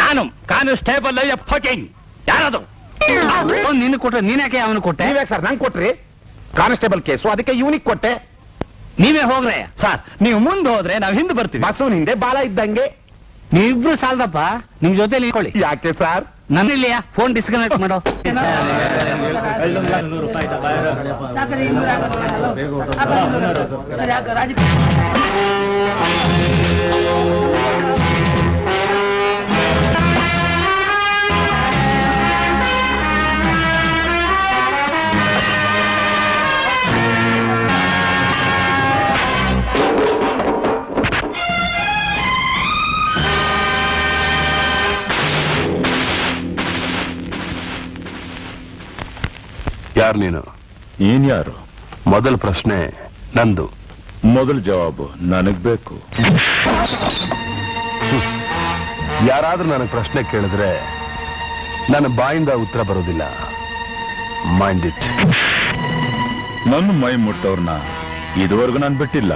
ನಾನು constable packing ಯಾರದು? ನಿನ್ನ ಕೊಟ್ರೆ ನೀನ್ಯಾಕೆ ಅವನು ಕೊಟ್ಟೆ? ನೀವೇ ಸರ್ ನಂಗೆ ಕೊಟ್ರಿ? ಕಾನ್ಸ್ಟೇಬಲ್ ಕೇಸು ಅದಕ್ಕೆ ಇವನಿಗೆ ಕೊಟ್ಟೆ. ನೀವೇ ಹೋಗ್ರೆ? ಸರ್ ನೀವು ಮುಂದೆ ಹೋದ್ರೆ ನಾವು ಹಿಂದೆ ಬರ್ತೀವಿ. ಬಸ್ಸು ಹಿಂದೆ ಬಾಲ ಇದ್ದಂಗೆ. ನೀವಿಬ್ರು ಸಾಲದಪ್ಪ ನಿಮ್ ಜೊತೆ ಇಟ್ಕೊಳ್ಳಿ ಯಾಕೆ ಸರ್? ನನ್ನಿಲ್ಲಿಯಾ ಫೋನ್ ಡಿಸ್ಕನೆಕ್ಟ್ ಮಾಡೋ. ಯಾರು ನೀನು? ಏನ್ ಯಾರು? ಮೊದಲ ಪ್ರಶ್ನೆ ನಂದು. ಮೊದಲ ಜವಾಬು ನನಗ್ ಬೇಕು. ಯಾರಾದ್ರೂ ನನಗೆ ಪ್ರಶ್ನೆ ಕೇಳಿದ್ರೆ ನನ್ನ ಬಾಯಿಂದ ಉತ್ತರ ಬರೋದಿಲ್ಲ ಮೈಂಡ್ ಇಟ್ ನನ್ನ ಮೈ ಮುಟ್ಟವ್ರನ್ನ ಇದುವರೆಗೂ ನಾನು ಬಿಟ್ಟಿಲ್ಲ.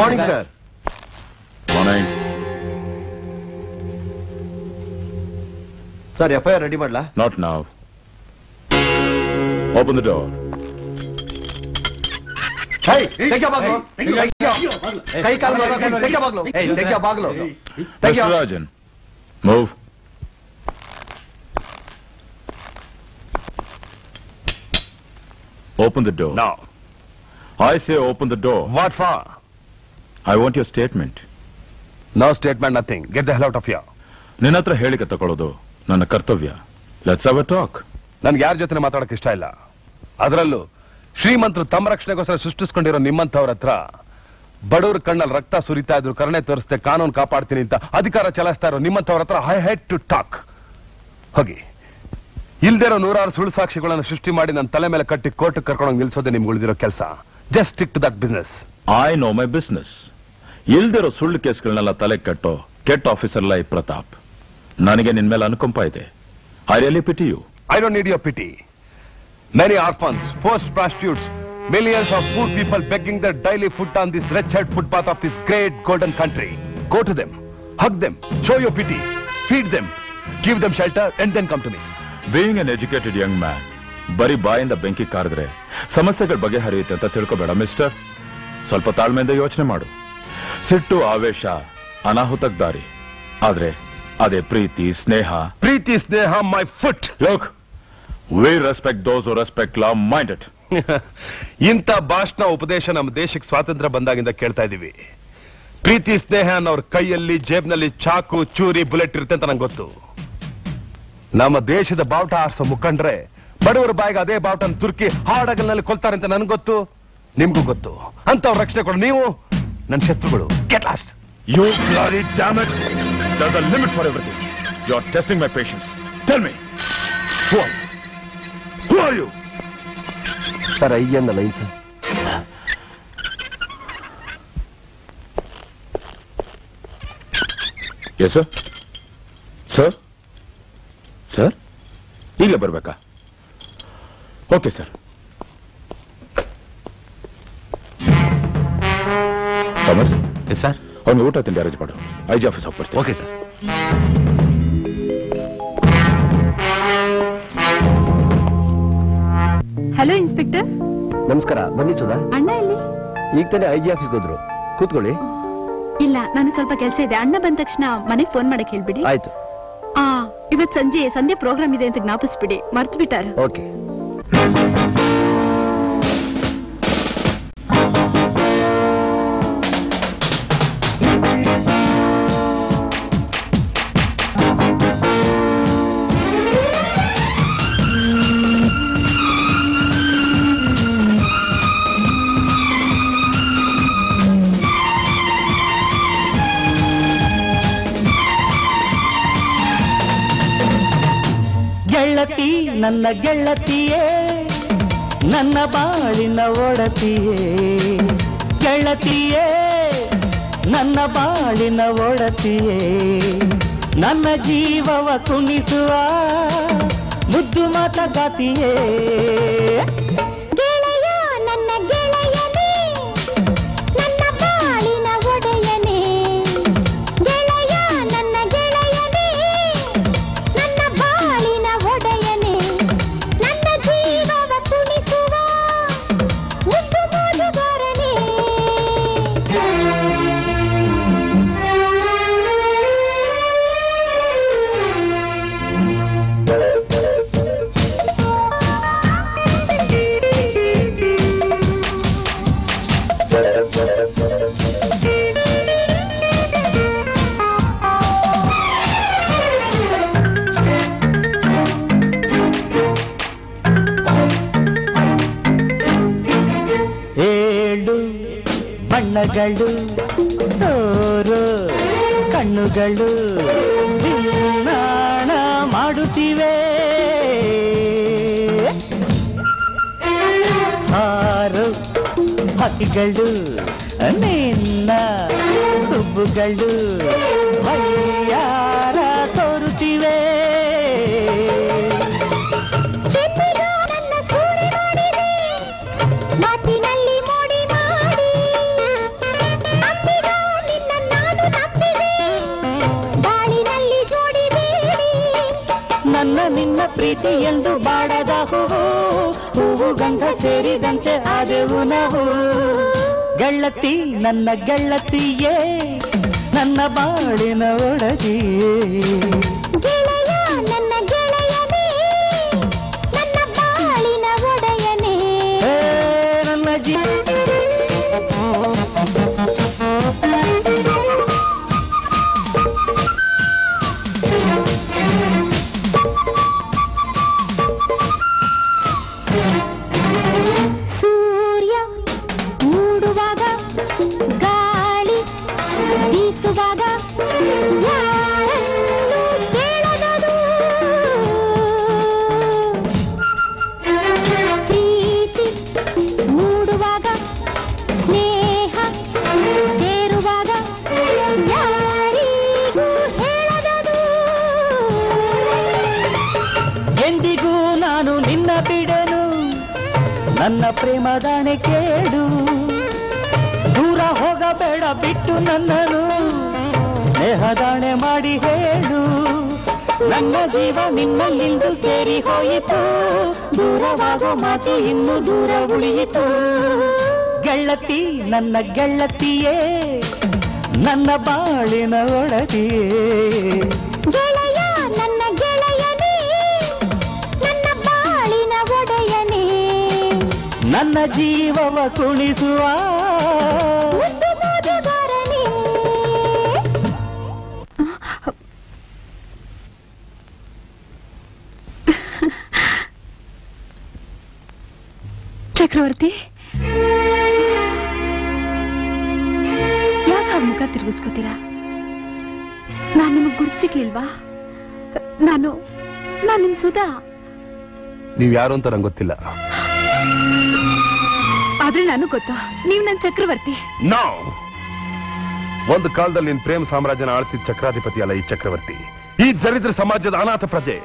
Good morning sir morning sir F I R ready ಮಾಡ್ಲಾ? Not now open the door Hey, take your ಬಾಗ್ಲು. Take your- ಕೈ ಕಾಲು ಬಾಗ್ಲು. Take your ಬಾಗ್ಲು. Hey, take your ಬಾಗ್ಲು. Take your- Rajan move open the door no I say open the door what for I want your statement no statement nothing get the hell out of ಯಾ ನಿನ್ನ ಹತ್ರ ಹೇಳಿಕೆ ತಗೊಳ್ಳೋದು ನನ್ನ ಕರ್ತವ್ಯ. Let's ಅವ talk ನನ್ಗೆ ಯಾರ ಜೊತೆ ಮಾತಾಡಕ್ ಇಷ್ಟ ಇಲ್ಲ. ಅದರಲ್ಲೂ ಶ್ರೀಮಂತರು ತಮ್ಮ ರಕ್ಷಣೆಗೋಸ್ಕರ ಸೃಷ್ಟಿಸ್ಕೊಂಡಿರೋ ನಿಮ್ಮಂಥವ್ರ ಹತ್ರ ಬಡವ್ರ ಕಣ್ಣಲ್ಲಿ ರಕ್ತ ಸುರಿತಾ ಇದ್ರು ಕರುಣೆ ತೋರಿಸ್ತೆ ಕಾನೂನು ಕಾಪಾಡ್ತೀನಿ ಅಂತ ಅಧಿಕಾರ ಚಲಾಯಿಸ್ತಾ ಇರೋ ನಿಮ್ಮಂಥವ್ರ ಹತ್ರ ಐ ಹೆಡ್ ಟು ಟಾಕ್ ಹೋಗಿ. ಇಲ್ದೇ ಇರೋ ನೂರಾರು ಸುಳ್ಳು ಸಾಕ್ಷಿಗಳನ್ನು ಸೃಷ್ಟಿ ಮಾಡಿ ನನ್ನ ತಲೆ ಮೇಲೆ ಕಟ್ಟಿ ಕೋರ್ಟ್ ಕರ್ಕೊಂಡೋಗಿ ನಿಲ್ಸೋದೇ ನಿಮ್ಗೆ ಉಳಿದಿರೋ ಕೆಲಸ. Just stick to that business I know my business ಇಲ್ದಿರೋ ಸುಳ್ಳು ಕೇಸ್ಗಳನ್ನೆಲ್ಲ ತಲೆ ಕಟ್ಟೋ ಕೆಟ್ಟ ಆಫೀಸರ್ ಲೈ ಪ್ರತಾಪ್ ನನಗೆ ನಿನ್ ಮೇಲೆ ಅನುಕಂಪ ಇದೆ I really pity you I don't need your pity Many orphans, forced prostitutes, millions of poor people begging their daily food on this wretched footpath of this great golden country. Go to them, hug them, show your pity, feed them, give them shelter, and then come to me. Being uneducated young man ಬರೀ ಬಾಯಿಂದ ಬೆಂಕಿ ಕಾರಿದ್ರೆ ಸಮಸ್ಯೆಗಳ ಬಗೆಹರಿಯುತ್ತೆ ಅಂತ ತಿಳ್ಕೊಬೇಡ mister ಸ್ವಲ್ಪ ತಾಳ್ಮೆಯಿಂದ ಯೋಚನೆ ಮಾಡು ಸಿಟ್ಟು ಆವೇಶ ಅನಾಹುತಕ್ ದಾರಿ. ಆದ್ರೆ ಅದೇ ಪ್ರೀತಿ ಸ್ನೇಹ. ಪ್ರೀತಿ ಸ್ನೇಹ my foot look we respect those respect law minded ಇಂಥ ಭಾಷಣ ಉಪದೇಶ ನಮ್ಮ ದೇಶಕ್ಕೆ ಸ್ವಾತಂತ್ರ್ಯ ಬಂದಾಗಿಂದ ಕೇಳ್ತಾ ಇದೀವಿ. ಪ್ರೀತಿ ಸ್ನೇಹ ಅನ್ನೋರ್ ಕೈಯಲ್ಲಿ ಜೇಬ್ನಲ್ಲಿ ಚಾಕು ಚೂರಿ ಬುಲೆಟ್ ಇರುತ್ತೆ ಅಂತ ನಂಗೆ ಗೊತ್ತು. ನಮ್ಮ ದೇಶದ ಬಾವುಟ ಆರಿಸೋ ಮುಖಂಡ್ರೆ ಬಡವರ ಬಾಯಿಗೆ ಅದೇ ಬಾವುಟನ ತುರ್ಕಿ ಹಾಡಗಲ್ನಲ್ಲಿ ಕೊಲ್ತಾರೆ ಅಂತ ನನ್ಗೆ ಗೊತ್ತು. ನಿಮ್ಗೂ ಗೊತ್ತು. ಅಂತವ್ರ ರಕ್ಷಣೆ ಕೊಡು. ನೀವು ನನ್ನ ಶತ್ರುಗಳು. Get lost you bloody damn it there's a limit for everything you are testing my patience tell me who are who are you sir ಅಯ್ಯನ್ನ line sir yes sir sir sir ಈಗಲೇ ಬರ್ಬೇಕಾ? Okay sir Thomas yes sir ಅವ್ನಿಗೆ ಊಟ ತಿಂಡಿ arrange ಮಾಡು. I G office ಹೋಗ್ಬರ್ತೀನಿ okay sir hello inspector ನಮಸ್ಕಾರ. ಬನ್ನಿ ಸುಧಾ ಅಣ್ಣ ಇಲ್ಲಿ ಈಗ ತಾನೇ ಐ ಜಿ ಆಫೀಸ್ಗೆ ಹೋದ್ರು. ಕೂತ್ಕೊಳ್ಳಿ. ಇಲ್ಲ ನನಗೆ ಸ್ವಲ್ಪ ಕೆಲಸ ಇದೆ. ಅಣ್ಣ ಬಂದ ತಕ್ಷಣ ಮನೆಗೆ ಫೋನ್ ಮಾಡಕ್ಕೆ ಹೇಳ್ಬಿಡಿ. ಆಯ್ತು. ಆ ಇವತ್ ಸಂಜೆ ಸಂಧ್ಯಾ ಪ್ರೋಗ್ರಾಮ್ ಇದೆ ಅಂತ ಜ್ಞಾಪಿಸ್ಬಿಡಿ. ಮರ್ತು ಬಿಟ್ಟಾರ ಓಕೆ ನನ್ನ ಗೆಳತಿಯೇ ನನ್ನ ಬಾಳಿನ ಒಡತಿಯೇ. ಗೆಳತಿಯೇ ನನ್ನ ಬಾಳಿನ ಒಡತಿಯೇ. ನನ್ನ ಜೀವವ ಕುಣಿಸುವ ಮುದ್ದು ಮಾತಗಾತಿಯೇ. ಹಕ್ಕಿಗಳು ನಿನ್ನ ತುಬ್ಬುಗಳು ಗಂಧ ಸೇರಿದಂತೆ ಆದೆವು ನಾವು. ಗೆಳತಿ ನನ್ನ ಗೆಳತಿಯೇ ನನ್ನ ಬಾಳಿನ ಒಡದಿಯೇ ಬಿಟ್ಟು ನನ್ನನು ಸ್ನೇಹದಾಣೆ ಮಾಡಿ ಹೇಳು. ನನ್ನ ಜೀವ ನಿನ್ನಲ್ಲಿಂದು ಸೇರಿ ಹೋಯಿತು. ದೂರವಾಗೋ ಮಾತು ಇನ್ನು ದೂರ ಉಳಿಯಿತು. ಗೆಳತಿ ನನ್ನ ಗೆಳತಿಯೇ ನನ್ನ ಬಾಳಿನ ಒಳತಿಯೇ ಗೆಳೆಯ ನನ್ನ ಗೆಳೆಯನೇ ನನ್ನ ಬಾಳಿನ ಒಡೆಯನೇ. ನನ್ನ ಜೀವವ ಕುಣಿಸುವ ಚಕ್ರವರ್ತಿ? ಯಾಕೆ ಮುಖ ತಿರುಗಿಸ್ಕೋತೀರಾ? ನಾನು ನಿಮಗೆ ಗುರ್ತು ಸಿಗ್ಲಿಲ್ವಾ? ನಾನು ನಾನು ನಿಮ್ ಸುಧಾ. ನೀವ್ ಯಾರು ಅಂತ ನಂಗೆ ಗೊತ್ತಿಲ್ಲ. ಆದ್ರೆ ನಾನು ಗೊತ್ತು? ನೀವ್ ನನ್ ಚಕ್ರವರ್ತಿ. ನೋ! ಒಂದು ಕಾಲದಲ್ಲಿ ನಿನ್ ಪ್ರೇಮ ಸಾಮ್ರಾಜ್ಯನ ಆಳ್ತಿದ್ದ ಚಕ್ರಾಧಿಪತಿ ಅಲ್ಲ ಈ ಚಕ್ರವರ್ತಿ. ಈ ದರಿದ್ರ ಸಮಾಜದ ಅನಾಥ ಪ್ರಜೆ.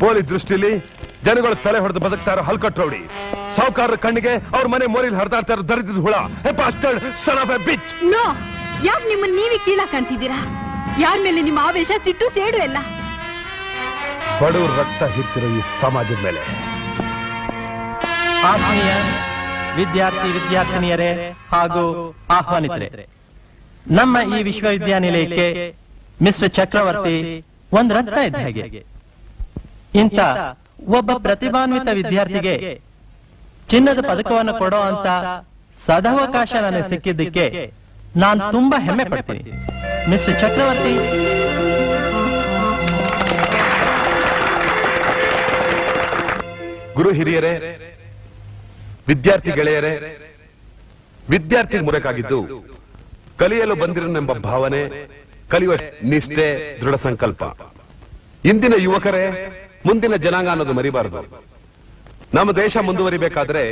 ಪೊಲೀಸ್ ದೃಷ್ಟಿಲಿ ಜನಗಳು ತಲೆ ಹೊಡೆದು ಬದುಕ್ತಾರ ಹಲ್ಕಟ್ ರೌಡಿ. ಸಾವುಕಾರರ ಕಣ್ಣಿಗೆ ಅವ್ರ ಮನೆ ಮೋರಿಲ್ ಹರಿದಾಡ್ತಾ ಇರೋ ಹುಳ. ಬಿಚ್ ನೋ ಯಾಕೆ ನಿಮ್ಮನ್ನ ನೀವೇ ಕಾಣ್ತಿದ್ದೀರಾ? ಯಾರ ಮೇಲೆ ನಿಮ್ಮ ಆವೇಶ ಸಿಟ್ಟು ಸೇಡು ಎಲ್ಲ? ಬಡವ್ರ ರಕ್ತ ಹಿಡ್ತಿರೋ ಈ ಸಮಾಜದ ಮೇಲೆ. ಆತ್ಮೀಯ ವಿದ್ಯಾರ್ಥಿ ವಿದ್ಯಾರ್ಥಿನಿಯರೇ ಹಾಗೂ ಆಹ್ವಾನಿತರೆ. ನಮ್ಮ ಈ ವಿಶ್ವವಿದ್ಯಾನಿಲಯಕ್ಕೆ ಮಿಸ್ಟರ್ ಚಕ್ರವರ್ತಿ ಒಂದು ರತ್ನ ಇದ್ದ ಹಾಗೆ. ಇಂಥ ಒಬ್ಬ ಪ್ರತಿಭಾನ್ವಿತ ವಿದ್ಯಾರ್ಥಿಗೆ ಚಿನ್ನದ ಪದಕವನ್ನು ಕೊಡೋ ಅಂತ ಸದಾವಕಾಶ ನನಗೆ ಸಿಕ್ಕಿದ್ದಕ್ಕೆ ನಾನು ತುಂಬಾ ಹೆಮ್ಮೆ ಪಡ್ತೀನಿ. ಮಿಸ್ಟರ್ ಚಕ್ರವರ್ತಿ. ಗುರು ಹಿರಿಯರೇ, ವಿದ್ಯಾರ್ಥಿ ಗೆಳೆಯರೇ, ವಿದ್ಯಾರ್ಥಿ ಮುರಕಾಗಿದ್ದು, ಕಲಿಯಲು ಬಂದಿರನೆಂಬ ಭಾವನೆ ಕಲಿಯುವ ನಿಷ್ಠೆ, ದೃಢ ಸಂಕಲ್ಪ. ಇಂದಿನ ಯುವಕರೇ ಮುಂದಿನ ಜನಾಂಗ ಅನ್ನೋದು ಮರಿಬಾರದು. ನಮ್ಮ ದೇಶ ಮುಂದುವರಿಬೇಕಾದ್ರೆ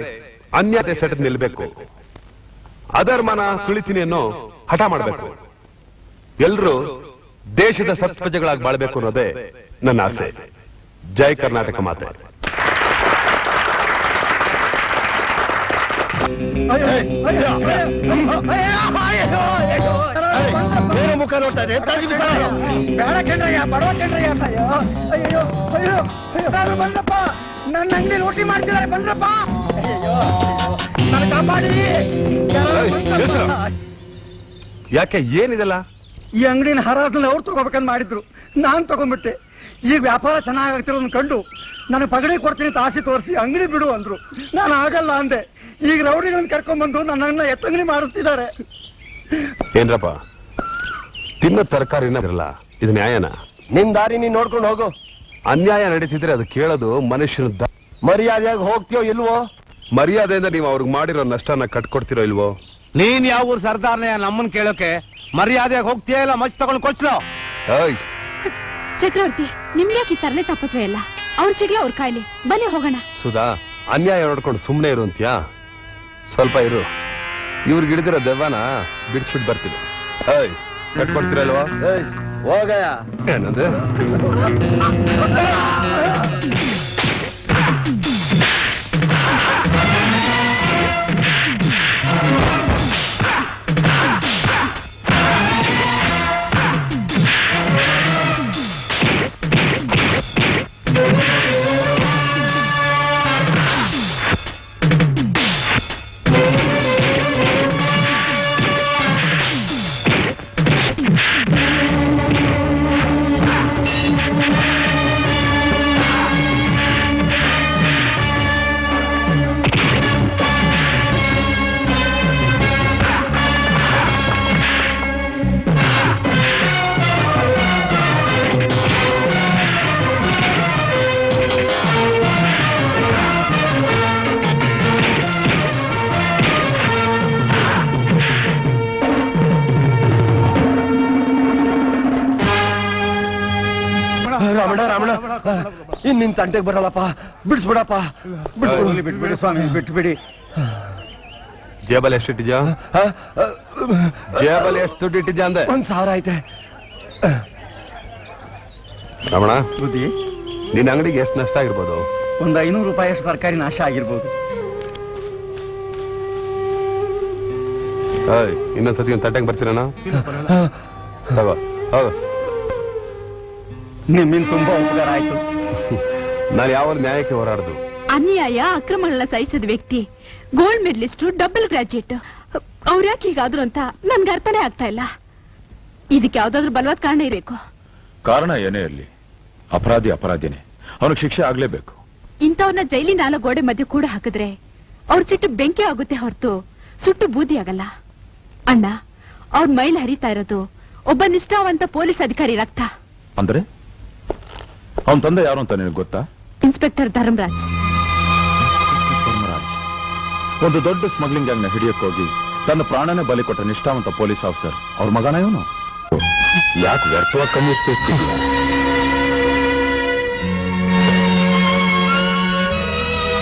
ಅನ್ಯತೆ ಸೆಟ್ ನಿಲ್ಬೇಕು. ಅಧರ್ಮನ ತುಳಿತೀನಿ ಅನ್ನೋ ಹಠ ಮಾಡಬೇಕು. ಎಲ್ರು ದೇಶದ ಸತ್ಪ್ರಜೆಗಳಾಗಿ ಬಾಳ್ಬೇಕು ಅನ್ನೋದೇ ನನ್ನ ಆಸೆ. ಜೈ ಕರ್ನಾಟಕ ಮಾತೆ. ಮುಖ ನೋಡ್ತಾ ಇದೆ ಬೇಡ ಕೆಂಡ್ರಯ್ಯ ಬಡವ ಕೆಂಡ್ರಯ್ಯ ಅಯ್ಯೋ ಅಯ್ಯೋ ಬಂದ್ರಪ್ಪ. ನನ್ನ ಅಂಗಡಿ ರೋಟಿ ಮಾಡ್ತಿದ್ದಾರೆ ಬಂದ್ರಪ್ಪ. ಅಯ್ಯೋ ನನ್ನ ಕಾಪಾಡಿ? ಯಾಕೆ ಏನಿದೆಲ್ಲ? ಈ ಅಂಗಡಿನ ಹರಾಜಲ್ಲಿ ಅವ್ರು ತಗೋಬೇಕಂತ ಮಾಡಿದ್ರು. ನಾನ್ ತಗೊಂಡ್ಬಿಟ್ಟೆ. ಈ ವ್ಯಾಪಾರ ಚೆನ್ನಾಗಾಗ್ತಿರೋದನ್ನ ಕಂಡು ನನಗೆ ಪಗಡಿ ಕೊಡ್ತೀನಿ ಅಂತ ಆಸೆ ತೋರಿಸಿ ಅಂಗಡಿ ಬಿಡು ಅಂದ್ರು. ನಾನು ಆಗಲ್ಲ ಅಂದೆ. ಈಗ ರೌಡಿಗಳನ್ನ ಕರ್ಕೊಂಡ್ಬಂದು ನನ್ನನ್ನ ಎತ್ತಂಗಡಿ ಮಾಡಿಸ್ತಿದ್ದಾರೆ. ಏನ್ರಪ್ಪ? ತಿನ್ನೋ ತರಕಾರಿನ ಇರಲ್ಲ? ಇದು ನ್ಯಾಯನ? ನಿನ್ ದಾರಿ ನೀನ್ ನೋಡ್ಕೊಂಡು ಹೋಗು. ಅನ್ಯಾಯ ನಡೀತಿದ್ರೆ ಅದು ಕೇಳೋದು ಮನುಷ್ಯನ ದ- ಮರ್ಯಾದೆಯಾಗಿ ಹೋಗ್ತೀಯೋ ಇಲ್ವೋ? ಮರ್ಯಾದೆಯಿಂದ ನೀವು ಅವ್ರಿಗೆ ಮಾಡಿರೋ ನಷ್ಟನ ಕಟ್ಕೊಡ್ತಿರೋ ಇಲ್ವೋ? ನೀನ್ ಯಾವ ಊರ್ ಸರ್ದಾರ್ನ ನಮ್ಮನ್ ಕೇಳೋಕೆ ಮರ್ಯಾದೆಯಾಗಿ ಹೋಗ್ತೀಯ ಇಲ್ಲ ಮಚ್ ತಗೊಂಡ್ ಕೊಚ್ಲೋ ಏಯ್! ಚಕ್ರವರ್ತಿ ನಿಮ್ಗೆ ಯಾಕೆ ಈ ತರಲೆ ತಪ್ಪತ್ವ ಎಲ್ಲ? ಅವ್ರ ಚಿಗ್ಲಿ ಅವ್ರ ಕಾಯಿಲೆ. ಬನ್ನಿ ಹೋಗೋಣ. ಸುಧಾ ಅನ್ಯಾಯ ನೋಡ್ಕೊಂಡು ಸುಮ್ಮನೆ ಇರು ಅಂತ್ಯಾ? ಸ್ವಲ್ಪ ಇರು. ಇವ್ರಿಗೆ ಹಿಡಿದಿರೋ ದೆವ್ವನ ಬಿಡಿಸ್ಬಿಟ್ಟು ಬರ್ತೀನಿ. ಏಯ್ ಕಟ್ಕೊಡ್ತೀರಲ್ವಾ? ಹೋಗಯ್ಯ. ಏನಂದ್ರೆ ನಿನ್ ತಂಟೆಗೆ ಬರಲ್ಲಪ್ಪ. ಬಿಡಿಸ್ಬಿಡಪ್ಪ. ಬಿಡಿಸ್ಬಿಡು. ಬಿಟ್ಬಿಡಿ ಸ್ವಾಮಿ ಬಿಟ್ಬಿಡಿ. ಜೇಬಲ್ ಎಷ್ಟು ಇಟ್ಟಿದ್ಯಾ? ಜೇಬಲ್ ಎಷ್ಟು ದುಡ್ಡು ಇಟ್ಟಿದ್ಯಾ ಅಂದೆ? ಒಂದ್ ಸಾವಿರ ಐತೆ. ರಮಣ ಬುದ್ಧಿ? ನಿನ್ನ ಅಂಗಡಿಗೆ ಎಷ್ಟು ನಷ್ಟ ಆಗಿರ್ಬೋದು? ಒಂದು ಐನೂರು ರೂಪಾಯಿ ಅಷ್ಟು ತರಕಾರಿ ನಾಶ ಆಗಿರ್ಬೋದು. ಇನ್ನೊಂದ್ಸತಿ ಒಂದು ತಟ್ಟೆಗೆ ಬರ್ತೀರಣ್ಣ ನಿಮ್ಮಿಂದ ತುಂಬಾ ಉಪಕಾರ ಆಯ್ತು. ನಾನು ಯಾವ ನ್ಯಾಯಕ್ಕೆ ಹೋರಾಡುದು? ಅನ್ಯಾಯ ಅಕ್ರಮಗಳನ್ನ ಸಹಿಸಿದ ವ್ಯಕ್ತಿ ಗೋಲ್ಡ್ ಮೆಡಲಿಸ್ಟ್ ಡಬಲ್ ಗ್ರಾಜುಯೇಟ್ ಅವ್ರ್ಯಾಕೆ ಹೀಗಾದ್ರು ಅಂತ ನನ್ಗೆ ಅರ್ಥನೇ ಆಗ್ತಾ ಇಲ್ಲ. ಇದಕ್ಕೆ ಯಾವ್ದಾದ್ರು ಬಲವಾದ ಕಾರಣ ಇರಬೇಕು. ಕಾರಣ ಏನೇ ಇರಲಿ ಅಪರಾಧಿ ಅಪರಾಧಿನೇ. ಅವನಿಗೆ ಶಿಕ್ಷೆ ಆಗ್ಲೇಬೇಕು. ಇಂಥವ್ರನ್ನ ಜೈಲಿನ ನಾಲ್ಕು ಗೋಡೆ ಮಧ್ಯೆ ಕೂಡ ಹಾಕಿದ್ರೆ ಅವ್ರ ಸಿಟ್ಟು ಬೆಂಕಿ ಆಗುತ್ತೆ ಹೊರತು ಸುಟ್ಟು ಬೂದಿ ಆಗಲ್ಲ. ಅಣ್ಣ ಅವ್ರ ಮೈಲ್ ಹರಿತಾ ಇರೋದು ಒಬ್ಬ ನಿಷ್ಠಾವಂತ ಪೊಲೀಸ್ ಅಧಿಕಾರಿ ರಕ್ತ. ಅಂದ್ರೆ? ಅವನ ತಂದೆ ಯಾರು ಅಂತ ನಿನಗೆ ಗೊತ್ತಾ? ಇನ್ಸ್ಪೆಕ್ಟರ್ ಧರ್ಮರಾಜ್. ಧರ್ಮರಾಜ್ ಒಂದು ದೊಡ್ಡ ಸ್ಮಗ್ಲಿಂಗ್ ಗ್ಯಾಂಗ್ನ ಹಿಡಿಯಕ್ಕೋಗಿ ಹೋಗಿ ತನ್ನ ಪ್ರಾಣನೇ ಬಲಿ ಕೊಟ್ಟ ನಿಷ್ಠಾವಂತ ಪೊಲೀಸ್ ಆಫೀಸರ್ ಅವ್ರ ಮಗನ ಇವನು? ಯಾಕೆ ವ್ಯರ್ಥವಾಗಿ ಕಮ್ಮಿ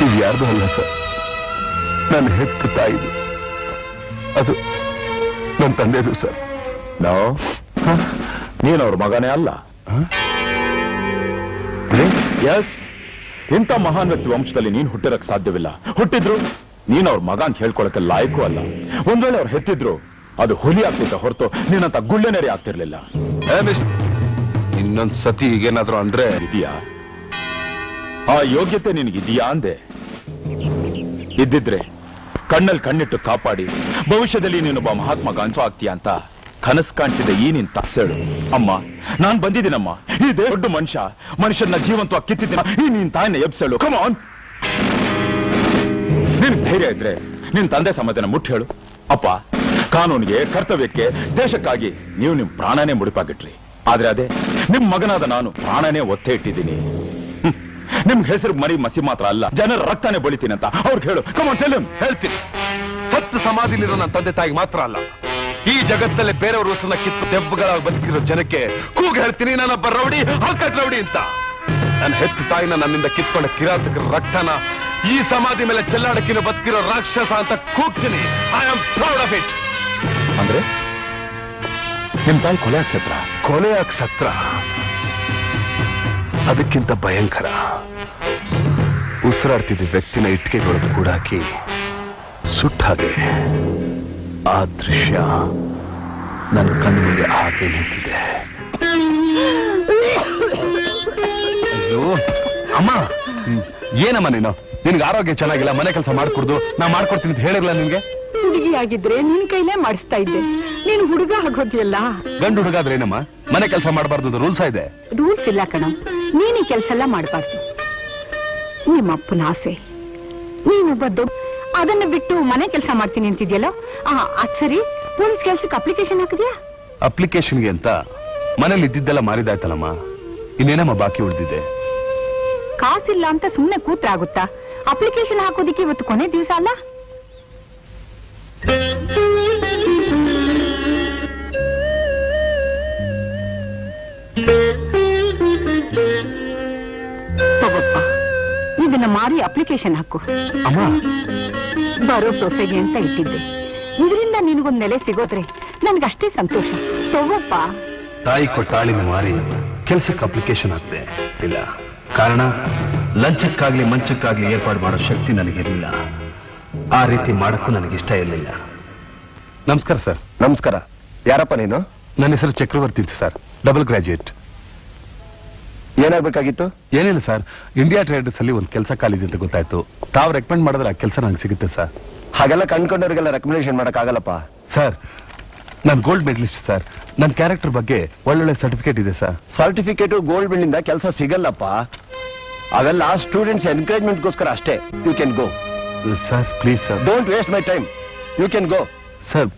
ಇದು ಯಾರ್ದು ಅಲ್ಲ ಸರ್? ನನ್ನ ಹೆತ್ತ ತಾಯಿ ಅದು ನನ್ನ ತಂದೆದು ಸರ್. ನಾವು ನೀನು ಅವ್ರ ಮಗನೇ ಅಲ್ಲ. ಎಸ್ ಇಂಥ ಮಹಾನ್ ವ್ಯಕ್ತಿ ವಂಶದಲ್ಲಿ ನೀನ್ ಹುಟ್ಟಿರಕ್ ಸಾಧ್ಯವಿಲ್ಲ. ಹುಟ್ಟಿದ್ರು ನೀನ್ ಅವ್ರ ಮಗ ಅಂತ ಹೇಳ್ಕೊಳಕ್ಕೆ ಲಾಯಕ್ಕೂ ಅಲ್ಲ. ಒಂದ್ ವೇಳೆ ಅವ್ರು ಹೆತ್ತಿದ್ರು ಅದು ಹುಲಿ ಆಗ್ತಿದ್ದ ಹೊರತು ನೀನಂತ ಗುಳ್ಳೆನರಿ ಆಗ್ತಿರ್ಲಿಲ್ಲ. ಇನ್ನೊಂದ್ ಸತಿ ಈಗೇನಾದ್ರೂ ಅಂದ್ರೆ? ಇದೆಯಾ? ಆ ಯೋಗ್ಯತೆ ನಿನಗಿದೆಯಾ ಅಂದೆ? ಇದ್ದಿದ್ರೆ ಕಣ್ಣಲ್ಲಿ ಕಣ್ಣಿಟ್ಟು ಕಾಪಾಡಿ ಭವಿಷ್ಯದಲ್ಲಿ ನೀನೊಬ್ಬ ಮಹಾತ್ಮ ಗಾಂಚೋ ಆಗ್ತೀಯ ಅಂತ ಕನಸು ಕಾಣ್ತಿದೆ ಈ ನಿನ್ ತಪ್ಸೇಳು ಅಮ್ಮ ನಾನ್ ಬಂದಿದ್ದೀನಮ್ಮ. ಈ ದೊಡ್ಡ ಮನುಷ್ಯ ಮನುಷ್ಯನ ಜೀವಂತವಾಗಿ ಕಿತ್ತಿದ್ದೀನ. ಈ ನಿನ್ ತಾಯಿನ ಎಬ್ಸೇಳು. ಕಮಾನ್ ನಿನ್ ಧೈರ್ಯ ಇದ್ರೆ ನಿನ್ ತಂದೆ ಸಮಾಧಾನ ಮುಟ್ಟಿ ಹೇಳು. ಅಪ್ಪ ಕಾನೂನಿಗೆ ಕರ್ತವ್ಯಕ್ಕೆ ದೇಶಕ್ಕಾಗಿ ನೀವು ನಿಮ್ ಪ್ರಾಣನೇ ಮುಡಿಪಾಗಿಟ್ರಿ. ಆದ್ರೆ ಅದೇ ನಿಮ್ ಮಗನಾದ ನಾನು ಪ್ರಾಣನೇ ಒತ್ತೆ ಇಟ್ಟಿದ್ದೀನಿ. ಹ್ಮ್. ನಿಮ್ ಹೆಸರು ಮರಿ ಮಸಿ ಮಾತ್ರ ಅಲ್ಲ ಜನರ ರಕ್ತನೇ ಬಳಿತೀನಿ ಅಂತ. ಅವ್ರಿಗೆ ಹೇಳು. ಕಮಾನ್ ಹೇಳ್ತೀನಿ. ಸತ್ತು ಸಮಾಧಿಲಿರೋ ನನ್ನ ತಂದೆ ತಾಯಿಗೆ ಮಾತ್ರ ಅಲ್ಲ. ಈ ಜಗತ್ತಲ್ಲಿ ಬೇರೆಯವ್ರ ಹೊಸನ ಕಿತ್ತು ದೆಬ್ಬಗಳಾಗಿ ಬದುಕಿರೋ ಜನಕ್ಕೆ ಕೂಗ ಹೇಳ್ತೀನಿ ನಾನೊಬ್ಬ ರೌಡಿ ಹಾಕಟ್ ರೌಡಿ ಅಂತ. ನನ್ನ ಹೆತ್ತ ತಾಯಿನ ನನ್ನಿಂದ ಕಿತ್ಕೊಂಡ ಕಿರಾತಕರ ರಕ್ತನ ಈ ಸಮಾಧಿ ಮೇಲೆ ಚೆಲ್ಲಾಡಕ್ಕಿನ ಬದುಕಿರೋ ರಾಕ್ಷಸ ಅಂತ ಕೂಗ್ತೀನಿ. I am proud of it ಅಂದ್ರೆ ನಿಮ್ ತಾಯಿ ಕೊಲೆ ಆಗ್ಸತ್ರ ಕೊಲೆ ಸತ್ರ ಅದಕ್ಕಿಂತ ಭಯಂಕರ. ಉಸಿರಾಡ್ತಿದ್ದ ವ್ಯಕ್ತಿನ ಇಟ್ಟಿಗೆಗಳು ಕೂಡಾಕಿ ಸುಟ್ಟ ಹಾಗೆ ಆ ದೃಶ್ಯ ನನ್ನ ಕಣ್ಣು ಮುಂದೆ ಹಾಗೆ ನಿಂತಿದೆ. ಅಯ್ಯೋ ಅಮ್ಮ! ಏನಮ್ಮ ನೀನು? ನಿನ್ಗೆ ಆರೋಗ್ಯ ಚೆನ್ನಾಗಿಲ್ಲ ಮನೆ ಕೆಲಸ ಮಾಡ್ಕೊಡ್ದು ನಾ ಮಾಡ್ಕೊಡ್ತೀನಿ ಅಂತ ಹೇಳಿರ್ಲ ನಿನ್ಗೆ? ಹುಡುಗಿಯಾಗಿದ್ರೆ ನಿನ್ ಕೈಲೇ ಮಾಡಿಸ್ತಾ ಇದ್ದೆ. ನೀನು ಹುಡುಗ ಆಗೋದಿಲ್ಲ ಗಂಡು ಹುಡುಗಾದ್ರೆ ಏನಮ್ಮ? ಮನೆ ಕೆಲಸ ಮಾಡಬಾರ್ದು ರೂಲ್ಸ್ ಇದೆ? ರೂಲ್ಸ್ ಇಲ್ಲ ಕಣ. ನೀನ್ ಕೆಲಸ ಎಲ್ಲ ಮಾಡಬಾರ್ದು. ನಿಮ್ಮಪ್ಪನ ಆಸೆ. ನೀನೊಬ್ಬ ದೊಡ್ಡ ಅದನ್ನ ಬಿಟ್ಟು ಮನೆ ಕೆಲಸ ಮಾಡ್ತೀನಿ ಅಂತಿದ್ಯಲ್ಲ? ಅದ್ ಸರಿ. ಪೊಲೀಸ್ ಕೆಲ್ಸಕ್ಕೆ ಅಪ್ಲಿಕೇಶನ್ ಹಾಕಿದ್ಯಾ? ಅಪ್ಲಿಕೇಶನ್ಗೆ ಅಂತ ಮನೇಲಿ ಇದ್ದಿದ್ದೆಲ್ಲ ಮಾರಿದಾಯ್ತಲ್ಲಮ್ಮ. ಇನ್ನೇನಮ್ಮ ಬಾಕಿ ಉಳಿದಿದೆ? ಕಾಸಿಲ್ಲ ಅಂತ ಸುಮ್ಮನೆ ಕೂತ್ರ ಆಗುತ್ತಾ? ಅಪ್ಲಿಕೇಶನ್ ಹಾಕೋದಿಕ್ಕೆ ಇವತ್ತು ಕೊನೆ ದಿವಸ ಅಲ್ಲ? ಇದನ್ನ ಮಾರಿ ಅಪ್ಲಿಕೇಶನ್ ಹಾಕು. ಅಮ್ಮ. ಬರೋ ಸೊಸೆಗೆ ಅಂತ ಇಟ್ಟಿದ್ದೆ. ಇದರಿಂದ ನಿನಗೊಂದ್ ನೆಲೆ ಸಿಗೋದ್ರೆ ನನ್ಗಷ್ಟೇ ಸಂತೋಷ. ತಗೋಪ್ಪ. ತಾಯಿ ಕೊಟ್ಟಾಳಿನ ಮಾರಿ ಕೆಲ್ಸಕ್ಕೆ ಅಪ್ಲಿಕೇಶನ್ ಹಾಕ್ದೆ. ಇಲ್ಲ. ಕಾರಣ ಲಂಚಕ್ಕಾಗ್ಲಿ ಮಂಚಕ್ಕಾಗ್ಲಿ ಏರ್ಪಾಡು ಮಾಡೋ ಶಕ್ತಿ ನನಗಿರಲಿಲ್ಲ. ಆ ರೀತಿ ಮಾಡಕ್ಕೂ ಇಷ್ಟ ಇರಲಿಲ್ಲ. ನಮಸ್ಕಾರ ಸರ್. ನಮಸ್ಕಾರ. ಯಾರಪ್ಪ ನೀನು? ನನ್ನ ಹೆಸರು ಚಕ್ರವರ್ತಿ ಅಂತ ಸರ್. Double graduate ಏನಾಗ್ಬೇಕಾಗಿತ್ತು? ಏನಿಲ್ಲ ಸರ್. ಇಂಡಿಯಾ ಟ್ರೇಡರ್ಸ್ ಅಲ್ಲಿ ಒಂದು ಕೆಲಸ ಖಾಲಿದೆ ಅಂತ ಗೊತ್ತಾಯ್ತು. ತಾವು ರೆಕಮೆಂಡ್ ಮಾಡಿದ್ರೆ ಆ ಕೆಲಸ ನಂಗೆ ಸಿಗುತ್ತೆ ಸರ್. ಹಾಗೆಲ್ಲ ಕಂಡ್ಕೊಂಡವ್ರಿಗೆಲ್ಲ ರೆಕಮೆಂಡೇಶನ್ ಮಾಡೋಕ್ಕಾಗಲ್ಲಪ್ಪ? ಆಗಲ್ಲಪ್ಪ ಸರ್ ನಾನು ಗೋಲ್ಡ್ ಮೆಡಲಿಸ್ಟ್ ಸರ್. ನನ್ನ ಕ್ಯಾರೆಕ್ಟರ್ ಬಗ್ಗೆ ಒಳ್ಳೊಳ್ಳೆ ಸರ್ಟಿಫಿಕೇಟ್ ಇದೆ ಸರ್. ಸರ್ಟಿಫಿಕೇಟ್ ಗೋಲ್ಡ್ ಮೆಡಲಿಂದ ಕೆಲಸ ಸಿಗಲ್ಲಪ್ಪ. ಅವೆಲ್ಲ ಸ್ಟೂಡೆಂಟ್ಸ್ ಎನ್ಕರೇಜ್ಮೆಂಟ್ಗೋಸ್ಕರ ಅಷ್ಟೇ. You can go sir please sir. Don't waste my time you can go sir.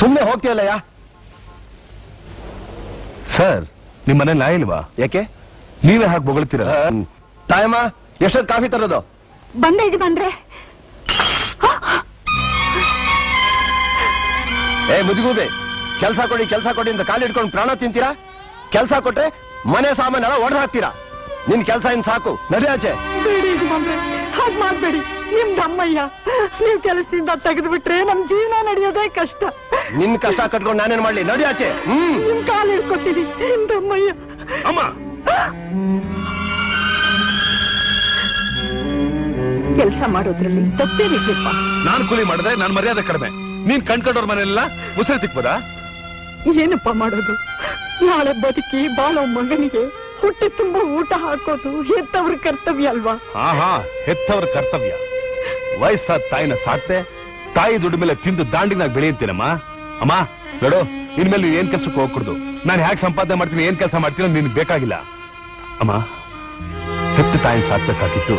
ಸುಮ್ಮನೆ ಹೋಗ್ತೀಯಲ್ಲಯ್ಯ? ಸರ್ ನಿಮ್ಮ ಮನೆ ನಾಯಿ ಇಲ್ವಾ? ಯಾಕೆ? ನೀವೇ ಹಾಕಿ ಬೊಗಳ್ತೀರ? ತಾಯಮ್ಮ ಎಷ್ಟೊತ್ತು ಕಾಫಿ ತರೋದು? ಬಂದೆ ಇದು ಬಂದ್ರೆ. ಏ ಮುದಿಗೂಬೆ ಕೆಲಸ ಕೊಡಿ ಕೆಲಸ ಕೊಡಿ ಅಂತ ಕಾಲಿಡ್ಕೊಂಡು ಪ್ರಾಣ ತಿಂತೀರಾ? ಕೆಲಸ ಕೊಟ್ರೆ ಮನೆ ಸಾಮಾನೆಲ್ಲ ಒಡೆದು ಹಾಕ್ತೀರಾ ನಿನ್ ಕೆಲಸ ಇನ್ ಸಾಕು. ನಡಿ ಆಚೆ. ಬೇಡಿ ಹಾಗ್ ಮಾಡ್ಬೇಡಿ. ನಿಮ್ ದಮ್ಮಯ್ಯ ನೀವ್ ಕೆಲಸದಿಂದ ತೆಗೆದು ಬಿಟ್ರೆ ನಮ್ ಜೀವನ ನಡೆಯೋದೇ ಕಷ್ಟ. ನಿನ್ ಕಷ್ಟ ಕಟ್ಕೊಂಡು ನಾನೇನ್ ಮಾಡ್ಲಿ? ನಡಿ ಆಚೆ. ಹ್ಮ್. ನಿಮ್ ಕಾಲ್ ಹಿಡ್ಕೊತೀನಿ. ನಿಮ್ ದಮ್ಮಯ್ಯ. ಅಮ್ಮ. ಕೆಲಸ ಮಾಡೋದ್ರಲ್ಲಿ ತಪ್ಪೇನಿದ್ಯಪ್ಪ ನಾನ್ ಕೂಲಿ ಮಾಡಿದ್ರೆ ನಾನು ಮರ್ಯಾದೆ ಕಡಿಮೆ. ನೀನ್ ಕಣ್ಕೊಂಡವ್ರ ಮನೆಯಲ್ಲ ಉಸಿರು ತಿಕ್ಬೋದಾ? ಏನಪ್ಪ ಮಾಡೋದು? ನಾಳೆ ಬದುಕಿ ಬಾಳೋ ಮಗನಿಗೆ ಹೊಟ್ಟೆ ತುಂಬಾ ಊಟ ಹಾಕೋದು ಹೆತ್ತವ್ರ ಕರ್ತವ್ಯ ಅಲ್ವಾ? ಹಾ ಹಾ ಹೆತ್ತವ್ರ ಕರ್ತವ್ಯ. ವಯಸ್ಸಾದ ತಾಯಿನ ಸಾಕ್ತೆ ತಾಯಿ ದುಡ್ಡು ಮೇಲೆ ತಿಂದು ದಾಂಡಿನಾಗ ಬೆಳೆಯುತ್ತೇನಮ್ಮ? ಅಮ್ಮ, ನೋಡು, ಇನ್ಮೇಲೆ ಏನ್ ಕೆಲ್ಸಕ್ಕೆ ಹೋಗ್ಕೊಡ್ದು ನಾನು ಹ್ಯಾಕ್ ಸಂಪಾದನೆ ಮಾಡ್ತೀನಿ, ಏನ್ ಕೆಲಸ ಮಾಡ್ತೀನಿ ನಿನ್ ಬೇಕಾಗಿಲ್ಲ. ಅಮ್ಮ, ಹೆತ್ತ ತಾಯಿನ ಸಾಕ್ಬೇಕಾಗಿತ್ತು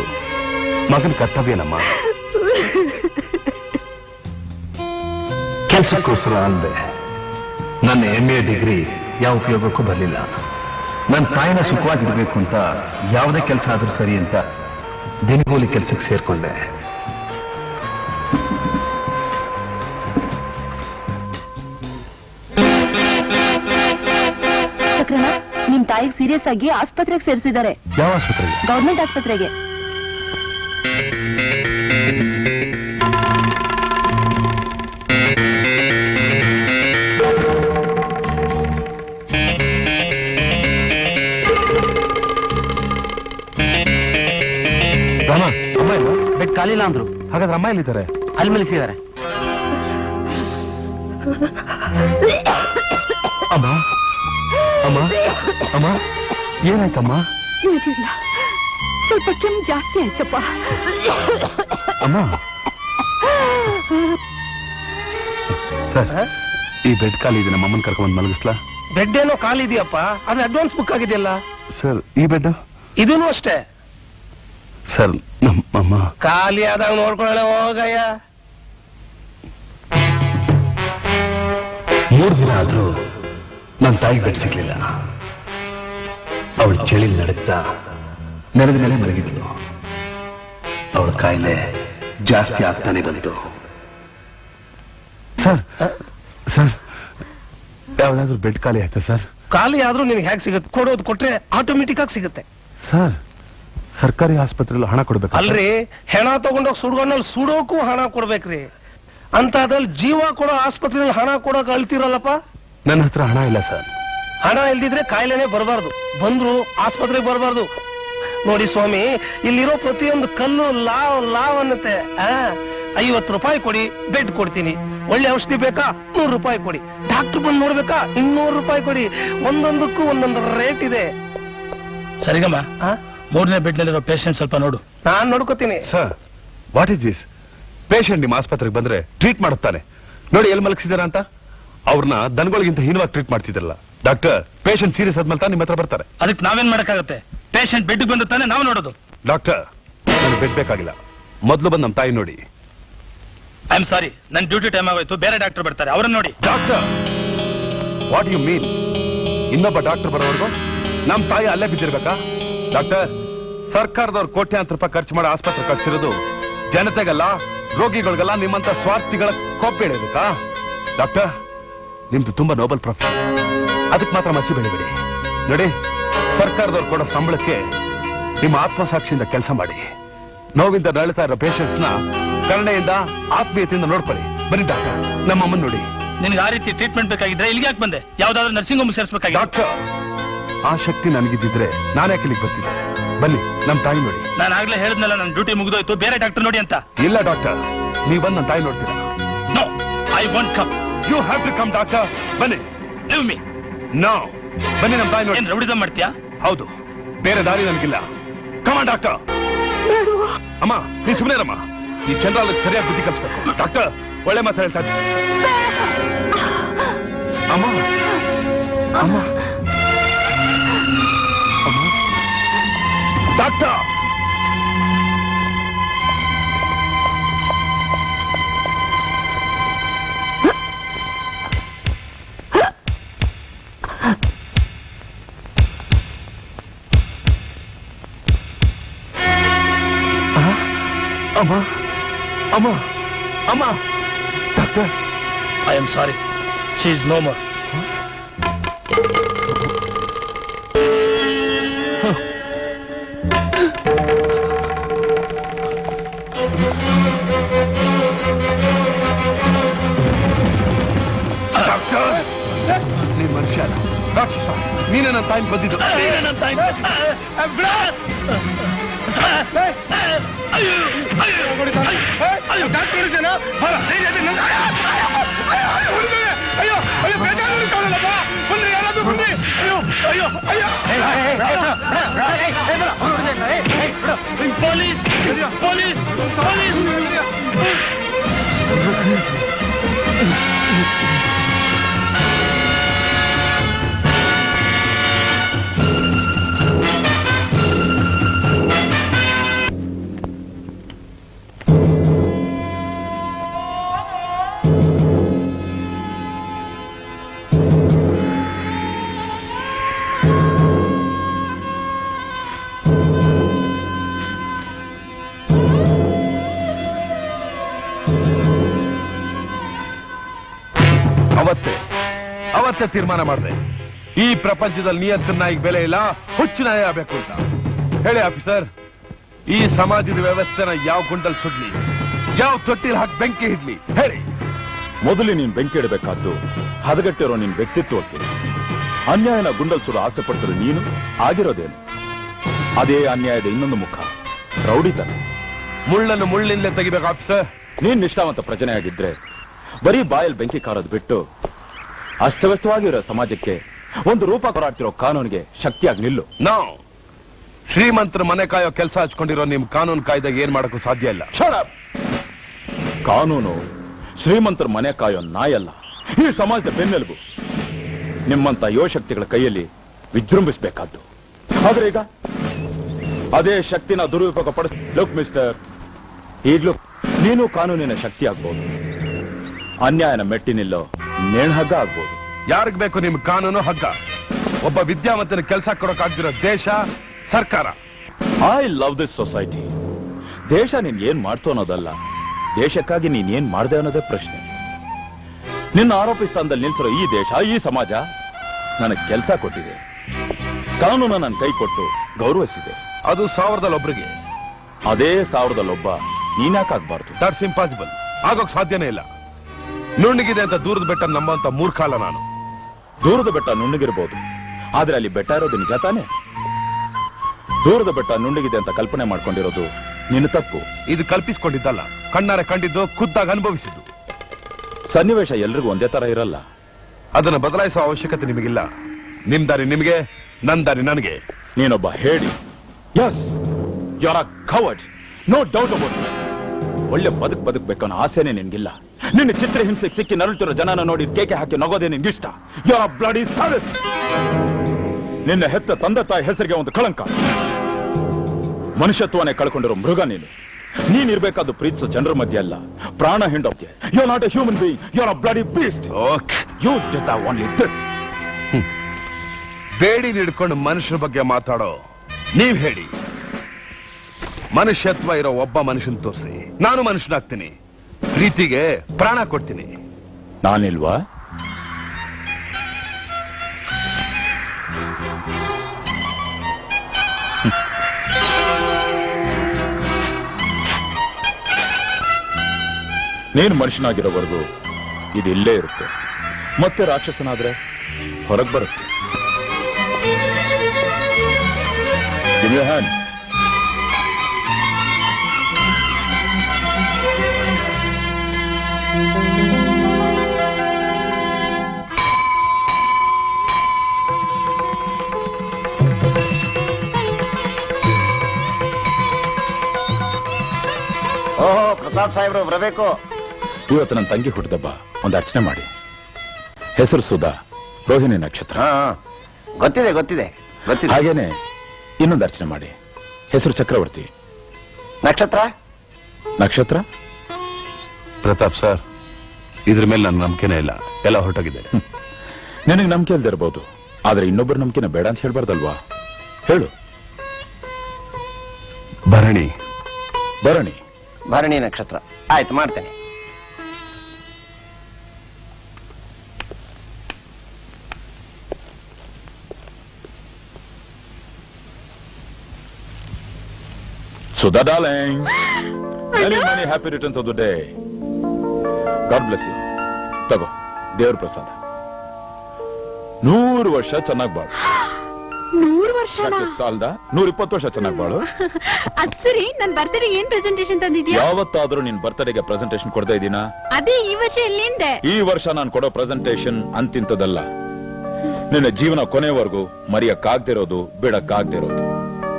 ಮಗನ ಕರ್ತವ್ಯನಮ್ಮ. ಕೆಲಸಕ್ಕೋಸ್ಕರ ಅಂದೆ ನನ್ನ ಎಂ ಎ ಡಿಗ್ರಿ ಯಾವ ಉಪಯೋಗಕ್ಕೂ ಬರಲಿಲ್ಲ. ನನ್ನ ತಾಯಿನ ಸುಖವಾಗಿರ್ಬೇಕು ಅಂತ ಯಾವುದೇ ಕೆಲಸ ಆದ್ರೂ ಸರಿ ಅಂತ ದಿನಗೂಲಿ ಕೆಲಸಕ್ಕೆ ಸೇರ್ಕೊಂಡೆ. ನಿಮ್ ತಾಯಿಗೆ ಸೀರಿಯಸ್ ಆಗಿ ಆಸ್ಪತ್ರೆಗೆ ಸೇರಿಸಿದ್ದಾರೆ. ಯಾವ ಆಸ್ಪತ್ರೆಗೆ? ಗೌರ್ಮೆಂಟ್ ಆಸ್ಪತ್ರೆಗೆ. ರಾಮ ಅಮ್ಮ ಇಲ್ಲ? ಬೆಡ್ ಕಾಲಿಲ್ಲ ಅಂದ್ರು. ಹಾಗಾದ್ರೆ ಅಮ್ಮ ಎಲ್ಲಿದ್ದಾರೆ? ಅಲ್ಲಿ ಮಲಿಸಿದ್ದಾರೆ ಅಮ್ಮ ಅಮ್ಮ ಅಮ್ಮ ಏನಾಯ್ತಮ್ಮ? ಏನಿಲ್ಲ. ಸ್ವಲ್ಪ ಕೆಮ್ಮು ಜಾಸ್ತಿ ಆಯ್ತಪ್ಪ. ಅಮ್ಮ. ಸರ್ ಈ ಬೆಡ್ ಖಾಲಿ ಇದೆ ನಮ್ಮ ಅಮ್ಮನ ಕರ್ಕೊಂಡ್ ಮಲಗಿಸ್ಲಾ? ಬೆಡ್ ಏನೋ ಖಾಲಿ ಇದೆಯಪ್ಪ. ಅದು ಅಡ್ವಾನ್ಸ್ ಬುಕ್ ಆಗಿದೆಯಲ್ಲ. ಸರ್ ಈ ಬೆಡ್ ಇದೂ ಅಷ್ಟೇ. ಸರ್ ನಮ್ಮ ಅಮ್ಮ. ಖಾಲಿ ಆದಾಗ ನೋಡ್ಕೊಳ್ಳೋಣ ಹೋಗಯ್ಯ. ಮೂರು ದಿನ ಆದ್ರೂ ನನ್ನ ತಾಯಿಗೆ ಬೆಡ್ ಸಿಗ್ಲಿಲ್ಲ. ಅವಳು ಚಳಿ ನಡುತ್ತಾ ನೆಲದ ಮೇಲೆ ಮಲಗಿದ್ಲು. ಅವಳ ಕಾಯಿಲೆ ಜಾಸ್ತಿ ಆಗ್ತಾನೆ ಬಂತು. ಸರ್ ಸರ್ ಯಾವ್ದಾದ್ರು ಬೆಡ್ ಖಾಲಿ ಆಯ್ತಾ ಸರ್? ಖಾಲಿ ಆದ್ರೂ ನಿನಗೆ ಹೇಗೆ ಸಿಗುತ್ತೆ? ಕೊಡೋದು ಕೊಟ್ರೆ ಆಟೋಮೆಟಿಕ್ ಆಗಿ ಸಿಗುತ್ತೆ. ಸರ್ ಸರ್ಕಾರಿ ಆಸ್ಪತ್ರೆಯಲ್ಲಿ ಹಣ ಕೊಡ್ಬೇಕು? ಅಲ್ರಿ ಹೆಣ ತಗೊಂಡೋಗಿ ಸುಡ್ಗೊಂಡಲ್ಲಿ ಸುಡೋಕು ಹಣ ಕೊಡ್ಬೇಕ್ರಿ. ಅಂತ ಅದ್ರಲ್ಲಿ ಜೀವ ಕೊಡೋ ಆಸ್ಪತ್ರೆಯಲ್ಲಿ ಹಣ ಕೊಡೋಕೆ ಅಳ್ತಿರಲ್ಲಪ್ಪ? ನನ್ನ ಹತ್ರ ಹಣ ಇಲ್ಲ ಸರ್. ಹಣ ಇಲ್ದಿದ್ರೆ ಕಾಯಿಲೆನೆ ಬರಬಾರ್ದು. ಬಂದ್ರು ಆಸ್ಪತ್ರೆಗೆ ಬರಬಾರ್ದು. ನೋಡಿ ಸ್ವಾಮಿ ಇಲ್ಲಿರೋ ಪ್ರತಿಯೊಂದು ಕಲ್ಲು ಲಾವ್ ಲಾವ್ ಅನ್ನತ್ತೆ. ಆ ಐವತ್ತು ರೂಪಾಯಿ ಕೊಡಿ ಬೆಡ್ ಕೊಡ್ತೀನಿ. ಒಳ್ಳೆ ಔಷಧಿ ಬೇಕಾ? ನೂರು ರೂಪಾಯಿ ಕೊಡಿ. ಡಾಕ್ಟರ್ ಬಂದು ನೋಡ್ಬೇಕಾ? ಇನ್ನೂರು ರೂಪಾಯಿ ಕೊಡಿ. ಒಂದೊಂದಕ್ಕೂ ಒಂದೊಂದು ರೇಟ್ ಇದೆ. ಸರಿಗಮ್ಮ. ಆ? ಮೂರನೇ ಬೆಡ್ ನಲ್ಲಿರೋ ಪೇಷಂಟ್ ಸ್ವಲ್ಪ ನೋಡು. ನಾನು ನೋಡ್ಕೋತೀನಿ. Sir what is this patient ನಿಮ್ಮ ಆಸ್ಪತ್ರೆಗೆ ಬಂದ್ರೆ ಟ್ರೀಟ್ ಮಾಡುತ್ತಾನೆ. ನೋಡಿ ಎಲ್ಲಿ ಮಲಗಿಸಿದಾರ ಅಂತ? ಅವ್ರನ್ನ ದನಗಳಿಗಿಂತ ಹೀನವಾಗಿ ಟ್ರೀಟ್ ಮಾಡ್ತಿದ್ರಲ್ಲ. ಡಾಕ್ಟರ್ ಪೇಷಂಟ್ ಸೀರಿಯಸ್ ಆದ್ಮೇಲೆ ತಾನೇ ನಿಮ್ಮ ಹತ್ರ ಬರ್ತಾರೆ. ಅದಕ್ಕೆ ನಾವೇನ್ ಮಾಡಕ್ಕಾಗತ್ತೆ? ಪೇಷಂಟ್ ಬೆಡ್ ಬಂದ ತಾನೆ ನಾವು ನೋಡೋದು. ಡಾಕ್ಟರ್ ನನಗೆ ಬೆಡ್ ಬೇಕಾಗಿಲ್ಲ. ಮೊದಲು ಬಂದು ನಮ್ಮ ತಾಯಿ ನೋಡಿ. ಐ ಆಮ್ ಸಾರಿ ನನ್ನ ಡ್ಯೂಟಿ ಟೈಮ್ ಆಗೋಯ್ತು. ಬೇರೆ ಡಾಕ್ಟರ್ ಬರ್ತಾರೆ. ಅವ್ರನ್ನ ನೋಡಿ. ಡಾಕ್ಟರ್ ವಾಟ್ ಯು ಮೀನ್ ಇನ್ನೊಬ್ಬ ಡಾಕ್ಟರ್ ಬರೋವರೆಗೂ ನಮ್ಮ ತಾಯಿ ಅಲ್ಲೇ ಬಿದ್ದಿರ್ಬೇಕಾ? ಡಾಕ್ಟರ್ ಸರ್ಕಾರದವ್ರು ಕೋಟ್ಯಾಂತರ ರೂಪಾಯಿ ಖರ್ಚು ಮಾಡಿ ಆಸ್ಪತ್ರೆ ಕಟ್ಸಿರೋದು ಜನತೆಗಲ್ಲ ರೋಗಿಗಳಿಗೆಲ್ಲ ನಿಮ್ಮಂತ ಸ್ವಾರ್ಥಿಗಳ ಕೊಬ್ಬೆ ಎಳೆಯೋದಕ್ಕಾ? ಡಾಕ್ಟರ್ ನಿಮ್ದು ತುಂಬಾ ನೋಬಲ್ ಪ್ರೊಫೆಷನ್. ಅದಕ್ಕೆ ಮಾತ್ರ ಮಸಿ ಬೆಳಿಬೇಡಿ. ನೋಡಿ ಸರ್ಕಾರದವ್ರು ಕೊಡೋ ಸಂಬಳಕ್ಕೆ ನಿಮ್ಮ ಆತ್ಮಸಾಕ್ಷಿಯಿಂದ ಕೆಲಸ ಮಾಡಿ. ನೋವಿಂದ ನಳಿತಾ ಇರೋ ಪೇಷಂಟ್ಸ್ನ ಕರುಣೆಯಿಂದ ಆತ್ಮೀಯತೆಯಿಂದ ನೋಡ್ಕೊಳ್ಳಿ. ಬನ್ನಿ ಡಾಕ್ಟರ್ ನಮ್ಮಮ್ಮನ್ ನೋಡಿ. ನಿನ್ಗೆ ಆ ರೀತಿ ಟ್ರೀಟ್ಮೆಂಟ್ ಬೇಕಾಗಿದ್ರೆ ಇಲ್ಲಿಗೆ ಯಾಕೆ ಬಂದೆ? ಯಾವ್ದಾದ್ರು ನರ್ಸಿಂಗ್ ಹೋಮ್ ಸೇರಿಸಬೇಕಾಗಿ ಡಾಕ್ಟರ್ ಆ ಶಕ್ತಿ ನನಗಿದ್ದಿದ್ರೆ ನಾನೇ ಇಲ್ಲಿಗೆ ಬರ್ತಿದ್ದೆ? ಬನ್ನಿ ನಮ್ ತಾಯಿ ನೋಡಿ. ನಾನು ಆಗ್ಲೇ ಹೇಳಿದ್ನಲ್ಲ ನನ್ನ ಡ್ಯೂಟಿ ಮುಗಿದೋಯ್ತು ಬೇರೆ ಡಾಕ್ಟರ್ ನೋಡಿ ಅಂತ. ಇಲ್ಲ ಡಾಕ್ಟರ್ ನೀವು ಬಂದು ನನ್ನ ತಾಯಿ ನೋಡ್ತೀರಾ? No I want come you have to come doctor. ಬನ್ನಿ. ಲಿವ್ ಮೀ ನೋ ಬನ್ನಿ ನಮ್ಮ ತಾಯಿ ನೋಡಿ. ಏನ್ ರೌಡಿಸಂ ಮಾಡ್ತೀಯಾ? ಹೌದು. ಬೇರೆ ದಾರಿ ನನಗಿಲ್ಲ. Come doctor. ಅಮ್ಮ ನೀ ಸುಮ್ಮನೆ ಅಮ್ಮ ಈ ಚಂದ್ರಾಲಕ್ಕೆ ಸರಿಯಾಗಿ ಬುದ್ಧಿ ಕಲಿಸ್ಬೇಕು. ಡಾಕ್ಟರ್ ಒಳ್ಳೆ ಮಾತು ಹೇಳ್ತಾ ಅಮ್ಮ. ಅಮ್ಮ. ಡಾಕ್ಟರ್ ಅಮ್ಮ ಅಮ್ಮ ಅಮ್ಮ doctor I am sorry she is ಯಾರಾದ್ರೂ ಬನ್ನಿ ಅಯ್ಯೋ ಅಯ್ಯೋ ಅಯ್ಯೋ ಪೊಲೀಸ್ ಪೊಲೀಸ್ ಪೊಲೀಸ್ ಅವತ್ತೇ ತೀರ್ಮಾನ ಮಾಡಿದೆ. ಈ ಪ್ರಪಂಚದಲ್ಲಿ ನಿಯಂತ್ರಣ ಈಗ ಬೆಲೆ ಇಲ್ಲ ಹುಚ್ಚು ನಾಯಿ ಆಗ್ಬೇಕು ಅಂತ. ಹೇಳಿ ಆಫೀಸರ್ ಈ ಸಮಾಜದ ವ್ಯವಸ್ಥೆನ ಯಾವ ಗುಂಡಲ್ ಸುಡ್ಲಿ? ಯಾವ ತೊಟ್ಟಿಲ್ ಹಾಕಿ ಬೆಂಕಿ ಹಿಡ್ಲಿ? ಹೇಳಿ. ಮೊದಲು ನೀನ್ ಬೆಂಕಿ ಇಡಬೇಕಾದ್ದು ಹದಗಟ್ಟಿರೋ ನಿನ್ ವ್ಯಕ್ತಿತ್ವಕ್ಕೆ. ಅನ್ಯಾಯನ ಗುಂಡಲ್ ಸುಡು ಆಸೆ ಪಡ್ತಿರೋ ನೀನು ಆಗಿರೋದೇನು? ಅದೇ ಅನ್ಯಾಯದ ಇನ್ನೊಂದು ಮುಖ ರೌಡಿತನ. ಮುಳ್ಳನ್ನು ಮುಳ್ಳಿಂದಲೇ ತೆಗಿಬೇಕು ಆಫೀಸರ್. ನೀನ್ ನಿಷ್ಠಾವಂತ ಪ್ರಜನೆಯಾಗಿದ್ರೆ ಬರೀ ಬಾಯಲ್ಲಿ ಬೆಂಕಿ ಕಾರೋದು ಬಿಟ್ಟು ಅಸ್ತವ್ಯಸ್ತವಾಗಿರೋ ಸಮಾಜಕ್ಕೆ ಒಂದು ರೂಪ ಕೊರಾಡ್ತಿರೋ ಕಾನೂನಿಗೆ ಶಕ್ತಿಯಾಗಿ ನಿಲ್ಲು. ನಾವು ಶ್ರೀಮಂತರ ಮನೆ ಕಾಯೋ ಕೆಲಸ ಹಚ್ಕೊಂಡಿರೋ ನಿಮ್ ಕಾನೂನು ಕಾಯ್ದಾಗ ಏನ್ ಮಾಡಕ್ಕೂ ಸಾಧ್ಯ ಇಲ್ಲ. ಕಾನೂನು ಶ್ರೀಮಂತರ ಮನೆ ಕಾಯೋ ನಾಯಲ್ಲ ಈ ಸಮಾಜದ ಬೆನ್ನೆಲುಬು ನಿಮ್ಮಂತ ಯುವಶಕ್ತಿಗಳ ಕೈಯಲ್ಲಿ ವಿಜೃಂಭಿಸಬೇಕಾದ್ದು. ಆದ್ರೆ ಈಗ ಅದೇ ಶಕ್ತಿನ ದುರುಪಯೋಗ ಪಡಿಸ್ ಲುಕ್ ಮಿಸ್ಟರ್ ಈಗ್ಲೂ ನೀನು ಕಾನೂನಿನ ಶಕ್ತಿ ಆಗ್ಬೋದು ಅನ್ಯಾಯನ ಮೆಟ್ಟಿ ನಿಲ್ಲೋ ನೇಣ್ಹಗ್ಗ ಆಗ್ಬೋದು. ಯಾರಿಗ್ ಬೇಕು ನಿಮ್ ಕಾನೂನು ಹಗ್ಗ? ಒಬ್ಬ ವಿದ್ಯಾವಂತನ ಕೆಲಸ ಕೊಡೋಕಾಗ್ದಿರೋ ದೇಶ ಸರ್ಕಾರ. ಐ ಲವ್ ದಿಸ್ ಸೊಸೈಟಿ ದೇಶ ನೀನ್ ಏನ್ ಮಾಡ್ತು ಅನ್ನೋದಲ್ಲ ದೇಶಕ್ಕಾಗಿ ನೀನ್ ಏನ್ ಮಾಡ್ದೆ ಅನ್ನೋದೇ ಪ್ರಶ್ನೆ. ನಿನ್ನ ಆರೋಪಿ ಸ್ಥಾನದಲ್ಲಿ ನಿಲ್ಸಿರೋ ಈ ದೇಶ ಈ ಸಮಾಜ ನನಗೆ ಕೆಲಸ ಕೊಟ್ಟಿದೆ. ಕಾನೂನ ನನ್ನ ಕೈ ಕೊಟ್ಟು ಗೌರವಿಸಿದೆ. ಅದು ಸಾವಿರದಲ್ಲೊಬ್ರಿಗೆ ಅದೇ ಸಾವಿರದಲ್ಲೊಬ್ಬ ನೀನ್ಯಾಕಾಗ್ಬಾರ್ದು ದಟ್ಸ್ ಇಂಪಾಸಿಬಲ್ ಆಗೋಕ್ ಸಾಧ್ಯನೇ ಇಲ್ಲ. ನುಣ್ಣಗಿದೆ ಅಂತ ದೂರದ ಬೆಟ್ಟ ನಂಬಂತ ಮೂರ್ಖಾಲ ನಾನು. ದೂರದ ಬೆಟ್ಟ ನುಣ್ಣಗಿರ್ಬೋದು. ಆದ್ರೆ ಅಲ್ಲಿ ಬೆಟ್ಟ ಇರೋದು ನಿಜ ತಾನೆ? ದೂರದ ಬೆಟ್ಟ ನುಣ್ಣಗಿದೆ ಅಂತ ಕಲ್ಪನೆ ಮಾಡ್ಕೊಂಡಿರೋದು ನಿನ್ನ ತಪ್ಪು. ಇದು ಕಲ್ಪಿಸ್ಕೊಂಡಿದ್ದಲ್ಲ ಕಣ್ಣಾರೆ ಕಂಡಿದ್ದು ಖುದ್ದಾಗಿ ಅನುಭವಿಸಿದ್ದು. ಸನ್ನಿವೇಶ ಎಲ್ರಿಗೂ ಒಂದೇ ತರ ಇರಲ್ಲ. ಅದನ್ನ ಬದಲಾಯಿಸುವ ಅವಶ್ಯಕತೆ ನಿಮಗಿಲ್ಲ. ನಿಮ್ ದಾರಿ ನಿಮಗೆ ನನ್ ದಾರಿ ನನಗೆ. ನೀನೊಬ್ಬ ಹೇಳಿ. Yes a coward no doubt about ಒಳ್ಳೆ ಬದುಕ್ ಬದುಕ್ಬೇಕನ್ನೋ ಆಸೆನೇ ನಿನ್ಗಿಲ್ಲ. ನಿನ್ನ ಚಿತ್ರ ಹಿಂಸೆಗೆ ಸಿಕ್ಕಿ ನರಳುತ್ತಿರೋ ಜನನ ನೋಡಿ ಕೇಕೆ ಹಾಕಿ ನಗೋದೇ ನಿನ್ಗಿಷ್ಟ ಯಾರ ಬ್ಲಡಿ ಸರ್ವಿಸ್ ನಿನ್ನ ಹೆತ್ತ ತಂದೆ ತಾಯಿ ಹೆಸರಿಗೆ ಒಂದು ಕಳಂಕ. ಮನುಷ್ಯತ್ವನೇ ಕಳ್ಕೊಂಡಿರೋ ಮೃಗ ನೀನು. ನೀನಿರ್ಬೇಕಾದ್ದು ಪ್ರೀತಿಸೋ ಜನರ ಮಧ್ಯೆ ಅಲ್ಲ. ಪ್ರಾಣ ಹಿಂಡೋಕೆ. You not a human being you are bloody beast you just only this ಬೇಡಿ ನಿಡ್ಕೊಂಡು ಮನುಷ್ಯರ ಬಗ್ಗೆ ಮಾತಾಡೋ. ನೀವ್ ಹೇಳಿ. ಮನುಷ್ಯತ್ವ ಇರೋ ಒಬ್ಬ ಮನುಷ್ಯನ್ ತೋರಿಸಿ. ನಾನು ಮನುಷ್ಯನಾಗ್ತೀನಿ. ಪ್ರೀತಿಗೆ ಪ್ರಾಣ ಕೊಡ್ತೀನಿ. ನಾನಿಲ್ವಾ? ನೀನು ಮನುಷ್ಯನಾಗಿರೋವರೆಗೂ ಇದು ಇಲ್ಲೇ ಇರುತ್ತೆ. ಮತ್ತೆ ರಾಕ್ಷಸನಾದ್ರೆ ಹೊರಗೆ ಬರುತ್ತೆ. ಓಹೋ ಪ್ರತಾಪ್ ಸಾಹೇಬ್ರು ಬರಬೇಕು. ಇವತ್ತು ನನ್ನ ತಂಗಿ ಹುಟ್ಟಿದಬ್ಬ ಒಂದು ಅರ್ಚನೆ ಮಾಡಿ. ಹೆಸರು ಸುಧಾ ರೋಹಿಣಿ ನಕ್ಷತ್ರ. ಗೊತ್ತಿದೆ ಗೊತ್ತಿದೆ ಗೊತ್ತಿದೆ. ಹಾಗೇನೆ ಇನ್ನೊಂದು ಅರ್ಚನೆ ಮಾಡಿ. ಹೆಸರು ಚಕ್ರವರ್ತಿ. ನಕ್ಷತ್ರ? ನಕ್ಷತ್ರ? ಪ್ರತಾಪ್ ಸರ್ ಇದ್ರ ಮೇಲೆ ನನ್ನ ನಂಬಿಕೆನೇ ಇಲ್ಲ. ಎಲ್ಲ ಹೊರಟೋಗಿದೆ. ನಿನಗೆ ನಂಬಿಕೆ ಇಲ್ದಿರ್ಬೋದು ಆದ್ರೆ ಇನ್ನೊಬ್ಬರ ನಂಬಿಕೆನ ಬೇಡ ಅಂತ ಹೇಳ್ಬಾರ್ದಲ್ವಾ? ಹೇಳು. ಭರಣಿ. ಭರಣಿ. ಭರಣಿ ನಕ್ಷತ್ರ. ಆಯ್ತು, ಮಾಡ್ತೇನೆ. Sudha darling many many happy returns of the day God bless you ತಗೋ, ದೇವ್ರ ಪ್ರಸಾದ. ನೂರು ವರ್ಷ ಚೆನ್ನಾಗಿ ಬಾಳು. ನೂರು ವರ್ಷ ಸಾಲದ? ನೂರ ಇಪ್ಪತ್ತು ವರ್ಷ ಚೆನ್ನಾಗಿ ಬಾಳು. ಅದ್ ಸರಿ ನನ್ ಬರ್ತಡೇ ಏನ್ ಪ್ರೆಸೆಂಟೇಶನ್ ತಂದಿದ್ಯಾ? ಯಾವತ್ತಾದ್ರೂ ನಿನ್ ಬರ್ತಡೇಗೆ ಪ್ರೆಸೆಂಟೇಶನ್ ಕೊಡ್ತಾ ಇದ್ದೀನಾ? ಅದೇ ಈ ವರ್ಷ ಎಲ್ಲಿಂದೆ? ಈ ವರ್ಷ ನಾನು ಕೊಡೋ ಪ್ರೆಸೆಂಟೇಶನ್ ಅಂತಿಂತದಲ್ಲ ನಿನ್ನ ಜೀವನ ಕೊನೆವರೆಗೂ ಮರೆಯಕ್ಕಾಗ್ದಿರೋದು ಬಿಡಕ್ಕಾಗ್ದಿರೋದು.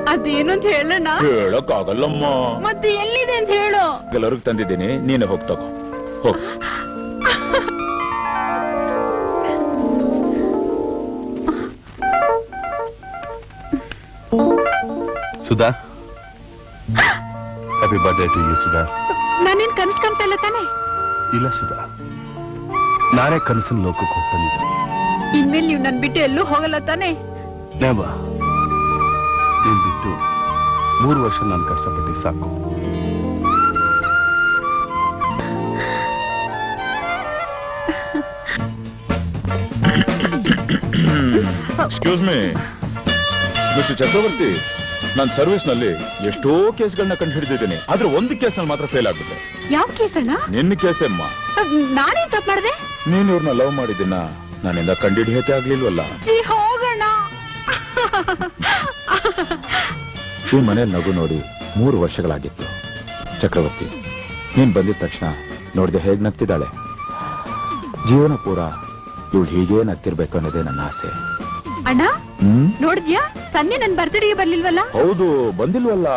ಅದೇನು ಅಂತ ಹೇಳೋಣ ಹೇಳಕ್ಕಾಗಲ್ಲಮ್ಮ. ಮತ್ತೆ ಎಲ್ಲಿದೆ ಅಂತ ಹೇಳು. ಎಲ್ಲರಿಗೂ ತಂದಿದ್ದೀನಿ ನೀನು ಹೋಗ್ ತಗೋ. ಹೋಗ್. Sudha. Happy birthday to you Sudha. ನಾನೇನ್ ಕನ್ಸ್ ಕಾಣ್ತಾ ಇಲ್ಲ ತಾನೆ? ಇಲ್ಲ ಸುಧಾ. ನಾನೇ ಕನಸಿನ ಲೋಕಕ್ಕೆ ಹೋಗಿ ಬಂದಿದ್ದೆ. ಇನ್ಮೇಲೆ ನೀವು ನನ್ ಬಿಟ್ಟು ಎಲ್ಲೂ ಹೋಗಲ್ಲ ತಾನೆ? ನೇಮ ನೀನ್ ಬಿಟ್ಟು ಮೂರು ವರ್ಷ ನಾನು ಕಷ್ಟಪಟ್ಟು ಸಾಕು. ಎಕ್ಸ್ಕ್ಯೂಸ್ ಮೀ ಮಿಸ್ಟರ್ ಚಕ್ರವರ್ತಿ ನನ್ನ ಸರ್ವಿಸ್ನಲ್ಲಿ ಎಷ್ಟೋ ಕೇಸ್ಗಳನ್ನ ಕಂಡು ಹಿಡಿದಿದ್ದೀನಿ ಆದ್ರೆ ಒಂದು ಕೇಸ್ನಲ್ಲಿ ಮಾತ್ರ ಫೇಲ್ ಆಗ್ಬಿಟ್ಟೆ ಯಾವ ಕೇಸಣ್ಣ? ನಿನ್ನ ಕೇಸೇ ಅಮ್ಮ. ನಾನೇನ್ ತಪ್ಪು ಮಾಡಿದೆ? ನೀನು ಇವ್ರನ್ನ ಲವ್ ಮಾಡಿದ್ದೀನ ನಾನಿಂದ ಕಂಡಿಡಿಯತೆ ಆಗ್ಲಿಲ್ವಲ್ಲ? ಹೋಗೋಣ ಈ ಮನೆ ನಗು ನೋಡಿ ಮೂರು ವರ್ಷಗಳಾಗಿತ್ತು. ಚಕ್ರವರ್ತಿ ನೀನ್ ಬಂದಿದ ತಕ್ಷಣ ನೋಡಿದೆ ಹೇಗ್ ನಗ್ತಿದ್ದಾಳೆ? ಜೀವನ ಪೂರ ಇವಳು ಹೀಗೇ ನಗ್ತಿರ್ಬೇಕು ಅನ್ನೋದೇ ನನ್ನ ಆಸೆ. ಅಣ್ಣ ನೋಡಿದ್ಯಾ? ಸನ್ನೆ ನನ್ ಬರ್ತಡೆಗೆ ಬರ್ಲಿಲ್ವಲ್ಲ? ಹೌದು ಬಂದಿಲ್ವಲ್ಲ?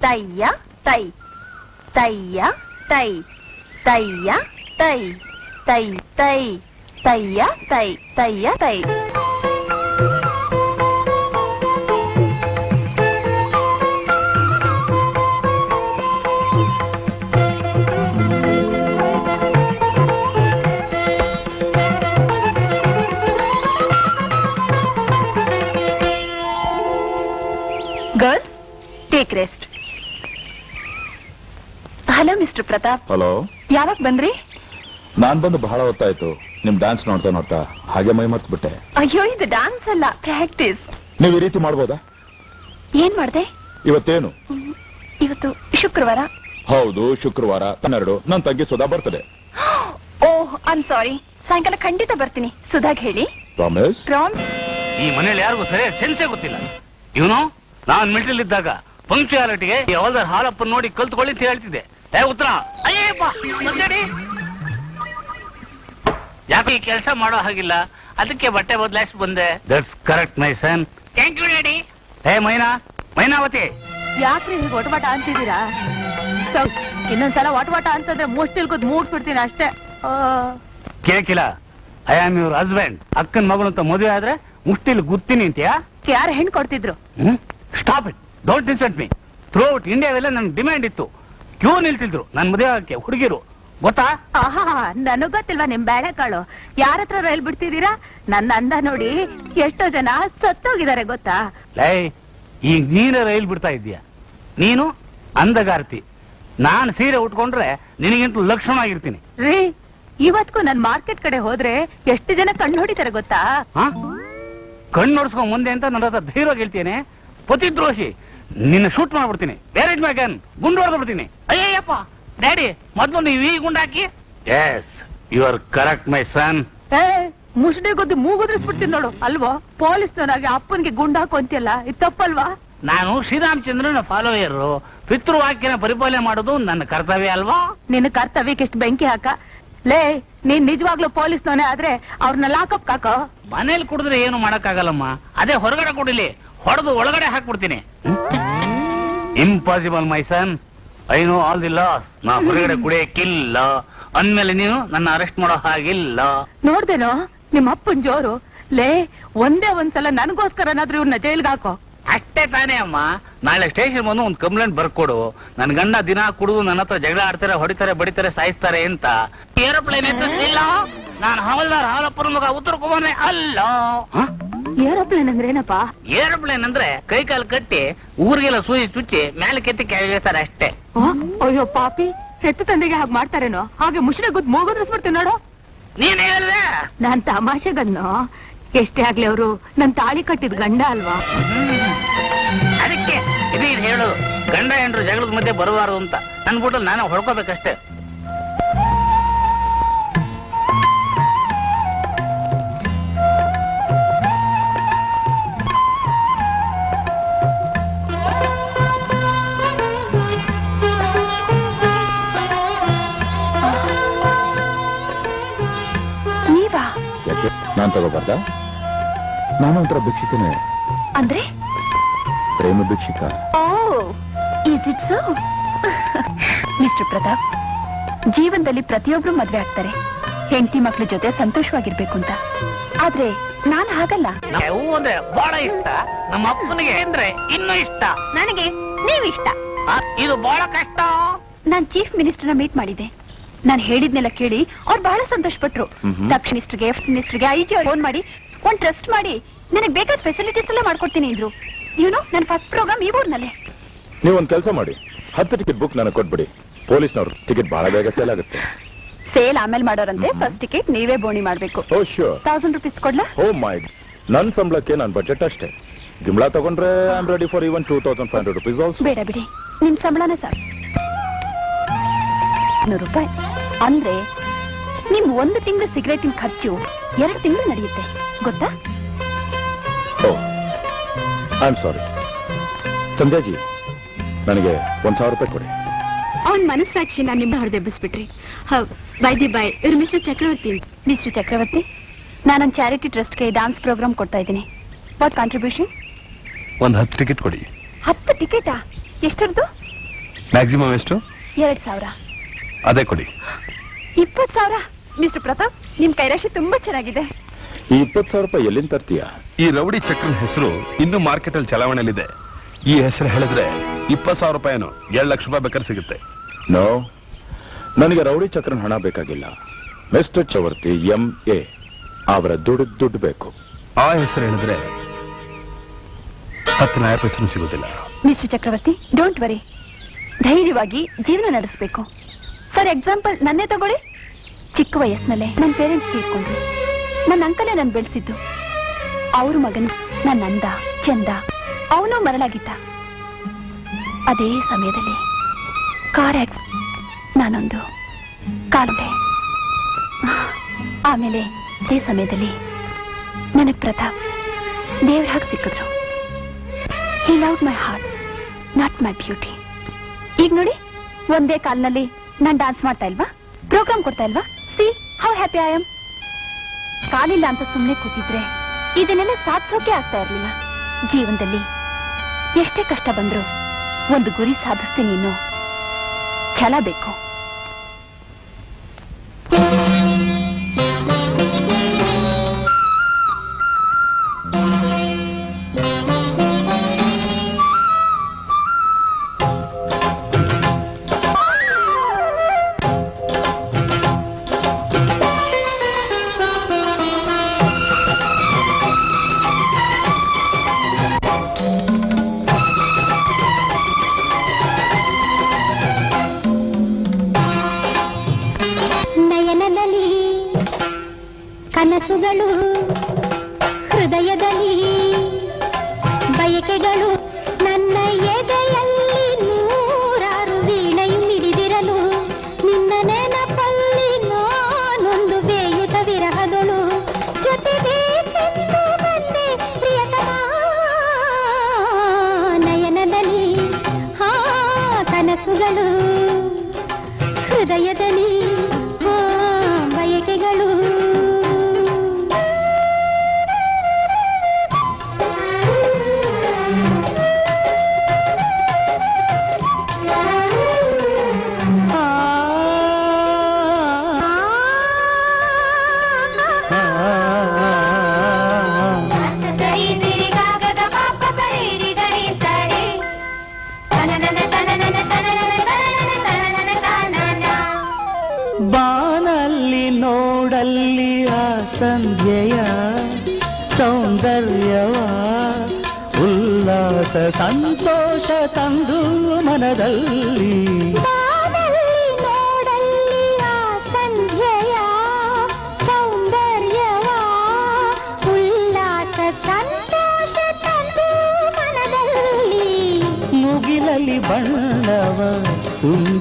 ತಯ್ಯ ತೈ ತಯ್ಯ ತೈ ತಯ್ಯ ತೈ ತೈ ತೈ ತಯ್ಯ ತೈ ತಯ್ಯ ತೈ take rest hello mister Pratap hello ಯಾವಾಗ ಬಂದ್ರಿ? ನಾನ್ ಬಂದು ಬಹಳ ಹೊತ್ತಾಯ್ತು. ನಿಮ್ ಡ್ಯಾನ್ಸ್ ನೋಡ್ತಾ ನೋಡ್ತಾ ಹಾಗೆ ಮೈ ಮರ್ತು ಬಿಟ್ಟೆ ಅಯ್ಯೋ ಇದು ಡಾನ್ಸ್ ಅಲ್ಲ ಪ್ರಾಕ್ಟೀಸ್ ನೀವ್ ಈ ರೀತಿ ಮಾಡ್ಬೋದಾ? ಏನ್ ಮಾಡ್ದೆ? ಇವತ್ತೇನು? ಇವತ್ತು ಶುಕ್ರವಾರ. ಹೌದು ಶುಕ್ರವಾರ ಹನ್ನೆರಡು. ನನ್ ತಂಗಿ ಸುಧಾ ಬರ್ತದೆ. ಓಹ್ ಐಮ್ ಸಾರಿ ಸಾಯಂಕಾಲ ಖಂಡಿತ ಬರ್ತೀನಿ. ಸುಧಾಗ್ ಹೇಳಿ. ಪ್ರಾಮಿಸ್ ಪ್ರಾಮ್ ಈ ಮನೇಲಿ ಯಾರಿಗೂ ಸರಿಯಾಗಿ ಸೆನ್ಸೇ ಗೊತ್ತಿಲ್ಲ. ಇವನು ನಾನ್ ಮಿಲ್ಟ್ರಿಲ್ ಇದ್ದಾಗ ಪಂಕ್ಚುಯಾಲಿಟಿಗೆ ಯಾವ್ದಾರ ಹಾಲಪ್ಪ ನೋಡಿ ಕಲ್ತ್ಕೊಳ್ಳಿ ಅಂತ ಹೇಳ್ತಿದ್ದೆ. ಏ ಉತ್ತರ? ಅಯ್ಯಪ್ಪ ಯಾಕೆ ಈ ಕೆಲಸ ಮಾಡೋ ಹಾಗಿಲ್ಲ. ಅದಕ್ಕೆ ಬಟ್ಟೆ ಬದಲಾಯಿಸಿ ಬಂದೆ. That's correct my son thank you daddy ಏ ಮೈನಾ ಮೈನಾವತಿ. ಯಾಕ್ರಿ ಹೀಗೆ ಒಟವಾಟ ಅಂತಿದ್ದೀರಾ? ಇನ್ನೊಂದ್ಸಲ ಒಟವಾಟ ಅಂತಂದ್ರೆ ಮುಷ್ಟಿಲ್ ಕೂತ್ ಮೂಡ್ಸ್ಬಿಡ್ತೀನಿ ಅಷ್ಟೇ. ಕೇಕಿಲ್ಲ ಐ ಆಮ್ ಯುವರ್ ಹಸ್ಬೆಂಡ್ ಅಕ್ಕನ ಮಗಳು ಅಂತ ಮದುವೆ ಆದ್ರೆ ಮುಷ್ಟಿಲ್ ಗುತ್ತಿನಿ ಅಂತೀಯಾ? ಯಾರು ಹೆಣ್ ಕೊಡ್ತಿದ್ರು? Stop it don't insult me throughout ಇಂಡಿಯಾವೆಲ್ಲ ನನ್ನ ಡಿಮ್ಯಾಂಡ್ ಇತ್ತು. ಕ್ಯೂ ನಿಲ್ತಿದ್ರು. ನನ್ ಮದುವೆ ಆಗಕ್ಕೆ ಹುಡುಗಿರು. ಗೊತ್ತಾ? ನನಗ್ ಗೊತ್ತಿಲ್ವಾ ನಿಮ್ ಬೇಳೆಕಾಳು ಯಾರ ಹತ್ರ ರೈಲ್ ಬಿಡ್ತಿದ್ದೀರಾ? ನನ್ನ ಅಂದ ನೋಡಿ ಎಷ್ಟೋ ಜನ ಸತ್ತೋಗಿದ್ದಾರೆ ಗೊತ್ತಾ? ಲೈ ಈಗ ನೀನ ರೈಲ್ ಬಿಡ್ತಾ ಇದೀಯ ನೀನು? ಅಂದಗಾರ್ತಿ ನಾನ್ ಸೀರೆ ಉಟ್ಕೊಂಡ್ರೆ ನಿನಗಿಂತ ಲಕ್ಷಣ ಆಗಿರ್ತೀನಿ. ರೀ ಇವತ್ಗೂ ನನ್ ಮಾರ್ಕೆಟ್ ಕಡೆ ಹೋದ್ರೆ ಎಷ್ಟು ಜನ ಕಣ್ಣು ಹೊಡಿತಾರೆ ಗೊತ್ತಾ? ಹಾ? ಕಣ್ಣು ನೋಡ್ಸ್ಕೊಂಡ್ ಮುಂದೆ ಅಂತ ನನ್ನ ಹತ್ರ ಧೈರ್ಯ ಹೇಳ್ತೇನೆ ಪತಿದ್ರೋಷಿ ನಿನ್ನ ಶೂಟ್ ಮಾಡ್ಬಿಡ್ತೀನಿ. ಬೇರೆ ಮ್ಯಾಗನ್ ಗುಂಡು ಹೊಡೆದು ಬಿಡ್ತೀನಿ. ಅಯ್ಯಪ್ಪ ಡ್ಯಾಡಿ ಮೊದ್ಲು ನೀವು ಈ ಗುಂಡಾಕಿ? Yes you are correct my son ಏ ಗೊತ್ತು ಗೊದ್ದು ಮೂಗುದ್ರಿಸ್ಬಿಡ್ತೀನಿ ನೋಡು. ಅಲ್ವೋ? ಪೊಲೀಸ್ನವರಾಗಿ ಅಪ್ಪನ್ಗೆ ಗುಂಡಾಕು ಅಂತಿಲ್ಲ ಇದು ತಪ್ಪಲ್ವಾ? ನಾನು ಶ್ರೀರಾಮಚಂದ್ರನ ಫಾಲೋಯರ್ ಪಿತೃವಾಕ್ಯನ ಪರಿಪಾಲನೆ ಮಾಡೋದು ನನ್ನ ಕರ್ತವ್ಯ ಅಲ್ವಾ? ನಿನ್ನ ಕರ್ತವ್ಯಕ್ಕೆ ಎಷ್ಟು ಬೆಂಕಿ ಹಾಕ? ಲೇ ನೀನ್ ನಿಜವಾಗ್ಲೂ ಪೊಲೀಸ್ನವನೇ ಆದ್ರೆ ಅವ್ರನ್ನ ಲಾಕಪ್ ಕಾಕೋ ಮನೇಲಿ ಕುಡಿದ್ರೆ ಏನು ಮಾಡಕ್ಕಾಗಲ್ಲಮ್ಮ? ಅದೇ ಹೊರಗಡೆ ಕುಡಿಲಿ. ಹೊಡೆದು ಒಳಗಡೆ ಹಾಕ್ಬಿಡ್ತೀನಿ. Impossible my son I know all the laws ನಾ ಹೊರಗಡೆ ಕುಡಿಯಕ್ಕಿಲ್ಲ. ಅಂದ್ಮೇಲೆ ನೀನು ನನ್ನ ಅರೆಸ್ಟ್ ಮಾಡೋ ಹಾಗಿಲ್ಲ. ನೋಡ್ದೇನೋ? ನಿಮ್ಮ ಅಪ್ಪನ್ ಜೋರು. ಲೇ ಒಂದೇ ಒಂದ್ಸಲ ನನಗೋಸ್ಕರನಾದ್ರೂ ಇವ್ರನ್ನ ಜೈಲ್ಗೆ ಹಾಕೋ. ಅಷ್ಟೇ ತಾನೇ ಅಮ್ಮ. ನಾಳೆ ಸ್ಟೇಷನ್ ಬಂದು ಒಂದು ಕಂಪ್ಲೇಂಟ್ ಬರ್ಕೊಡು. ನನ್ ಗಂಡ ದಿನ ಕುಡಿದು ನನ್ನ ಹತ್ರ ಜಗಳ ಆಡ್ತಾರೆ ಹೊಡಿತಾರೆ ಬಡಿತಾರೆ ಸಾಯಿಸ್ತಾರೆ ಅಂತ. ಏರೋಪ್ಲೇನ್ ಎತ್ತಿಲ್ಲ ನಾನು ಹವಲ್ದಾರ್ ಹಾಲಪ್ಪನ ಮಗ ಉತ್ತರ ಕುಮಾರನೇ ಅಲ್ಲ? ಹ? ಏರೋಪ್ಲೇನ್ ಅಂದ್ರೆ ಏನಪ್ಪಾ ಏರೋಪ್ಲೇನ್ ಅಂದ್ರೆ ಕೈ ಕಾಲು ಕಟ್ಟಿ ಊರಿಗೆಲ್ಲ ಸೂಜಿ ಚುಚ್ಚಿ ಮೇಲೆ ಕೆತ್ತಿ ಕೆಳಗಿಳಿಸ್ತಾರೆ ಅಷ್ಟೇ. ಅಯ್ಯೋ ಪಾಪಿ ಹೆತ್ತು ತಂದೆಗೆ ಹಾಗೆ ಮಾಡ್ತಾರೇನೋ? ಹಾಗೆ ಮುಷಿನ ಗೊತ್ತು ಮೂಗುದ್ರಿಸ್ಬಿಡ್ತೀನಿ ನೋಡು. ನೀನ್ ಹೇಳಿದ್ರೆ ನಾನ್ ತಮಾಷೆಗನ್ನು ಎಷ್ಟೇ ಆಗ್ಲಿ ಅವರು ನನ್ ತಾಳಿ ಕಟ್ಟಿದ್ ಗಂಡ ಅಲ್ವಾ? ಅದಕ್ಕೆ ಇದು ಹೇಳು ಹೇಳೋದು ಗಂಡ ಹೆಂಡ್ರು ಜಗಳದ ಮಧ್ಯೆ ಬರಬಾರದು ಅಂತ. ನನ್ ಬಿಟ್ಟು ನಾನು ಹೊಡ್ಕೋಬೇಕಷ್ಟೇ. ನಾನ್ ತಗೋಬಾರ್ದ? ನಾನು ಒಂಥರ ಭಿಕ್ಷಿಕನೇ. ಅಂದ್ರೆ? ಪ್ರೇಮ ಭಿಕ್ಷಿಕ. ಓ is it so mister Pratap ಜೀವನದಲ್ಲಿ ಪ್ರತಿಯೊಬ್ರು ಮದ್ವೆ ಆಗ್ತಾರೆ. ಹೆಂಡತಿ ಮಕ್ಳ ಜೊತೆ ಸಂತೋಷವಾಗಿರ್ಬೇಕು ಅಂತ ಆದ್ರೆ ನಾನು ಹಾಗಲ್ಲ. ಅಂದ್ರೆ ಬಹಳ ಇಷ್ಟ. ನಮ್ಮ ಅಪ್ಪನಿಗೆ ಅಂದ್ರೆ ಇನ್ನೂ ಇಷ್ಟ. ನನಗೆ ನೀವಿಷ್ಟ ಇದು ಬಹಳ ಕಷ್ಟ. ನಾನ್ ಚೀಫ್ ಮಿನಿಸ್ಟರ್ನ ಮೀಟ್ ಮಾಡಿದ್ದೆ. ನಾನ್ ಹೇಳಿದ್ನೆಲ್ಲ ಕೇಳಿ ಅವ್ರು ಬಹಳ ಸಂತೋಷ ಪಟ್ರು ಮಿನಿಸ್ಟರ್ಗೆ ಎಫ್ ಮಿನಿಸ್ಟರ್ಗೆ ಐ ಜಿ ಫೋನ್ ಮಾಡಿ. ಒಂದ್ ಟ್ರಸ್ಟ್ ಮಾಡಿ. ನನಗೆ ಬೇಕಾದ ಫೆಸಿಲಿಟೀಸ್ ಎಲ್ಲ ಮಾಡ್ಕೊಡ್ತೀನಿ ಅಂದ್ರು. ಇವನು ನನ್ನ ಫಸ್ಟ್ ಪ್ರೋಗ್ರಾಮ್ ಈ ಊರ್ನಲ್ಲೇ. ನೀವು ಒಂದ್ ಕೆಲಸ ಮಾಡಿ. ಹತ್ತು ಟಿಕೆಟ್ ಬುಕ್ ನನಗೆ ಕೊಟ್ಬಿಡಿ. ಪೊಲೀಸ್ನವ್ರು ಟಿಕೆಟ್ ಬಹಳ ಬೇಗ ಸೇಲ್ ಆಗುತ್ತೆ. ಸೇಲ್ ಆಮೇಲೆ ಮಾಡೋರಂತೆ ಫಸ್ಟ್ ಟಿಕೆಟ್ ನೀವೇ ಬೋಣಿ ಮಾಡ್ಬೇಕು. ಓ ಶ್ಯೂರ್ ತೌಸಂಡ್ ರುಪೀಸ್ ಕೊಡ್ಲಾ? ಓ ಮೈ ನನ್ ಸಂಬಳಕ್ಕೆ ನನ್ನ ಬಜೆಟ್ ಅಷ್ಟೇ. ಗಿಮ್ಲಾ ತಗೊಂಡ್ರೆ I am ready for even two thousand five hundred rupees ಬೇಡ ಬಿಡಿ. ನಿಮ್ ಸಂಬಳನೇ ಸರ್ ನೂರು ರೂಪಾಯಿ. ಅಂದ್ರೆ ನಿಮ್ ಒಂದು ತಿಂಗಳ ಸಿಗರೇಟಿನ ಖರ್ಚು ಎರಡು ತಿಂಗಳು ನಡೆಯುತ್ತೆ. ಗೊತ್ತಾ? ಓ ಐ ಆಮ್ ಸಾರಿ ಸಂಧ್ಯಾಜಿ ನನಗೆ ಒಂದ್ ಸಾವಿರ ರೂಪಾಯಿ ಕೊಡಿ. ಅವನ್ ಮನಸ್ಸಾಕ್ಷಿ ನಾನು ನಿಮ್ಮ ಹೊಡೆದೆಬ್ಬಿಸ್ಬಿಟ್ರಿ ಬೈ ದಿ ಬೈ ಇವ್ರು ಮಿಸ್ಟರ್ ಚಕ್ರವರ್ತಿ ಮಿಸ್ಟರ್ ಚಕ್ರವರ್ತಿ ನಾನೊಂದು ಚಾರಿಟಿ ಟ್ರಸ್ಟ್ಗೆ ಡಾನ್ಸ್ ಪ್ರೋಗ್ರಾಮ್ ಕೊಡ್ತಾ ಇದ್ದೀನಿ. ವಾಟ್ ಕಾಂಟ್ರಿಬ್ಯೂಷನ್ ಒಂದು ಹತ್ತು ಟಿಕೆಟ್ ಕೊಡಿ. ಹತ್ತು ಟಿಕೆಟಾ ಎಷ್ಟರದ್ದು? ಮ್ಯಾಕ್ಸಿಮಮ್ ಎಷ್ಟು? ಎರಡ್ ಸಾವಿರ. ಅದೇ ಕೊಡಿ. ಇಪ್ಪತ್ ಸಾವಿರ? ಮಿಸ್ಟರ್ ಪ್ರತಾಪ್ ನಿಮ್ ಕೈರಾಶಿ ತುಂಬಾ ಚೆನ್ನಾಗಿದೆ. ಈ ಇಪ್ಪತ್ ಸಾವಿರ ರೂಪಾಯಿ ಎಲ್ಲಿಂದ ತರ್ತೀಯ? ಈ ರೌಡಿ ಚಕ್ರನ ಹೆಸರು ಇನ್ನು ಮಾರ್ಕೆಟ್ ಅಲ್ಲಿ ಚಲಾವಣೆಯಲ್ಲಿದೆ. ಈ ಹೆಸರು ಹೇಳಿದ್ರೆ ಇಪ್ಪತ್ ಸಾವಿರ ರೂಪಾಯಿನು ಎರಡು ಲಕ್ಷ ರೂಪಾಯಿ ಬೇಕಾದ್ರೆ ಸಿಗುತ್ತೆ. ನೋ ನನಗೆ ರೌಡಿ ಚಕ್ರನ್ ಹಣ ಬೇಕಾಗಿಲ್ಲ. ಮಿಸ್ಟರ್ ಚವರ್ತಿ ಎಂ ಎ ಅವರ ದುಡ್ಡು ದುಡ್ಡು ಬೇಕು. ಆ ಹೆಸರು ಹೇಳಿದ್ರೆ ಹತ್ತು ನಾಯ ಪೈಸನು ಸಿಗೋದಿಲ್ಲ. ಮಿಸ್ಟರ್ ಚಕ್ರವರ್ತಿ ಡೋಂಟ್ ವರಿ ಧೈರ್ಯವಾಗಿ ಜೀವನ ನಡೆಸಬೇಕು. ಫಾರ್ ಎಕ್ಸಾಂಪಲ್ ನನ್ನೇ ತಗೊಳ್ಳಿ. ಚಿಕ್ಕ ವಯಸ್ಸಿನಲ್ಲೇ ನನ್ನ ಪೇರೆಂಟ್ಸ್ ತೀರ್ಕೊಂಡ್ರು. ನನ್ನ ಅಂಕಲೇ ನಾನು ಬೆಳೆಸಿದ್ದು. ಅವ್ರ ಮಗನ ನನ್ನ ಅಂದ ಚಂದ, ಅವನು ಮರಳಾಗಿದ್ದ. ಅದೇ ಸಮಯದಲ್ಲಿ ಕಾರ್ ಆಕ್ಸ್ ನಾನೊಂದು ಕಾಲದೆ ಆಮೇಲೆ ಅದೇ ಸಮಯದಲ್ಲಿ ನನಗೆ ಪ್ರತಾಪ್ ದೇವ್ರ ಹಾಗೆ ಸಿಕ್ಕಿದ್ರು. He love my heart not my beauty ಈಗ ನೋಡಿ, ಒಂದೇ ಕಾಲ್ನಲ್ಲಿ ನಾನ್ ಡಾನ್ಸ್ ಮಾಡ್ತಾ ಇಲ್ವಾ? ಪ್ರೋಗ್ರಾಮ್ ಕೊಡ್ತಾ ಇಲ್ವಾ? See how happy I am ಕಾಲಿಲ್ಲ ಅಂತ ಸುಮ್ಮನೆ ಕೂತಿದ್ರೆ ಇದನ್ನೆಲ್ಲ ಸಾಧಿಸೋಕೆ ಆಗ್ತಾ ಇರ್ಲಿಲ್ಲ. ಜೀವನದಲ್ಲಿ ಎಷ್ಟೇ ಕಷ್ಟ ಬಂದ್ರು ಒಂದು ಗುರಿ ಸಾಧಿಸ್ತೀನಿ ಇನ್ನು ಛಲ ಬೇಕು.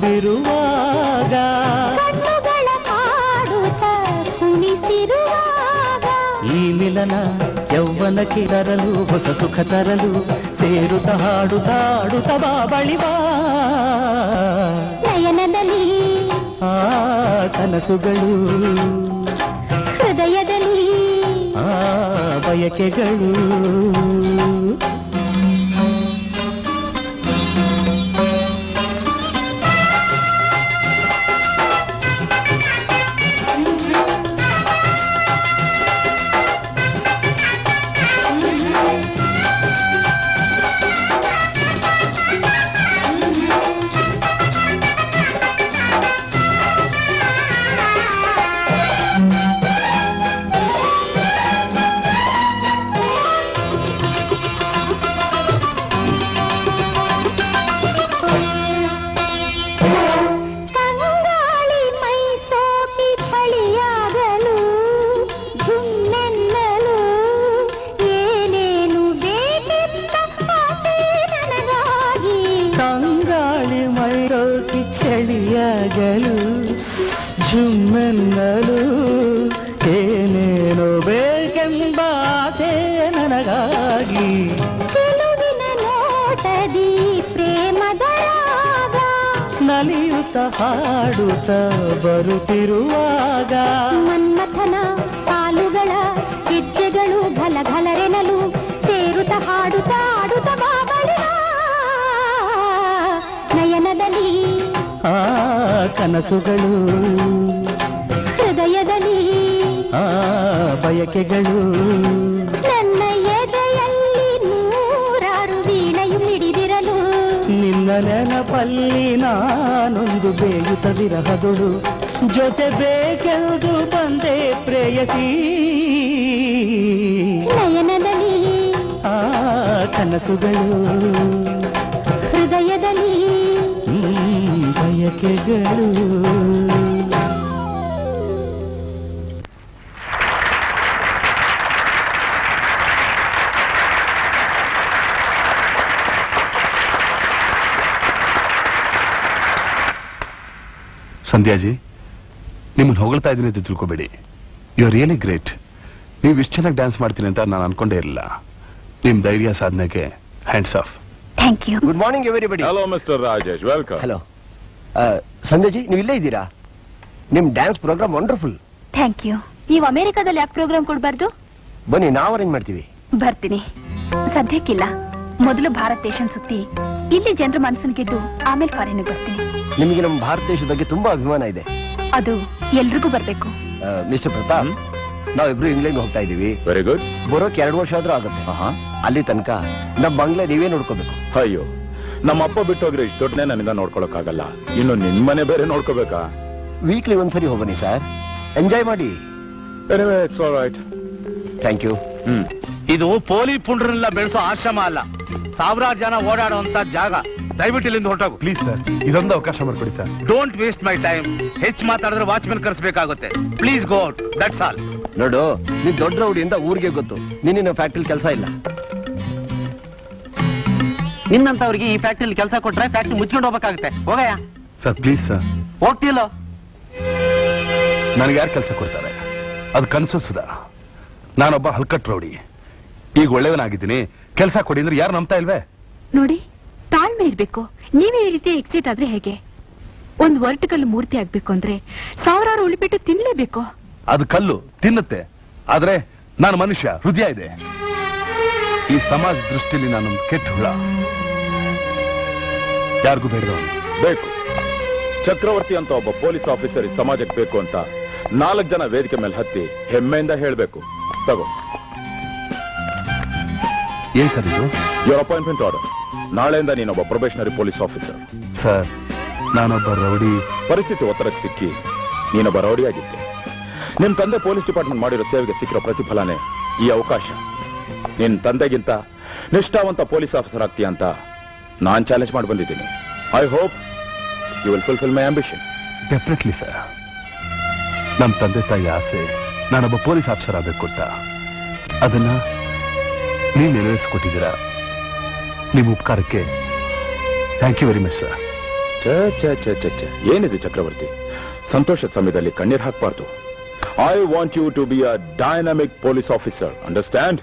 ತುಂಬಿರುವಾಗ. ಕಣ್ಣುಗಳ ಕಾಡುತ್ತ ಈ ಮಿಲನ ಯೌವನಕ್ಕೆ ತರಲು ಹೊಸ ಸುಖ ತರಲು ಸೇರುತ್ತ ಹಾಡುತ್ತ ಆಡುತ್ತ ಬಾ ಬಳಿವಾ ನಯನದಲ್ಲಿ ಆ ಕನಸುಗಳು ಹೃದಯದಲ್ಲಿ ಆ ಬಯಕೆಗಳು. ಕನಸುಗಳು ಹೃದಯದಲ್ಲಿ ಆ ಬಯಕೆಗಳು ನನ್ನ ಎದೆಯಲ್ಲಿ ನೂರಾರು ವೀಣೆಯು ಮಿಡಿದಿರಲು ನಿನ್ನ ನೆನಪಲ್ಲಿ ನಾನೊಂದು ಬೇಯುತ್ತ ವಿರಹದೊಳು ಜೊತೆ ಬೇಕೆಂದು ಬಂದೆ ಪ್ರೇಯಸಿ ನಯನದಲ್ಲಿ ಆ ಕನಸುಗಳು ಬಯಕೆಗಳು ಸಂಧ್ಯಾಜಿ ನಿಮ್ಮನ್ನು ಹೊಗಳ್ತಾ ಇದ್ದೀನಿ ಅಂತ ತಿಳ್ಕೊಬೇಡಿ. ಯು ಆರ್ ರಿಯಲಿ ಗ್ರೇಟ್ ನೀವು ಇಷ್ಟು ಚೆನ್ನಾಗಿ ಡ್ಯಾನ್ಸ್ ಮಾಡ್ತೀನಿ ಅಂತ ನಾನು ಅನ್ಕೊಂಡೇ ಇರಲಿಲ್ಲ. ನಿಮ್ ಧೈರ್ಯ ಸಾಧನೆಗೆ hands off thank you good morning everybody hello mister Rajesh welcome hello Sanjay ನೀವು ಇಲ್ಲೇ ಇದ್ದೀರಾ? ನಿಮ್ dance programme wonderful. Thank you ನೀವು ಅಮೆರಿಕಾದಲ್ಲಿ ಯಾಕೆ ಪ್ರೋಗ್ರಾಮ್ ಕೊಡಬಾರ್ದು? ಬನ್ನಿ ನಾವು ಅರೇಂಜ್ ಮಾಡ್ತೀವಿ. ಬರ್ತೀನಿ. ಸದ್ಯಕ್ಕಿಲ್ಲ. ಮೊದಲು ಭಾರತ ದೇಶ ಸುತ್ತಿ. ಇಲ್ಲಿ ಜನರ ಮನಸ್ಸನ್ನು ಗೆದ್ದು ಆಮೇಲೆ ಫಾರಿನ್ ಬರ್ತೀನಿ. ನಿಮಗೆ ನಮ್ಮ ಭಾರತ ದೇಶದ ಬಗ್ಗೆ ತುಂಬಾ ಅಭಿಮಾನ ಇದೆ. ಅದು ಎಲ್ರಿಗೂ ಬರ್ಬೇಕು. ಮಿಸ್ಟರ್ ಪ್ರತಾಪ್ ನಾವಿಬ್ರು ಇಂಗ್ಲೆಂಡ್ ಹೋಗ್ತಾ ಇದೀವಿ ವೆರಿ ಗುಡ್ ಬರೋಕೆ ಎರಡು ವರ್ಷ ಆದ್ರೂ ಆಗುತ್ತೆ. ಅಲ್ಲಿ ತನಕ ನಮ್ಮ ಬಂಗ್ಲೆ ನೀವೇ ನೋಡ್ಕೋಬೇಕು. ಅಯ್ಯೋ. ನಮ್ಮ ಅಪ್ಪ ಬಿಟ್ಟು ಹೋಗ್ರೆ ಇಷ್ಟು ದೊಡ್ಡನೇ ನನ್ನಿಂದ ನೋಡ್ಕೊಳಕ್ಕಾಗಲ್ಲ. ಇನ್ನು ನಿನ್ ಮನೆ ಬೇರೆ ನೋಡ್ಕೋಬೇಕಾ? ವೀಕ್ಲಿ ಒಂದ್ಸರಿ ಹೋಗ್ಬನ್ನಿ ಸರ್ ಎಂಜಾಯ್ ಮಾಡಿ. Thank you hmm. ಇದು ಪೋಲಿ ಪುಂಡ್ರನ್ನೆಲ್ಲ ಬೆಳೆಸೋ ಆಶ್ರಮ ಅಲ್ಲ. ಸಾವಿರಾರು ಜನ ಓಡಾಡುವಂತ ಜಾಗ. ದಯವಿಟ್ಟು ಇಲ್ಲಿಂದ ಹೊರಟೋಗು. ಪ್ಲೀಸ್ ಸರ್ ಇದೊಂದು ಅವಕಾಶ ಮಾಡ್ಕೊಡಿ sir don't waste my time ಹೆಚ್ಚು ಮಾತಾಡಿದ್ರೆ watchman ಕರೆಸಬೇಕಾಗುತ್ತೆ. Please go out that's all ನೋಡು ನೀನ್ ದೊಡ್ಡ ರೌಡಿಯಿಂದ ಊರಿಗೆ ಗೊತ್ತು. ನಿನ್ನ ಫ್ಯಾಕ್ಟ್ರಿ ಕೆಲಸ ಇಲ್ಲ. ನಿನ್ನಂತವ್ರಿಗೆ ಈ ಫ್ಯಾಕ್ಟ್ರಿಲಿ ಕೆಲಸ ಕೊಟ್ರೆ ಫ್ಯಾಕ್ಟ್ರಿ ಮುಚ್ಕೊಂಡು ಹೋಗ್ಬೇಕಾಗುತ್ತೆ. ಹೋಗಯ್ಯ? Sir please sir. ಹೋಗ್ತಿಲ್ಲೋ ನನಗೆ ಯಾರು ಕೆಲಸ ಕೊಡ್ತಾರೆ? ಅದು ಕನಸು ಸುಧಾ. ನಾನೊಬ್ಬ ಹಲ್ಕಟ್ ರೌಡಿ. ಈಗ ಒಳ್ಳೆಯವನಾಗಿದ್ದೀನಿ. ಕೆಲಸ ಕೊಡಿ ಅಂದ್ರೆ ಯಾರು ನಂಬ್ತಾ ಇಲ್ವೇ? ನೋಡಿ ತಾಳ್ಮೆ ಇರ್ಬೇಕು. ನೀವೇ ಈ ರೀತಿ ಎಕ್ಸಿಟ್ ಆದ್ರೆ ಹೇಗೆ? ಒಂದ್ ವರ್ಟಿಕಲ್ ಮೂರ್ತಿ ಆಗ್ಬೇಕು ಅಂದ್ರೆ ಸಾವಿರಾರು ಉಳಿಬಿಟ್ಟು ತಿನ್ಲೇಬೇಕು. ಅದು ಕಲ್ಲು ತಿನ್ನುತ್ತೆ. ಆದ್ರೆ ನಾನು ಮನುಷ್ಯ ಹೃದಯ ಇದೆ. ಈ ಸಮಾಜ ದೃಷ್ಟಿಲಿ ನಾನು ಕೆಟ್ಟ ಹುಳ. ಯಾರಿಗೂ ಬೇಡ ಬೇಕು. ಚಕ್ರವರ್ತಿ ಅಂತ ಒಬ್ಬ ಪೊಲೀಸ್ ಆಫೀಸರ್ ಈ ಸಮಾಜಕ್ಕೆ ಬೇಕು ಅಂತ ನಾಲ್ಕು ಜನ ವೇದಿಕೆ ಮೇಲೆ ಹತ್ತಿ ಹೆಮ್ಮೆಯಿಂದ ಹೇಳಬೇಕು. ತಗೋ. ಏನ್ ಸರ್ ಇದು? ಯುವರ್ ಅಪಾಯಿಂಟ್ಮೆಂಟ್ ಆರ್ಡರ್ ನಾಳೆಯಿಂದ ನೀನೊಬ್ಬ ಪ್ರೊಬೇಷನರಿ ಪೊಲೀಸ್ ಆಫೀಸರ್ ಸರ್ ನಾನೊಬ್ಬ ರೌಡಿ. ಪರಿಸ್ಥಿತಿ ಒತ್ತಡಕ್ಕೆ ಸಿಕ್ಕಿ ನೀನೊಬ್ಬ ರೌಡಿಯಾಗಿದ್ದೆ ನಿಮ್ ತಂದೆ ಪೊಲೀಸ್ ಡಿಪಾರ್ಟ್ಮೆಂಟ್ ಮಾಡಿರೋ ಸೇವೆಗೆ ಸಿಕ್ಕಿರೋ ಪ್ರತಿಫಲನೇ ಈ ಅವಕಾಶ. ನಿನ್ ತಂದೆಗಿಂತ ನಿಷ್ಠಾವಂತ ಪೊಲೀಸ್ ಆಫೀಸರ್ ಆಗ್ತೀಯ ಅಂತ ನಾನ್ ಚಾಲೆಂಜ್ ಮಾಡಿ ಬಂದಿದ್ದೀನಿ. I hope you will fulfil my ambition definitely sir ನಮ್ಮ ತಂದೆ ತಾಯಿ ಆಸೆ ನಾನೊಬ್ಬ ಪೊಲೀಸ್ ಆಫೀಸರ್ ಆಗಬೇಕು ಅಂತ. ಅದನ್ನ ನೀವು ನೆರವೇರಿಸಿಕೊಟ್ಟಿದ್ದೀರಾ? ನಿಮ್ಮ ಉಪಕಾರಕ್ಕೆ thank you very much sir ಚ ಚ ಚ ಚ ಚ ಏನಿದೆ ಚಕ್ರವರ್ತಿ? ಸಂತೋಷದ ಸಮಯದಲ್ಲಿ ಕಣ್ಣೀರು ಹಾಕಬಾರ್ದು. I want you to be a dynamic police officer understand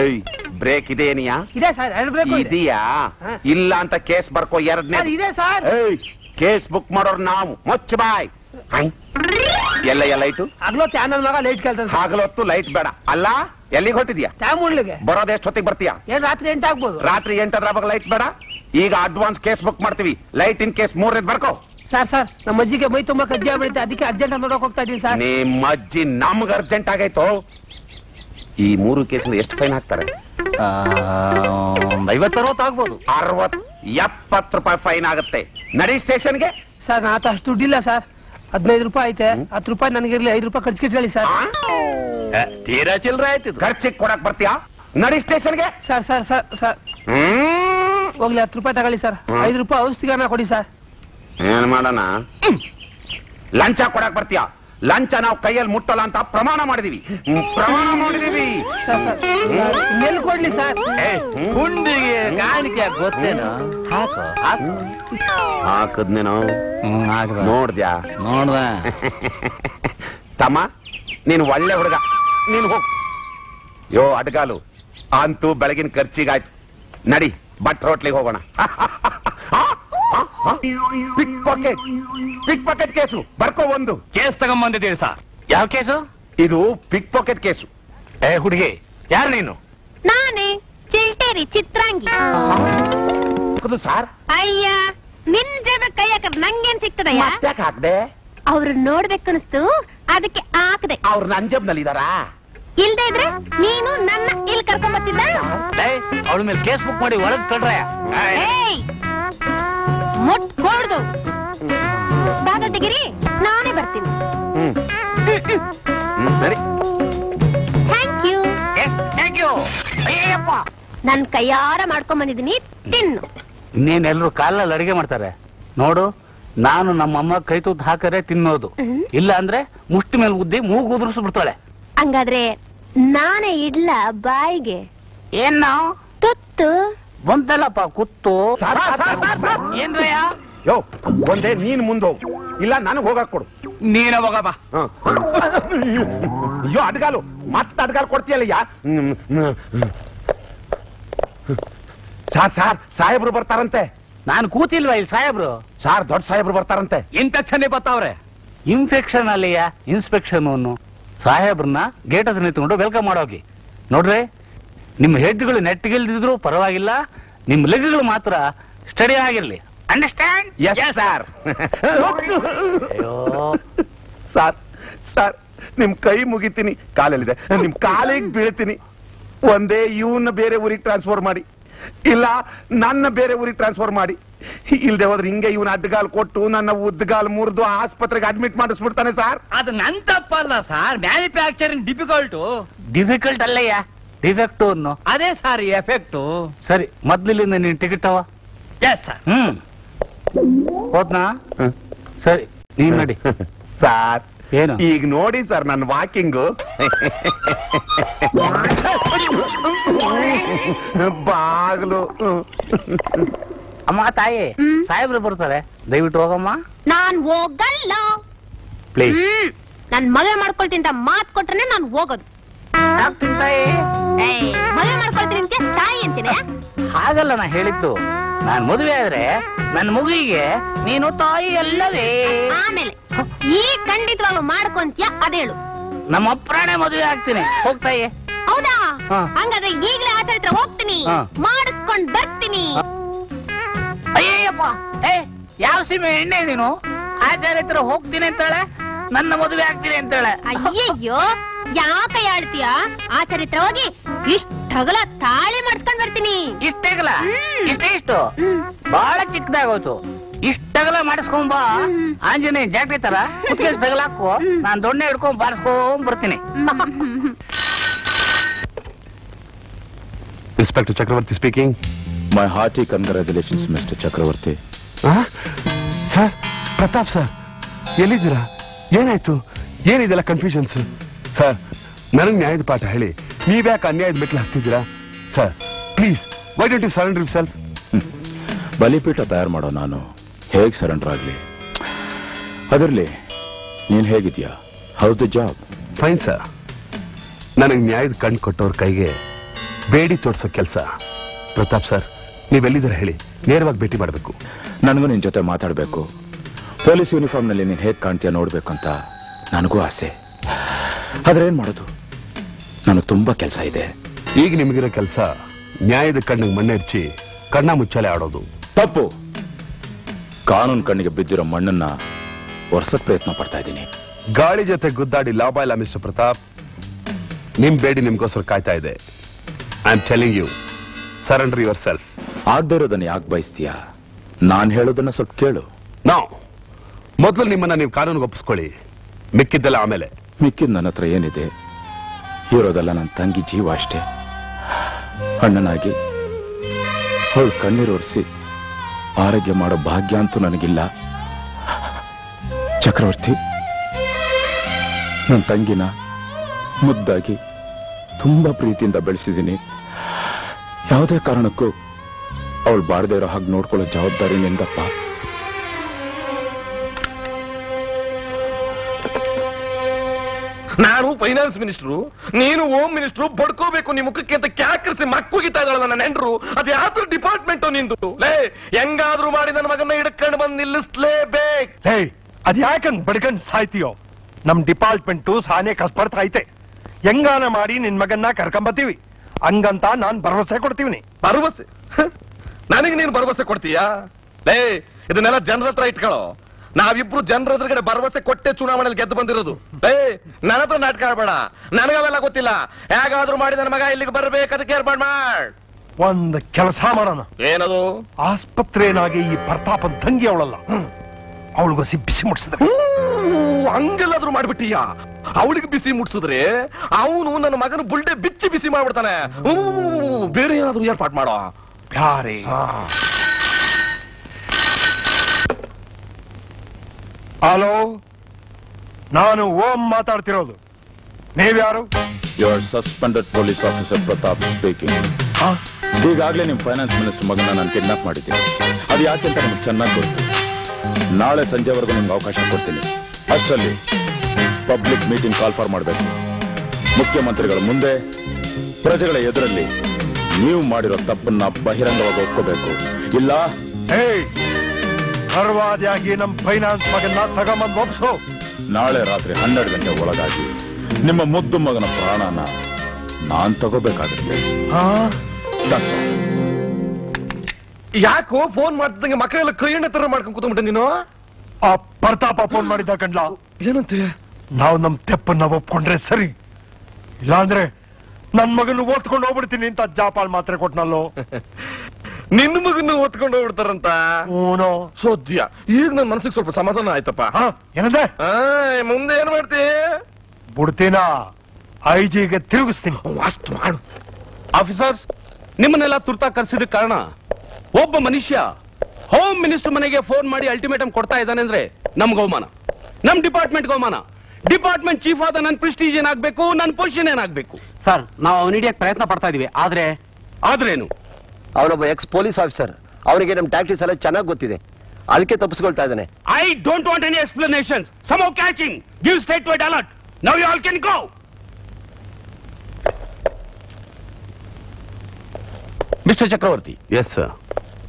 ಏಯ್ ಬ್ರೇಕ್ ಇದೆಯಾ ಇದೆ ಸರ್ ಎರಡು ಬ್ರೇಕ್ ಇದೆ. ಇದೆಯಾ? ಇಲ್ಲ ಅಂತ ಕೇಸ್ ಬರ್ಕೋ ಎರಡನೇ ಸರ್ ಇದೆ ಸರ್. ಏಯ್ ಕೇಸ್ ಬುಕ್ ಮಾಡೋರು ನಾವು. ಮೊಚ್ಚ ಬಾಯ್. ಹೈ. ಎಲ್ಲ ಎಲ್ಲ ಲೈಟು ಆಗ್ಲೋ ಚಾನಲ್ ಮಗ ಲೈಟ್ ಕೇಳ್ತಾನೆ ಹಗಲೊತ್ತು ಲೈಟ್ ಬೇಡ. ಅಲ್ಲ ಎಲ್ಲಿಗೆ ಹೊಟ್ಟಿದ್ಯಾ ತ್ಯಾಮುಳ್ಳಿಗೆ ಬರೋದು ಎಷ್ಟೊತ್ತಿಗೆ ಬರ್ತೀಯಾ? ಏನ್ ರಾತ್ರಿ ಎಂಟು ಆಗ್ಬೋದು? ರಾತ್ರಿ ಎಂಟರ ಲೈಟ್ ಬೇಡ? ಈಗ ಅಡ್ವಾನ್ಸ್ ಕೇಸ್ ಬುಕ್ ಮಾಡ್ತೀವಿ. ಲೈಟ್ ಇನ್ ಕೇಸ್ ಮೂರನೇದ್ ಬರ್ಕೋ. ಸರ್ ಸರ್ ನಮ್ಮ ಅಜ್ಜಿಗೆ ಮೈ ತುಂಬಾ ಕಜ್ಜಿ ಆಗ್ಬಿಡುತ್ತೆ ಅದಕ್ಕೆ ಅರ್ಜೆಂಟ್ ನೋಡಕ್ ಹೋಗ್ತಾ ಇದೀನಿ ಸರ್. ನಿಮ್ಮ ಅಜ್ಜಿ ನಮ್ಗೆ ಅರ್ಜೆಂಟ್ ಆಗೈತು? ಈ ಮೂರು ಕೇಸಿನ ಎಷ್ಟು ಫೈನ್ ಹಾಕ್ತಾರೆ? ಒಂದು ಐವತ್ತು ಅರವತ್ತು ಆಗ್ಬೋದು. ಅರವತ್ ಎಪ್ಪತ್ತು ರೂಪಾಯಿ ಫೈನ್ ಆಗುತ್ತೆ. ನಡಿ ಸ್ಟೇಷನ್ಗೆ. ಸರ್ ನಾ ಅಷ್ಟು ದುಡ್ಡಿಲ್ಲ ಸರ್. ಹದಿನೈದು ರೂಪಾಯಿ ಐತೆ. ಹತ್ತು ರೂಪಾಯಿ ನನಗಿರ್ಲಿ ಐದು ರೂಪಾಯಿ ಖರ್ಚು ಹೇಳಿ ಸರ್. ತೀರಾ ಚಿಲ್ಲರೆ ಆಯ್ತು ಖರ್ಚಿಗೆ ಕೊಡಕ್ ಬರ್ತೀಯಾ? ನಡಿ ಸ್ಟೇಷನ್ಗೆ. Sir sir sir sir. ಹ್ಮ್. ಹೋಗ್ಲಿ ಹತ್ತು ರೂಪಾಯಿ ತಗೊಳ್ಳಿ ಸರ್. ಐದು ರೂಪಾಯಿ ಔಷಧಿಗಾನ ಕೊಡಿ ಸರ್. ಏನ್ ಮಾಡೋಣ? ಲಂಚ ಕೊಡಕ್ ಬರ್ತೀಯಾ? ಲಂಚ ನಾವು ಕೈಯಲ್ಲಿ ಮುಟ್ಟಲ್ಲ ಅಂತ ಪ್ರಮಾಣ ಮಾಡಿದೀವಿ. ಪ್ರಮಾಣ ಮಾಡಿದೀವಿ. ಕೊಡ್ಲಿ ಸರ್. ಹುಂಡಿಗೆ ಕಾಣಿಕೆ ಗೊತ್ತೇನು? ಹಾಕು. ಹಾಕದ್ನೇನೋ ನೋಡ್ದ್ಯಾ? ನೋಡ್ದ. ತಮ್ಮ ನೀನು ಒಳ್ಳೆ ಹುಡುಗ. ನೀನು ಹೋಗ್. ಯೋ ಅಡ್ಗಾಲು. ಅಂತೂ ಬೆಳಗಿನ ಖರ್ಚಿಗಾಯ್ತು. ನಡಿ ಬಟ್ ಹೋಟ್ಲಿಗೆ ಹೋಗೋಣ. Pick pocket pick pocket case ಬರ್ಕೋ ಒಂದು. ಕೇಸ್ ತಗೊಂಬಂದಿದ್ದೀವಿ ಸರ್ ಯಾವ ಕೇಸು? ಇದು ಪಿಕ್ ಪಾಕೆಟ್ ಕೇಸು. ಏ ಹುಡುಗಿ ಯಾರು ನೀನು? ನಾನೇ ಚಿಲ್ಟೇರಿ ಚಿತ್ರಾಂಗಿ. ಸಾರ್ ಅಯ್ಯ ನಿನ್ ಜೇಬ ಕೈ ಹಾಕದ್ ನಂಗೇನ್ ಸಿಗ್ತದಯ್ಯ? ಯಾಕೆ ಹಾಕ್ದೆ? ಅವ್ರು ನೋಡ್ಬೇಕನ್ನಿಸ್ತು ಅದಕ್ಕೆ ಹಾಕದೆ. ಅವ್ರು ನನ್ ಜೇಬ್ನಲ್ಲಿ ಇದಾರಾ? ಇಲ್ದೇ ಇದ್ರೆ ನೀನು ನನ್ನ ಇಲ್ಲಿ ಕರ್ಕೊಂಡ್ ಬರ್ತಿದ್ದ? ಅವಳ ಮೇಲೆ ಕೇಸ್ ಬುಕ್ ಮಾಡಿ ಒಳಗ್ ಕಳ್ರೆ ಏಯ್ ಮುಟ್ಕೊಡ್ದು ದಾದ ತೆಗಿರಿ ನಾನೇ ಬರ್ತೀನಿ. ಹ್ಮ್. ಹ್ಮ್, ನಡಿ ಥ್ಯಾಂಕ್ ಯು ಥ್ಯಾಂಕ್ ಯು ಅಯ್ಯಪ್ಪ ನನ್ ಕೈಯಾರ ಮಾಡ್ಕೊಂಡ್ ಬಂದಿದ್ದೀನಿ ತಿನ್ನು. ನೀನೆಲ್ಲರೂ ಎಲ್ರು ಕಾಲಲ್ಲಿ ಅಡಿಗೆ ಮಾಡ್ತಾರೆ. ನೋಡು ನಾನು ನಮ್ಮಮ್ಮ ಕೈ ತೂತ್ ಹಾಕರೆ ತಿನ್ನೋದು. ಇಲ್ಲ ಅಂದ್ರೆ ಮುಷ್ಟಿ ಮೇಲೆ ಉದ್ದಿ ಮೂಗು ಉದುರಿಸ್ಬಿಡ್ತಾಳೆ ಹಂಗಾದ್ರೆ ನಾನೇ ಇಡ್ಲ ಬಾಯಿಗೆ. ಏನ್ ತುತ್ತು. ಬಂತಲ್ಲಪ್ಪ ಕುತ್ತು. ಏನ್ರಯ್ಯ? ಯೋ ಒಂದೇ ನೀನ್ ಮುಂದೆ ಹೋಗು. ಇಲ್ಲ ನನಗೆ ಹೋಗಕ್ ಕೊಡು. ನೀನ ಹೋಗಪ್ಪ. ಅಯ್ಯೋ ಅಡ್ಗಾಲು. ಮತ್ತೆ ಅಡ್ಗಾಲು ಕೊಡ್ತೀಯಲ್ಲ ಯಾ. ಸಾರ್ ಸಾರ್ ಸಾಹೇಬ್ರು ಬರ್ತಾರಂತೆ. ನಾನು ಕೂತಿಲ್ವಾ ಇಲ್ಲಿ ಸಾಹೇಬ್ರು? ಸಾರ್ ದೊಡ್ಡ ಸಾಹೇಬ್ರು ಬರ್ತಾರಂತೆ. ಇಂತ ಇನ್ಫೆಕ್ಷನ್ ಬರ್ತಾವ್ರೆ ಇನ್ಫೆಕ್ಷನ್ ಅಲ್ಲಿಯ? ಇನ್ಸ್ಪೆಕ್ಷನ್ ಸಾಹೇಬ್ರನ್ನ ಗೇಟ್ ಹತ್ರ ನಿಂತ್ಕೊಂಡು ವೆಲ್ಕಮ್ ಮಾಡೋಗಿ. ನೋಡ್ರಿ ನಿಮ್ಮ ಹೆಡ್ಗಳು ನೆಟ್ಟಿಗಿಲ್ದಿದ್ರು ಪರವಾಗಿಲ್ಲ ನಿಮ್ಮ ಲೆಗ್ಗಳು ಮಾತ್ರ ಸ್ಟಡಿ ಆಗಿರ್ಲಿ. ಅಂಡರ್ಸ್ಟ್ಯಾಂಡ್ ಸರ್ ಸರ್ ಸರ್ ನಿಮ್ ಕೈ ಮುಗಿತೀನಿ ಕಾಲಲ್ಲಿದೆ. ನಿಮ್ ಕಾಲಿಗೆ ಬೀಳ್ತೀನಿ. ಒಂದೇ ಇವನ್ನ ಬೇರೆ ಊರಿಗೆ ಟ್ರಾನ್ಸ್ಫರ್ ಮಾಡಿ. ಇಲ್ಲ ನನ್ನ ಬೇರೆ ಊರಿಗೆ ಟ್ರಾನ್ಸ್ಫರ್ ಮಾಡಿ. ಇಲ್ದೆ ಹೋದ್ರೆ ಹಿಂಗೆ ಇವನ ಅಡ್ಡಗಾಲ್ ಕೊಟ್ಟು ನನ್ನ ಉದ್ಗಾಲ್ ಮುರಿದು ಆಸ್ಪತ್ರೆಗೆ ಅಡ್ಮಿಟ್ ಮಾಡಿಸ್ಬಿಡ್ತಾನೆ ಸರ್ ಅದು ನನ್ ತಪ್ಪಲ್ಲ ಸರ್ ಮ್ಯಾನುಫ್ಯಾಕ್ಚರಿಂಗ್ ಡಿಫಿಕಲ್ಟ್ ಡಿಫಿಕಲ್ಟ್ ಅಲ್ಲಯ್ಯ. ಡಿಫೆಕ್ಟ್ ಅನ್ನು ಅದೇ ಸರ್ ಎಫೆಕ್ಟ್ ಸರಿ ಮೊದ್ಲಿಂದ ನೀನ್ ಟಿಕೆಟ್ ಅವ ಎಸ್ ಸರ್ ಹ್ಮ್ ಹೋದ್ನಾ ಸರಿ ನೀನ್ ನಡಿ ಸಾರ್ ಏನು ಈಗ ನೋಡಿ ಸರ್ ನನ್ನ ವಾಕಿಂಗು ಬಾಗ್ಲು ಅಮ್ಮ ತಾಯಿ ಹ್ಮ್. ಸಾಹೇಬ್ರು ಬರ್ತಾರೆ ದಯವಿಟ್ಟು ಹೋಗಮ್ಮ ನಾನ್ ಹೋಗಲ್ಲ ಪ್ಲೀಸ್ ಹ್ಮ್ ನನ್ ಮದುವೆ ಮಾಡ್ಕೊಳ್ತೀನಿ ಅಂತ ಮಾತ್ ಕೊಟ್ರೆ ನಾನ್ ಹೋಗೋದು ತಾಯಿ ಏಯ್, ಮದುವೆ ಮಾಡ್ಕೊಳ್ತೀನಿ ಅಂತ ತಾಯಿ ಅಂತೀನಿ? ಹಾಗಲ್ಲ ನಾ ಹೇಳಿದ್ದು. ನಾನ್ ಮದುವೆ ಆದ್ರೆ ನನ್ನ ಮಗುವಿಗೆ ನೀನು ತಾಯಿ ಅಲ್ಲವೇ? ಆಮೇಲೆ ಈ ಖಂಡಿತವಾಗ್ಲು ಮಾಡ್ಕೊಂತೀಯ ಅದೇಳು ನಮ್ಮ ಅಪ್ರಾಣೆ ಮದುವೆ ಆಗ್ತೀನಿ. ಹೋಗ್ತಾಯಿ ಹೌದಾ. ಹಂಗಾದ್ರೆ ಈಗ್ಲೇ ಆಚರಿತ್ರ ಹೋಗ್ತೀನಿ. ಮಾಡ್ಕೊಂಡ್ ಮಾಡಿಸ್ಕೊಂಡ್ ಬರ್ತೀನಿ. ಅಯ್ಯಪ್ಪ ಏ ಯಾವ ಸಿಮೆ ಎಣ್ಣೆ ನೀನು? ಆಚಾರ್ಯ ಹತ್ರ ಹೋಗ್ತೀನಿ ಅಂತಾಳೆ ನನ್ನ ಮದುವೆ ಆಗ್ತೀನಿ ಅಂತಾಳೆ. ಅಯ್ಯಯ್ಯೋ ಯಾಕೆ ಹೇಳ್ತೀಯ ಆ ಚರಿತ್ರ ಹೋಗಿ ಇಷ್ಟಗಲ ತಾಳಿ ಮಾಡಿಸ್ಕೊಂಡ್ ಬರ್ತೀನಿ. ಇಷ್ಟಗಲ. ಇಷ್ಟೇ ಇಷ್ಟು. ಬಹಳ ಚಿಕ್ಕದಾಗೋಯ್ತು. ಇಷ್ಟಗಲ ಮಾಡಿಸ್ಕೊಂಬ. ಆಂಜನೇಯ ಜಾಕ್ರಿ ತರ ತಗಲ ತಗಲಾಕು ಹ್ಮ್. ನಾನ್ ದೊಣ್ಣೆ ಹಿಡ್ಕೊಂಡ್ ಬಾರಿಸ್ಕೊಂಡ್ ಬರ್ತೀನಿ. Inspector Chakravarthi speaking my hearty congratulations mister Chakravarthi sir Pratap sir ಎಲ್ಲಿದ್ದೀರಾ? ಏನಾಯ್ತು? ಏನಿದೆಲ್ಲ ಕನ್ಫ್ಯೂಷನ್ಸ್ ಸರ್ ನನಗೆ ನ್ಯಾಯದ ಪಾಠ ಹೇಳಿ. ನೀವ್ಯಾಕೆ ಅನ್ಯಾಯದ ಮೆಟ್ಲು ಹಾಕ್ತಿದ್ದೀರಾ? Sir please why don't you surrender self ಬಲಿಪೀಠ ತಯಾರು ಮಾಡೋ ನಾನು ಹೇಗೆ ಸರೆಂಡರ್ ಆಗಲಿ? ಅದರಲ್ಲಿ ನೀನ್ ಹೇಗಿದ್ಯಾ? How's the job fine sir ನನಗೆ ನ್ಯಾಯದ ಕಣ್ಣು ಕೊಟ್ಟವ್ರ ಕೈಗೆ ಬೇಡಿ ತೋರಿಸೋ ಕೆಲಸ. ಪ್ರತಾಪ್ ಸರ್ ನೀವೆಲ್ಲಿದ್ದೀರ ಹೇಳಿ. ನೇರವಾಗಿ ಭೇಟಿ ಮಾಡಬೇಕು. ನನಗೂ ನಿನ್ನ ಜೊತೆ ಮಾತಾಡಬೇಕು. ಪೊಲೀಸ್ ಯೂನಿಫಾರ್ಮ್ನಲ್ಲಿ ನೀನು ಹೇಗೆ ಕಾಣ್ತೀಯ ನೋಡ್ಬೇಕು ಅಂತ ನನಗೂ ಆಸೆ. ಆದ್ರೆ ಏನ್ ಮಾಡೋದು? ನನಗೆ ತುಂಬಾ ಕೆಲಸ ಇದೆ. ಈಗ ನಿಮಗಿರೋ ಕೆಲಸ ನ್ಯಾಯದ ಕಣ್ಣಿಗೆ ಮಣ್ಣೆರ್ಚಿ ಕಣ್ಣ ಮುಚ್ಚಾಲೆ ಆಡೋದು. ತಪ್ಪು. ಕಾನೂನು ಕಣ್ಣಿಗೆ ಬಿದ್ದಿರೋ ಮಣ್ಣನ್ನ ಒರೆಸಕ್ ಪ್ರಯತ್ನ ಪಡ್ತಾ ಇದ್ದೀನಿ. ಗಾಳಿ ಜೊತೆ ಗುದ್ದಾಡಿ ಲಾಭ ಇಲ್ಲ ಮಿಸ್ಟರ್ ಪ್ರತಾಪ್ ನಿಮ್ ಬೇಡಿ ನಿಮ್ಗೋಸ್ಕರ ಕಾಯ್ತಾ ಇದೆ. I am telling you surrender yourself ಆಗದೆ ಇರೋದನ್ನ ಯಾಕೆ ಬಯಸ್ತೀಯಾ? ನಾನ್ ಹೇಳೋದನ್ನ ಸ್ವಲ್ಪ ಕೇಳು. ನಾವು ಮೊದಲು ನಿಮ್ಮನ್ನ ನೀವು ಕಾನೂನಿಗೆ ಒಪ್ಪಿಸ್ಕೊಳ್ಳಿ. ಮಿಕ್ಕಿದ್ದೆಲ್ಲ ಆಮೇಲೆ. ಮಿಕ್ಕಿದ ನನ್ನ ಹತ್ರ ಏನಿದೆ? ಇರೋದಲ್ಲ ನನ್ನ ತಂಗಿ ಜೀವ ಅಷ್ಟೇ. ಅಣ್ಣನಾಗಿ ಅವಳು ಕಣ್ಣೀರು ಒರೆಸಿ ಆರೋಗ್ಯ ಮಾಡೋ ಭಾಗ್ಯ ಅಂತೂ ನನಗಿಲ್ಲ. ಚಕ್ರವರ್ತಿ ನನ್ನ ತಂಗಿನ ಮುದ್ದಾಗಿ ತುಂಬ ಪ್ರೀತಿಯಿಂದ ಬೆಳೆಸಿದ್ದೀನಿ. ಯಾವುದೇ ಕಾರಣಕ್ಕೂ ಅವಳು ಬಾರದೇ ಇರೋ ಹಾಗೆ ನೋಡ್ಕೊಳ್ಳೋ ಜವಾಬ್ದಾರಿ ನಿಂದಪ್ಪ. ನಾನು ಫೈನಾನ್ಸ್ ಮಿನಿಸ್ಟ್ರು ನೀನು ಹೋಮ್ ಮಿನಿಸ್ಟ್ರು ಬಡ್ಕೋಬೇಕು ನಿಮ್ ಮುಖಕ್ಕೆ ಅಂತ ಕ್ಯಾಕರಿಸಿ ಮಕ್ಕುಗಿತಾ ಇದ್ದಾಳ ನನ್ನ ನೆಂಡ್ರು ಅದು ಯಾವ್ದು ಡಿಪಾರ್ಟ್ಮೆಂಟ್ ನಿಂದು? ಲೇ ಹೆಂಗಾದ್ರೂ ಮಾಡಿ ನನ್ನ ಮಗನ ಹಿಡ್ಕೊಂಡು ಬಂದು ನಿಲ್ಲಿಸ್ಲೇಬೇಕು. ಹೇ ಅದ್ ಯಾಕಂದ್ ಬಡ್ಕಂಡ್ ಸಾಯ್ತೀಯೋ? ನಮ್ ಡಿಪಾರ್ಟ್ಮೆಂಟು ಸಾನೆ ಕಷ್ಟಪಡ್ತಾ ಐತೆ. ಹೆಂಗಾನ ಮಾಡಿ ನಿನ್ ಮಗನ್ನ ಕರ್ಕೊಂಬತ್ತೀವಿ ಹಂಗಂತ ನಾನ್ ಭರವಸೆ ಕೊಡ್ತೀವಿ ಭರವಸೆ? ನನಗೆ ನೀನು ಭರವಸೆ ಕೊಡ್ತೀಯಾ? ಲೇ ಇದನ್ನೆಲ್ಲ ಜನರ ಹತ್ರ ಇಟ್ಕೊಳ್ಳೋ ನಾವಿಬ್ರು ಜನರ ಎದುರುಗಡೆ ಭರವಸೆ ಕೊಟ್ಟೆ ಚುನಾವಣೆಯಲ್ಲಿ ಗೆದ್ದು ಬಂದಿರೋದು. ಏ ನನ್ನ ಹತ್ರ ನಾಟಕ ಆಡಬೇಡ. ನನಗವೆಲ್ಲ ಗೊತ್ತಿಲ್ಲ. ಹೇಗಾದ್ರೂ ಮಾಡಿ ನನ್ನ ಮಗ ಇಲ್ಲಿಗೆ ಬರ್ಬೇಕು ಅದಕ್ಕೆ ಏರ್ಪಾಡು ಮಾಡ್. ಒಂದ್ ಕೆಲಸ ಮಾಡೋಣ. ಏನದು? ಆಸ್ಪತ್ರೆನಾಗಿ ಈ ಪ್ರತಾಪನ್ ತಂಗಿ ಅವಳಲ್ಲ. ಅವಳಿಗೊಸಿ ಬಿಸಿ ಮುಟ್ಸಿದ್ರೆ ಹಂಗೆಲ್ಲಾದ್ರೂ ಮಾಡ್ಬಿಟ್ಟಿಯ? ಅವಳಿಗೆ ಬಿಸಿ ಮುಟ್ಸಿದ್ರೆ ಅವನು ನನ್ನ ಮಗನ ಬುಲ್ಡೆ ಬಿಚ್ಚಿ ಬಿಸಿ ಮಾಡ್ಬಿಡ್ತಾನೆ. ಬೇರೆ ಏನಾದ್ರೂ ಏರ್ಪಾಟ್ ಮಾಡೋ? ಬ್ಯಾರೆ. ಹಲೋ ನಾನು ಓಂ ಮಾತಾಡ್ತಿರೋದು. ನೀವ್ಯಾರು? Your suspended police officer Pratap speaking ಈಗಾಗಲೇ ನಿಮ್ ಫೈನಾನ್ಸ್ ಮಿನಿಸ್ಟರ್ ಮಗನ ನಾನು ಕಿಡ್ನಾಪ್ ಮಾಡಿದ್ದೀನಿ. ಅದು ಯಾಕೆ ಅಂತ ನಮ್ಗೆ ಚೆನ್ನಾಗಿ ಗೊತ್ತು. ನಾಳೆ ಸಂಜೆವರೆಗೂ ನಿಮ್ಗೆ ಅವಕಾಶ ಕೊಡ್ತೀನಿ. ಅಷ್ಟರಲ್ಲಿ ಪಬ್ಲಿಕ್ ಮೀಟಿಂಗ್ ಕಾಲ್ ಫಾರ್ ಮಾಡಬೇಕು. ಮುಖ್ಯಮಂತ್ರಿಗಳ ಮುಂದೆ ಪ್ರಜೆಗಳ ಎದುರಲ್ಲಿ ನೀವು ಮಾಡಿರೋ ತಪ್ಪನ್ನ ಬಹಿರಂಗವಾಗಿ ಒಪ್ಕೋಬೇಕು. ಇಲ್ಲ? ಏಯ್ ಸರ್ವಾದಿಯಾಗಿ ನಮ್ ಫೈನಾನ್ಸ್ ಮಗನ್ನ ತಗೊಂಬಂದ್ ಒಪ್ಸು. ನಾಳೆ ರಾತ್ರಿ ಹನ್ನೆರಡು ಗಂಟೆ ಒಳಗಾಗಿ ನಿಮ್ಮ ಮುದ್ದು ಮಗನ ಪ್ರಾಣನ ನಾನ್ ತಗೋಬೇಕಾಗುತ್ತೆ. ಯಾಕೋ ಫೋನ್ ಮಾಡ್ತಿದ್ದಂಗೆ ಮಕ್ಕಳೆಲ್ಲ ಕೈಯಣ್ಣ ತರ ಮಾಡ್ಕೊಂಡು ಕೂತ್ಬಿಟ್ಟೆ ನೀನು? ಆ ಪ್ರತಾಪ ಫೋನ್ ಮಾಡಿದ್ದ ಕಂಡ್ಲ? ಏನಂತೆ? ನಾವು ನಮ್ ತೆಪ್ಪನ್ನ ಒಪ್ಕೊಂಡ್ರೆ ಸರಿ. ಇಲ್ಲಾಂದ್ರೆ ನನ್ ಮಗನ ಓದ್ಕೊಂಡು ಹೋಗ್ಬಿಡ್ತೀನಿ ಅಂತ ಜಾಪಾಲ್ ಮಾತ್ರೆ ಕೊಟ್ನಲ್ಲೋ? ನಿನ್ನ ಮಗನ ಒತ್ಕೊಂಡು ಹೋಗ್ಬಿಡ್ತಾರಂತ? ಓನೋ ಸೋದ್ಯ. ಈಗ ನನ್ನ ಮನಸ್ಸಿಗೆ ಸ್ವಲ್ಪ ಸಮಾಧಾನ ಆಯ್ತಪ್ಪ. ಏನಂದೆ? ಆ, ಮುಂದೆ ಏನ್ ಮಾಡ್ತಿ? ಬಿಡ್ತೀನ? ಐ ಜಿಗೆ ತಿರುಗಿಸ್ತೀನಿ ಅಷ್ಟು ಮಾಡು. ಆಫೀಸರ್ಸ್ ನಿಮ್ಮನ್ನೆಲ್ಲ ತುರ್ತಾ ಕರೆಸಿದ ಕಾರಣ ಒಬ್ಬ ಮನುಷ್ಯ ಹೋಮ್ ಮಿನಿಸ್ಟರ್ ಮನೆಗೆ ಫೋನ್ ಮಾಡಿ ಅಲ್ಟಿಮೇಟಮ್ ಕೊಡ್ತಾ ಇದ್ದಾನೆ ಅಂದ್ರೆ ನಮ್ಗೆ ಅವಮಾನ. ನಮ್ ಡಿಪಾರ್ಟ್ಮೆಂಟ್ ಅವಮಾನ. ಡಿಪಾರ್ಟ್ಮೆಂಟ್ ಚೀಫ್ ಆದ ನನ್ನ ಪ್ರಿಸ್ಟೀಜ್ ಏನಾಗ್ಬೇಕು ನನ್ನ ಪೊಸಿಷನ್ ಏನಾಗಬೇಕು? ಸರ್ ನಾವು ಅವನಿಡಿಯಕ್ ಪ್ರಯತ್ನ ಪಡ್ತಾ ಇದೀವಿ. ಆದ್ರೆ ಆದ್ರೇನು? ಅವನೊಬ್ಬ ಎಕ್ಸ್ ಪೊಲೀಸ್ ಆಫೀಸರ್ ಅವನಿಗೆ ನಮ್ಮ ಟ್ಯಾಕ್ಟಿಸ್ ಎಲ್ಲ ಚೆನ್ನಾಗಿ ಗೊತ್ತಿದೆ. ಅದಕ್ಕೆ ತಪ್ಪಿಸ್ಕೊಳ್ತಾ ಇದ್ದಾನೆ. I don't want any explanation some of catching give state wide alert now you all can go mister Chakravarthi yes sir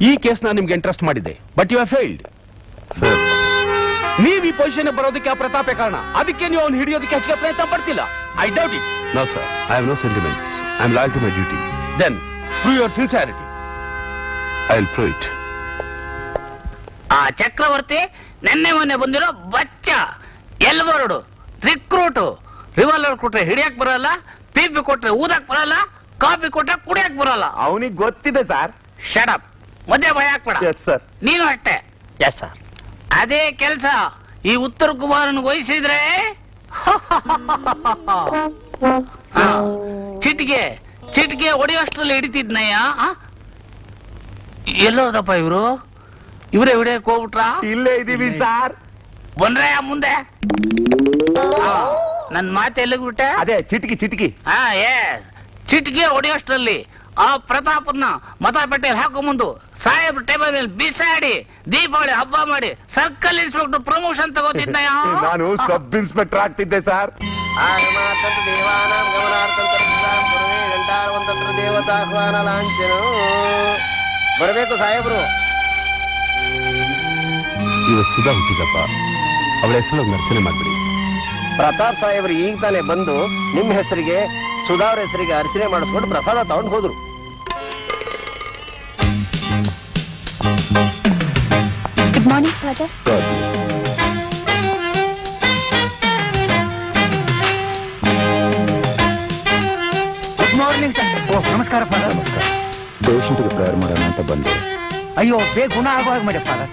ಈ ಕೇಸ್ ಕೇಸ್ನ ನಿಮ್ಗೆ ಇಂಟ್ರೆಸ್ಟ್ ಮಾಡಿದ್ದೆ but you have failed sir ನೀವ್ ಈ ಪೊಸಿಷನ್ ಬರೋದಕ್ಕೆ ಆ ಪ್ರತಾಪೆ ಕಾರಣ. ಅದಕ್ಕೆ ನೀವು ಅವ್ನು ಹಿಡಿಯೋದಕ್ಕೆ ಹೆಚ್ಚಿಗೆ ಪ್ರಯತ್ನ ಪಡ್ತಿಲ್ಲ. I doubt it no sir I have no sentiments I am loyal to my duty then prove your sincerity I will prove it ಆ ಚಕ್ರವರ್ತಿ ನೆನ್ನೆ ಮೊನ್ನೆ ಬಂದಿರೋ ಬಚ್ಚ. ಎಲ್ಬರ್ಡು ರಿಕ್ರೂಟು ರಿವಾಲ್ವರ್ ಕೊಟ್ರೆ ಹಿಡಿಯಕ್ ಬರಲ್ಲ ಪೀಪಿ ಕೊಟ್ರೆ ಊದಕ್ ಬರಲ್ಲ ಕಾಫಿ ಕೊಟ್ರೆ ಕುಡಿಯಕ್ ಬರಲ್ಲ. ಅವನಿಗೆ ಗೊತ್ತಿದೆ ಸರ್ ಶಡಪ್ ಮದ್ಯ ಭಯ ಹಾಕ್ಬೇಡ ಎಸ್ ಸರ್ ನೀನು ಅಷ್ಟೇ. ಎಸ್ ಸರ್ ಅದೇ ಕೆಲಸ. ಈ ಉತ್ತರ ಕುಮಾರನ್ ವಹಿಸಿದ್ರೆ ಚಿಟ್ಗೆ ಚಿಟಿಕೆ. ಚಿಟಿಕೆ ಹೊಡೆಯೋಷ್ಟ್ರಲ್ಲಿ ಹಿಡಿತಿದ್ನಯ್ಯ ಆ? ಎಲ್ಲೋದ್ರಪ್ಪ ಇವರು? ಇವರೇ ಇವಡೆ ಹೋಗ್ಬಿಟ್ರಾ ಇಲ್ಲೇ ಇದೀವಿ ಸರ್. ಬಂದ್ರೆ ಮುಂದೆ? ಆ, ನನ್ ಮಾತು ಎಲ್ಲಿಗೆ ಬಿಟ್ಟೆ? ಅದೇ ಚಿಟಿಕಿ ಚಿಟಿಕಿ. ಹಾ ಏ ಚಿಟಿಕೆ ಹೊಡೆಯೋಷ್ಟ್ರಲ್ಲಿ ಆ ಪ್ರತಾಪನ್ನ ಮತಪೆಟ್ಟೆಯಲ್ಲಿ ಹಾಕೋ ಮುಂದು ಸಾಹೇಬ್ ಟೇಬಲ್ ಮೇಲೆ ಬಿಸಾಡಿ ದೀಪಾವಳಿ ಹಬ್ಬ ಮಾಡಿ ಸರ್ಕಲ್ ಇನ್ಸ್ಪೆಕ್ಟರ್ ಪ್ರಮೋಷನ್ ತಗೋತಿದ್ದ ನಾನು ಸಬ್ ಇನ್ಸ್ಪೆಕ್ಟರ್ ಆಗ್ತಿದ್ದೆ ಸರ್. ದೇವಾನಾಂ ದೇವತಾಹ್ವಾನ ಲಾಂಛನ ಬರಬೇಕು ಸಾಹೇಬ್ರು. ಇವತ್ತು ಸುಧಾ ಹುಟ್ಟಿದಪ್ಪ. ಅವಳ ಹೆಸರು ಅರ್ಚನೆ ಮಾಡ್ಬಿಡಿ. ಪ್ರತಾಪ್ ಸಾಹೇಬ್ರು ಈಗ ತಾನೇ ಬಂದು ನಿಮ್ಮ ಹೆಸರಿಗೆ ಸುಧಾವ್ರ ಹೆಸರಿಗೆ ಅರ್ಚನೆ ಮಾಡಿಸ್ಕೊಂಡು ಪ್ರಸಾದ ತಗೊಂಡು ಹೋದ್ರು. Good morning father good morning sir ಓ ನಮಸ್ಕಾರ ಫಾದರ್ ಪೇಷಂಟ್ಗೆ ಪ್ರೇರ್ ಮಾಡೋಣ ಅಂತ ಬಂದೆ. ಅಯ್ಯೋ ಬೇಗ ಗುಣ ಆಗುವಾಗ ಮಾಡಿ father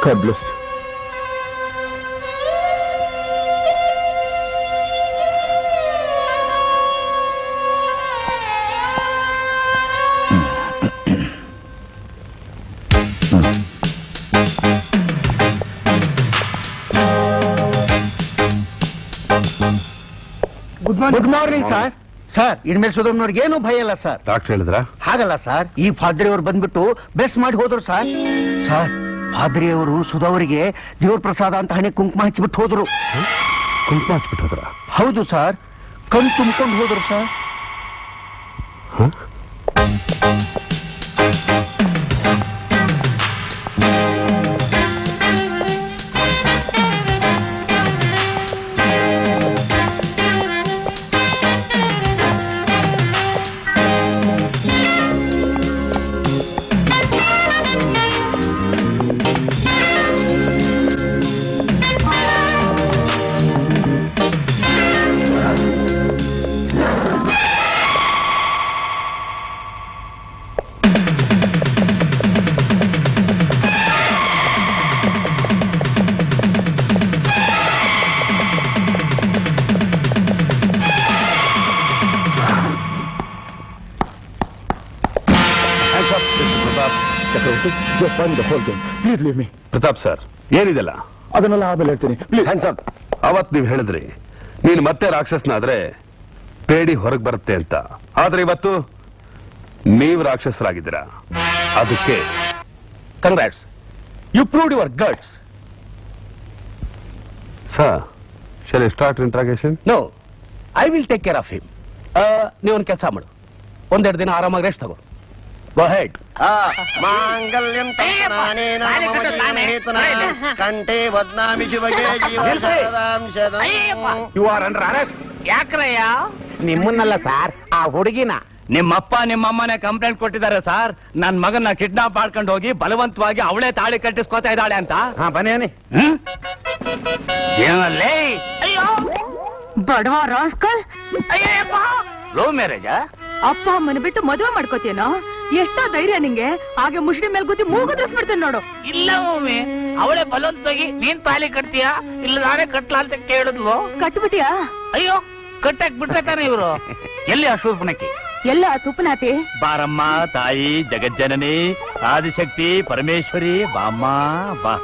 God bless you. Good morning sir sir ಇನ್ಮೇಲೆ ಸುಧಮ್ನವ್ರಿಗೆ ಏನು ಭಯ ಇಲ್ಲ ಸರ್ ಡಾಕ್ಟರ್ ಹೇಳಿದ್ರ? ಹಾಗಲ್ಲ ಸರ್ ಈ ಫಾದ್ರಿ ಅವ್ರು ಬಂದ್ಬಿಟ್ಟು ಬೆಸ್ ಮಾಡಿ ಹೋದ್ರು ಸರ್ ಸರ್ ಫಾದ್ರಿ ಅವರು ಸುಧವರಿಗೆ ದೇವ್ರ ಪ್ರಸಾದ ಅಂತ ಹಣೆ ಕುಂಕುಮ ಹಚ್ಚಿಬಿಟ್ಟು ಹೋದ್ರು. ಕುಂಕುಮ ಹಚ್ಬಿಟ್ಟದ್ರ ಹೌದು ಸರ್. ಕಣ್ ತುಂಬ್ಕೊಂಡು ಹೋದ್ರು sir. Please leave me. Pratap sir ಏನಿದೆಲ್ಲ? ಅದನ್ನೆಲ್ಲ ಆಮೇಲೆ ಹೇಳ್ತೀನಿ. ಹ್ಯಾಂಡ್ಸ್ ಅಪ್ ಅವತ್ ನೀವು ಹೇಳಿದ್ರಿ. ನೀನು ಮತ್ತೆ ರಾಕ್ಷಸನಾದ್ರೆ ಪೇಡಿ ಹೊರಗೆ ಬರುತ್ತೆ ಅಂತ. ಆದ್ರೆ ಇವತ್ತು ನೀವು ರಾಕ್ಷಸರಾಗಿದ್ದೀರಾ? ಅದಕ್ಕೆ congrats you proved your guts sir shall start interrogation no I will take care of him ನೀವೊಂದು ಕೆಲಸ ಮಾಡು. ಒಂದೆರಡು ದಿನ ಆರಾಮಾಗಿ ರೆಸ್ಟ್ ತಗೋ. ಮಾಂಗಲ್ಯಂ ಕಂಠೆ ಬದ್ನಾಮಿ ಶಿವಗೆ ಜೀವ. ಯು ಆರ್ ಅಂಡರ್ ಅರೆಸ್ಟ್ ಯಾಕ್ರಯ್ಯ? ನಿಮ್ಮನ್ನಲ್ಲ ಸರ್ ಆ ಹುಡುಗಿನ. ನಿಮ್ಮಪ್ಪ ನಿಮ್ಮಮ್ಮನೆ ಕಂಪ್ಲೇಂಟ್ ಕೊಟ್ಟಿದ್ದಾರೆ ಸರ್. ನನ್ ಮಗನ ಕಿಡ್ನಾಪ್ ಮಾಡ್ಕೊಂಡು ಹೋಗಿ ಬಲವಂತವಾಗಿ ಅವಳೇ ತಾಳಿ ಕಟ್ಟಿಸ್ಕೊತಾ ಇದ್ದಾಳೆ ಅಂತ. ಹಾ ಬನ್ನಿ ಏನಲ್ಲೇ? ಅಯ್ಯೋ! ಬಡವ ರಾಸ್ಕಲ್. ಲವ್ ಮ್ಯಾರೇಜಾ? ಅಪ್ಪ ಅಮ್ಮನ ಬಿಟ್ಟು ಮದುವೆ ಮಾಡ್ಕೋತೀನೋ ಎಷ್ಟೋ ಧೈರ್ಯ ನಿಂಗೆ. ಹಾಗೆ ಮುಷ್ಟಿ ಮೇಲೆ ಕೂತಿ ಮೂಗುದಿಸ್ಬಿಡ್ತೇನೆ ನೋಡು. ಇಲ್ಲ ಮಮ್ಮಿ ಅವಳೇ ಬಲವಂತವಾಗಿ ನೀನ್ ತಾಲಿ ಕಟ್ತೀಯಾ? ಇಲ್ಲ ನಾನೇ ಕಟ್ಲಾ ಅಂತ ಕೇಳಿದ್ಲು. ಕಟ್ಬಿಟ್ಟಿಯಾ ಅಯ್ಯೋ ಕಟ್ಟಾಕ್ ಬಿಡ್ತಾನೆ ತಾನೆ ಇವರು? ಎಲ್ಲಿ ಆ ಶೂರ್ಪಣಕಿ? ಎಲ್ಲ ಸುಪ್ನಾತಿ ಬಾರಮ್ಮ ತಾಯಿ ಜಗಜ್ಜನನಿ ಆದಿಶಕ್ತಿ ಪರಮೇಶ್ವರಿ ಬಾಮ್ಮ ಬಾ.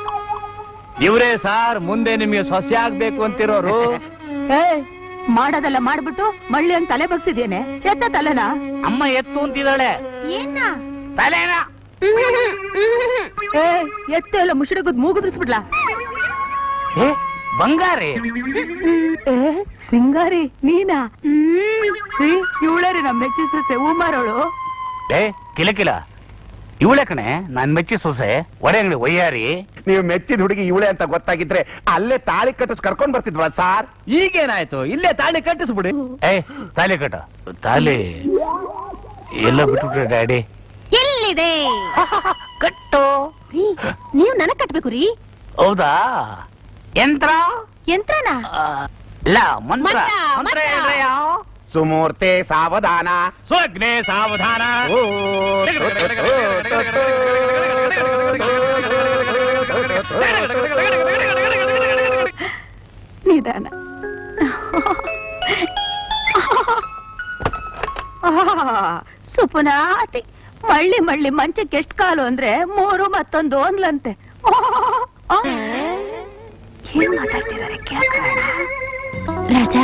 ಇವರೇ ಸಾರ್ ಮುಂದೆ ನಿಮಗೆ ಸೊಸೆ ಆಗ್ಬೇಕು ಅಂತಿರೋರು. ಏ ಮಾಡೋದೆಲ್ಲ ಮಾಡ್ಬಿಟ್ಟು ಮಳ್ಳಿ ಅಂತ ತಲೆ ಬಗ್ಸಿದೇನೆ ಎತ್ತ ತಲೆನ? ಅಮ್ಮ ಎತ್ತು ಅಂತಿದ್ದಾಳೆ. ಏನ? ತಲೆನ. ಏ ಎತ್ತು ಎಲ್ಲ ಮುಷಿಡಗದ್ ಮೂಗುದಿಸ್ಬಿಡ್ಲಾ ಏ ಬಂಗಾರಿ. ಏ ಸಿಂಗಾರಿ ನೀನಾ? ಇವಳರಿ ನಮ್ಮ ಮೆಚ್ಚಿ ಸೊಸೆ ಉಮಾರೋಳು ಏ ಕಿಲ ಕಿಲ ಇವಳೆ ಕಣೆ ನಾನ್ ಮೆಚ್ಚಿ ಸೊಸೆ ಒಡೆ ಅಂಗಡಿ ಒಯ್ಯಾರಿ. ನೀವು ಮೆಚ್ಚಿದ ಹುಡುಗಿ ಇವಳೆ ಅಂತ ಗೊತ್ತಾಗಿದ್ರೆ ಅಲ್ಲೇ ತಾಳಿ ಕಟ್ಟಿಸ್ ಕರ್ಕೊಂಡ್ ಬರ್ತಿದ್ವಾ ಸಾರ್? ಈಗೇನಾಯ್ತು? ಇಲ್ಲೇ ತಾಳಿ ಕಟ್ಟಿಸ್ಬಿಡಿ. ಏ ತಾಳಿ ಕಟ್ಟ. ತಾಳಿ. ಎಲ್ಲ ಬಿಟ್ಬಿಟ್ರೆ ಡ್ಯಾಡಿ. ಎಲ್ಲಿದೆ? ಕಟ್ಟು. ನೀವು ನನಗ್ ಕಟ್ಬೇಕು ರೀ. ಹೌದಾ? ಯಂತ್ರ? ಯಂತ್ರನಾ? ಇಲ್ಲ ಮಂತ್ರ. ಮಂತ್ರ, ಮಂತ್ರ ಮಂತ್ರ. ಹೇಳ್ರಯ್ಯ ಸುಮೂರ್ತೆ ಸಾವಧಾನ. ಸ್ವಗ್ನೆ ಸಾವಧಾನ. ಓ, ನಿಧಾನ. ಸುಪುನಾತಿ ಮಳ್ಳಿ ಮಳ್ಳಿ ಮಂಚಕ್ಕೆ ಎಷ್ಟು ಕಾಲು ಅಂದ್ರೆ ಮೂರು ಮತ್ತೊಂದು ಒಂದ್ಲಂತೆ. ಏನ್ ಮಾತಾಡ್ತಿದ್ದಾರೆ ಕೇಳ್ಕೊಳ್ಳೋಣ ರಾಜ?